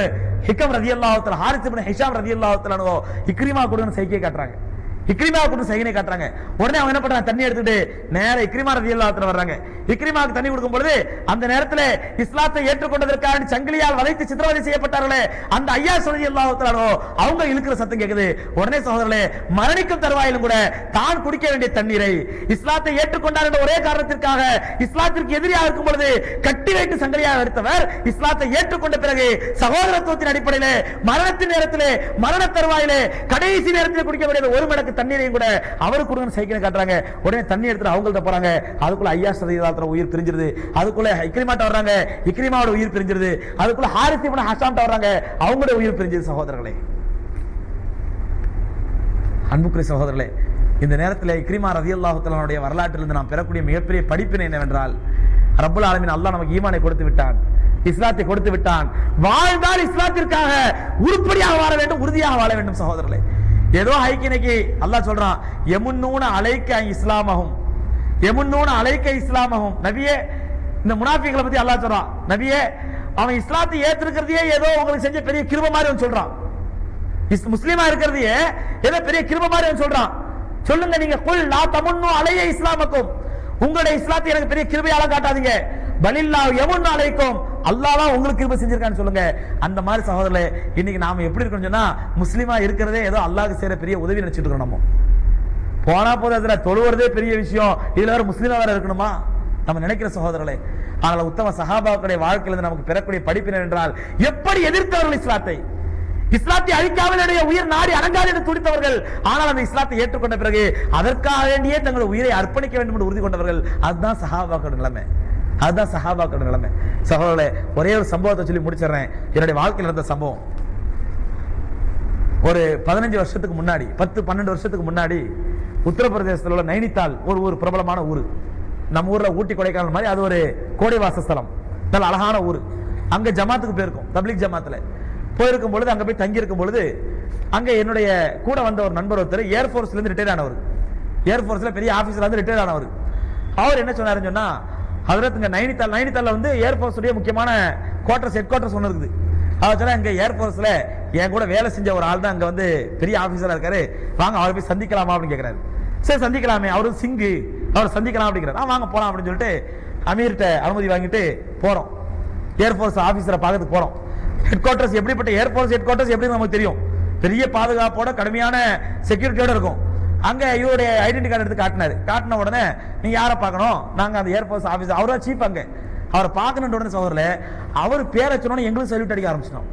ஹிக்கம் ரதி ஹாரிஸ் ஹாரிசிபனு ஹிஷாம் ரலியல்லாஹு இக்ரிமா கொடுன்னு சைக்கை காட்டுறாங்க. இக்ரிமாவை கொடுத்து சைகனை காட்டுறாங்க. உடனே அவங்க என்ன பண்றாங்க? தண்ணி எடுத்துட்டு நேர இக்ரிமா ரதியல்லாத்துல வர்றாங்க. இக்ரிமாவுக்கு தண்ணி கொடுக்கும் பொழுது அந்த நேரத்துல இஸ்லாத்தை ஏற்றுக்கொண்டதற்காக சங்கிலியால் வளைத்து சித்திரவதை செய்யப்பட்டார்களே அந்த ஐயா சொல்லி அல்லாஹாலோ அவங்க இழுக்கிற சத்தம் கேக்குது. உடனே சகோதரர்களே மரணிக்கும் தருவாயிலும் கூட தான் குடிக்க வேண்டிய தண்ணீரை இஸ்லாத்தை ஏற்றுக்கொண்டார் என்ற ஒரே காரணத்திற்காக இஸ்லாத்திற்கு எதிரியாக இருக்கும் பொழுது கட்டி வைத்து சங்கிலியாக எடுத்தவர் இஸ்லாத்தை ஏற்றுக்கொண்ட பிறகு சகோதரத்துவத்தின் அடிப்படையிலே மரணத்தின் நேரத்திலே மரண தருவாயிலே கடைசி நேரத்தில் குடிக்க வேண்டிய ஒரு மடக்கு தண்ணீரையும் கூட அவருக்கு கொடுங்க சைக்கிள் காட்டுறாங்க. உடனே தண்ணி எடுத்துட்டு அவங்கள்ட்ட போறாங்க. அதுக்குள்ள ஐயா சதவீதத்தில் உயிர் பிரிஞ்சிருது. அதுக்குள்ள இக்ரிமாட்ட வர்றாங்க. இக்ரிமாவோட உயிர் பிரிஞ்சிருது. அதுக்குள்ள ஹாரிஸ் இப்னு ஹசாம்ட்ட வர்றாங்க. அவங்களோட உயிர் பிரிஞ்சது சகோதரர்களே. அன்புக்குரிய சகோதரர்களே இந்த நேரத்தில் இக்ரிமா ரதி அல்லாஹுத்தலனுடைய வரலாற்றிலிருந்து நாம் பெறக்கூடிய மிகப்பெரிய படிப்பினை என்னவென்றால் ரப்புல் ஆலமின் அல்லாஹ் நமக்கு ஈமானை கொடுத்து விட்டான் இஸ்லாத்தை கொடுத்து விட்டான். வாழ்ந்தால் இஸ்லாத்திற்காக உருப்படியாக வாழ வேண்டும் உறுதியாக வாழ வேண்டும் சகோதரர்களே. ஏதோ ஹைக்கு இன்னைக்கு அல்லாஹ் சொல்றான் எமுன்னூன அலைக்க இஸ்லாமகும் எமுன்னூன அலைக்க இஸ்லாமகும் நபியே இந்த முனாஃபிகளை பத்தி அல்லாஹ் சொல்றான். நபியே அவன் இஸ்லாத்தை ஏத்திருக்கிறதையே ஏதோ உங்களுக்கு செஞ்ச பெரிய கிருப மாதிரி அவன் சொல்றான். இஸ் முஸ்லீமா இருக்கிறதையே ஏதோ பெரிய கிருப மாதிரி அவன் சொல்றான். சொல்லுங்க நீங்க குல் லா தமுன்னு அலைய இஸ்லாமக்கும். உங்களுடைய இஸ்லாத்தை எனக்கு பெரிய கிருபையால காட்டாதீங்க. பலில்லா எவன் அழைக்கும் அல்லாதான் உங்களுக்கு கிருப செஞ்சிருக்கான்னு சொல்லுங்க. அந்த மாதிரி சகோதரர்களே இன்னைக்கு நாம எப்படி இருக்கணும் சொன்னா முஸ்லீமா இருக்கிறதே ஏதோ அல்லாஹ் செய்யற பெரிய உதவி நினைச்சிட்டு இருக்கோம் நம்ம. போனா போது அதுல தொழுவுறதே பெரிய விஷயம். இதுல வேற முஸ்லீமா வேற இருக்கணுமா? நம்ம நினைக்கிற சகோதரர்களே ஆனால் உத்தம சஹாபாக்களுடைய வாழ்க்கையிலிருந்து நமக்கு பெறக்கூடிய படிப்பினர் என்றால் எப்படி எதிர்த்தவர்கள் இஸ்லாத்தை? இஸ்லாத்தை அழிக்காமல் உயிர் நாடி அடங்காது என்று துடித்தவர்கள். ஆனால் அந்த இஸ்லாத்தை ஏற்றுக்கொண்ட பிறகு அதற்காக வேண்டியே தங்கள் உயிரை அர்ப்பணிக்க வேண்டும் என்று உறுதி கொண்டவர்கள். அதுதான் சஹாபாக்களோட நிலைமை. அதுதான் சஹாபாக்களோட நிலைமை. சகோதரர்களே ஒரே ஒரு சம்பவத்தை சொல்லி முடிச்சிடுறேன். என்னுடைய வாழ்க்கையில் நடந்த சம்பவம். ஒரு பதினஞ்சு வருஷத்துக்கு முன்னாடி பத்து பன்னெண்டு வருஷத்துக்கு முன்னாடி உத்தரப்பிரதேசத்தில் உள்ள நைனித்தால் ஒரு ஊர் பிரபலமான ஊர். நம்ம ஊரில் ஊட்டி கொடைக்கானல் மாதிரி அது ஒரு கோடை வாசஸ்தலம். நல்ல அழகான ஊர். அங்கே ஜமாத்துக்கு போயிருக்கும் தப்லீக் ஜமாத்தில். போயிருக்கும் பொழுது அங்கே போய் தங்கியிருக்கும் பொழுது அங்கே என்னுடைய கூட வந்த ஒரு நண்பர் ஒருத்தர் ஏர்ஃபோர்ஸ்லேருந்து ரிட்டையர் ஆனவர். ஏர்ஃபோர்ஸில் பெரிய ஆஃபீஸர்லேருந்து இருந்து ரிட்டையர் ஆனவர். அவர் என்ன சொன்னாருன்னு சொன்னால் ஹதரத்துங்க நைனித்தால் நைனித்தால்ல வந்து ஏர்ஃபோர்ஸ் உடைய முக்கியமான குவார்டர்ஸ் ஹெட் குவார்டர்ஸ் ஒன்று இருக்குது அதை சொன்னா இங்கே ஏர்ஃபோர்ஸில் என் கூட வேலை செஞ்ச ஒரு ஆள் தான் அங்கே வந்து பெரிய ஆஃபீஸராக இருக்காரு. வாங்க அவரை போய் சந்திக்கலாமா? அப்படின்னு கேட்குறாரு சரி சந்திக்கலாமே. அவரு சிங்கு அவரை சந்திக்கலாம் அப்படிங்கிறார். ஆ வாங்க போகலாம் அப்படின்னு சொல்லிட்டு அமீர்கிட்ட அனுமதி வாங்கிட்டு போகிறோம் ஏர்ஃபோர்ஸ் ஆஃபீஸரை பார்க்கறதுக்கு போகிறோம் ஹெட் குவார்டர்ஸ் எப்படிப்பட்ட ஏர்ஃபோர்ஸ் ஹெட் குவார்டர்ஸ் எப்படி நமக்கு தெரியும். பெரிய பாதுகாப்போட கடுமையான செக்யூரிட்டியோட இருக்கும். அங்க இவருடைய ஐடென்டி கார்டு எடுத்து காட்டினார். காட்டின உடனே நீங்கள் யாரை பார்க்கணும்? நாங்கள் அந்த ஏர்ஃபோர்ஸ் ஆஃபீஸ் அவரா சீப் அங்க. அவரை பார்க்கணுன்ற உடனே சோதரில் அவர் பேரை சொன்னோன்னு எங்களுக்கு சல்யூட் அடிக்க ஆரம்பிச்சிட்டோம்.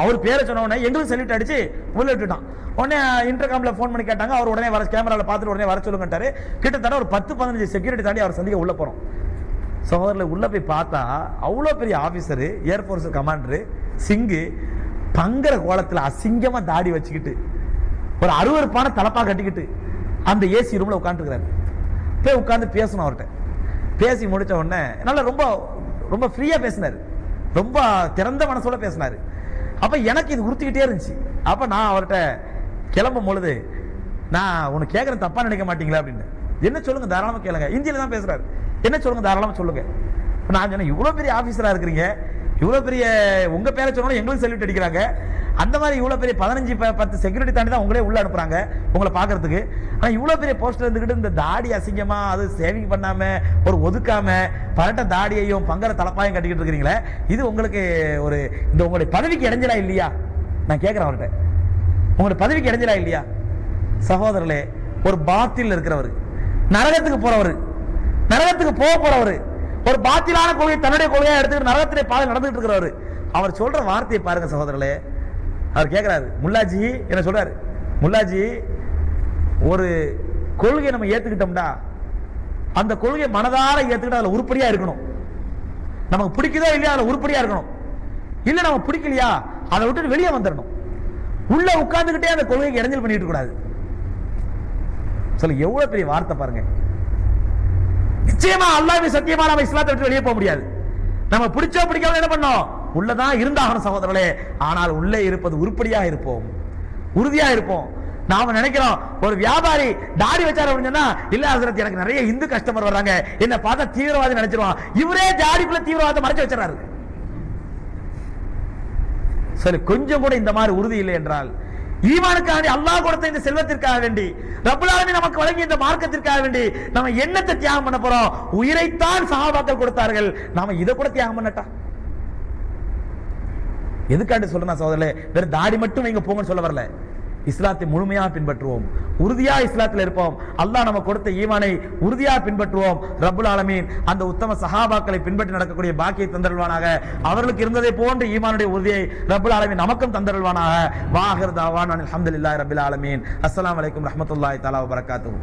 அவர் பேரை சொன்ன உடனே எங்களுக்கு சல்யூட் அடிச்சு உள்ள விட்டுட்டான். உடனே இன்டர்காம்ல ஃபோன் பண்ணி கேட்டாங்க. அவர் உடனே வர கேமராவில் பார்த்துட்டு உடனே வர சொல்லுங்கட்டாரு கிட்டத்தட்ட ஒரு பத்து பதினஞ்சு செக்யூரிட்டி தாண்டி அவர் சந்திக்க உள்ள போகிறோம் சகோதரில் உள்ளே போய் பார்த்தா அவ்வளோ பெரிய officer air force commander Singh பங்கர கோலத்தில் அசிங்கமாக தாடி வச்சுக்கிட்டு ஒரு அருவருப்பான தலப்பா கட்டிக்கிட்டு அந்த ஏசி ரூம்ல உட்காந்துருக்கிறாரு போய் உட்காந்து பேசணும் அவர்கிட்ட. பேசி முடிச்ச உடனே நல்லா ரொம்ப ரொம்ப ஃப்ரீயா பேசினார். ரொம்ப திறந்த மனசோட பேசினாரு. அப்ப எனக்கு இது உறுத்திக்கிட்டே இருந்துச்சு. அப்ப நான் அவர்கிட்ட கிளம்பும் பொழுது நான் உனக்கு கேட்கறேன் தப்பா நினைக்க மாட்டீங்களா? அப்படின்னு. என்ன சொல்லுங்க? தாராளமா கேளுங்க. இந்தியில தான் பேசுறாரு. என்ன சொல்லுங்க? தாராளமா சொல்லுங்க. நான் சொன்னேன் இவ்வளவு பெரிய ஆபீசரா இருக்கிறீங்க. இவ்வளவு பெரிய உங்க பேரை சொன்னாலும் எங்களுக்கு செல்விட்டு அடிக்கிறாங்க. அந்த மாதிரி இவ்வளோ பெரிய பதினஞ்சு பத்து செக்யூரிட்டி தாண்டி தான் உங்களே உள்ளே அனுப்புகிறாங்க உங்களை பார்க்கறதுக்கு. ஆனால் இவ்வளோ பெரிய போஸ்டர் இருந்துக்கிட்டு இந்த தாடி அசிங்கமாக அது சேவிங் பண்ணாமல் ஒரு ஒதுக்காமல் பரட்ட தாடியையும் பங்கர தலப்பாயும் கட்டிக்கிட்டு இருக்கிறீங்களே இது உங்களுக்கு ஒரு இந்த உங்களுடைய பதவிக்கு இடைஞ்சலா இல்லையா? நான் கேட்குறேன் அவர்கிட்ட. உங்களுடைய பதவிக்கு இடைஞ்சலா இல்லையா? சகோதரர்களே ஒரு பாத்தில் இருக்கிறவர் நரகத்துக்கு போறவர் நரகத்துக்கு போக போறவர் ஒரு பாத்திலான கொள்கை தன்னுடைய கொள்கையா எடுத்துக்கிட்டு நரகத்திலே பாதை நடந்துகிட்டு இருக்கிறவர் அவர் சொல்ற வார்த்தையை பாருங்க சகோதரர்களே அவர் கேட்குறாரு முல்லாஜி என்ன சொல்கிறாரு முல்லாஜி ஒரு கொள்கையை நம்ம ஏற்றுக்கிட்டோம்னா அந்த கொள்கையை மனதார ஏற்றுக்கிட்டு அதில் உருப்படியாக இருக்கணும். நமக்கு பிடிக்குதோ இல்லையா அதில் உருப்படியாக இருக்கணும். இல்லை நம்ம பிடிக்கலையா அதை விட்டு வெளியே வந்துடணும் உள்ளே உட்காந்துக்கிட்டே அந்த கொள்கைக்கு இடைஞ்சல் பண்ணிட்டு கூடாது சொல்ல எவ்வளோ பெரிய வார்த்தை பாருங்க. நிச்சயமா அல்லாஹ் சத்தியமா நம்ம இஸ்லாத்தை விட்டு வெளியே போக முடியாது. நம்ம பிடிச்சோ பிடிக்காம என்ன பண்ணோம்? உள்ளதான் இருந்தாகணும் சகோதரர்களே. ஆனால் உள்ளே இருப்பது உருப்படியா இருப்போம். உறுதியா இருப்போம். நாம நினைக்கிறோம் ஒரு வியாபாரி தாடி வச்சாரு அப்படின்னு சொன்னா இல்ல ஹசரத் எனக்கு நிறைய இந்து கஸ்டமர் வர்றாங்க. என்ன பார்த்தா தீவிரவாதி நினைச்சிருவான். இவரே தாடிக்குள்ள தீவிரவாதத்தை மறைச்சு வச்சிடறாரு. சரி கொஞ்சம் கூட இந்த மாதிரி உறுதி இல்லை என்றால் ஈமானுக்காக அல்லாஹ் கொடுத்த இந்த செல்வத்திற்காக வேண்டி ரப்புல் நமக்கு வழங்கிய இந்த மார்க்கத்திற்காக வேண்டி நம்ம என்னத்தை தியாகம் பண்ண போறோம்? உயிரைத்தான் சகாபாக்கள் கொடுத்தார்கள். நாம இதை கூட தியாகம் பண்ணட்டா? எதுக்காண்டு சொல்றேன் சகோதரர்களே வெறும் தாடி மட்டும் வைங்க போங்கன்னு சொல்ல வரல. இஸ்லாத்தை முழுமையா பின்பற்றுவோம். உறுதியா இஸ்லாத்தில் இருப்போம். அல்லாஹ் நம்ம கொடுத்த ஈமானை உறுதியா பின்பற்றுவோம். ரபுல் ஆலமீன் அந்த உத்தம சஹாபாக்களை பின்பற்றி நடக்கக்கூடிய பாக்கியை தந்தருள்வானாக. அவர்களுக்கு இருந்ததை போன்ற ஈமானுடைய உறுதியை ரபுல் ஆலமீன் நமக்கும் தந்தருள்வானாக. வாஹிர் தாவான் அல்ஹம்துலில்லாஹி ரபுல் ஆலமீன். அஸ்லாம் வலைக்கம் ரஹமத்துல்லாய் தலா வபரகாத்துஹு.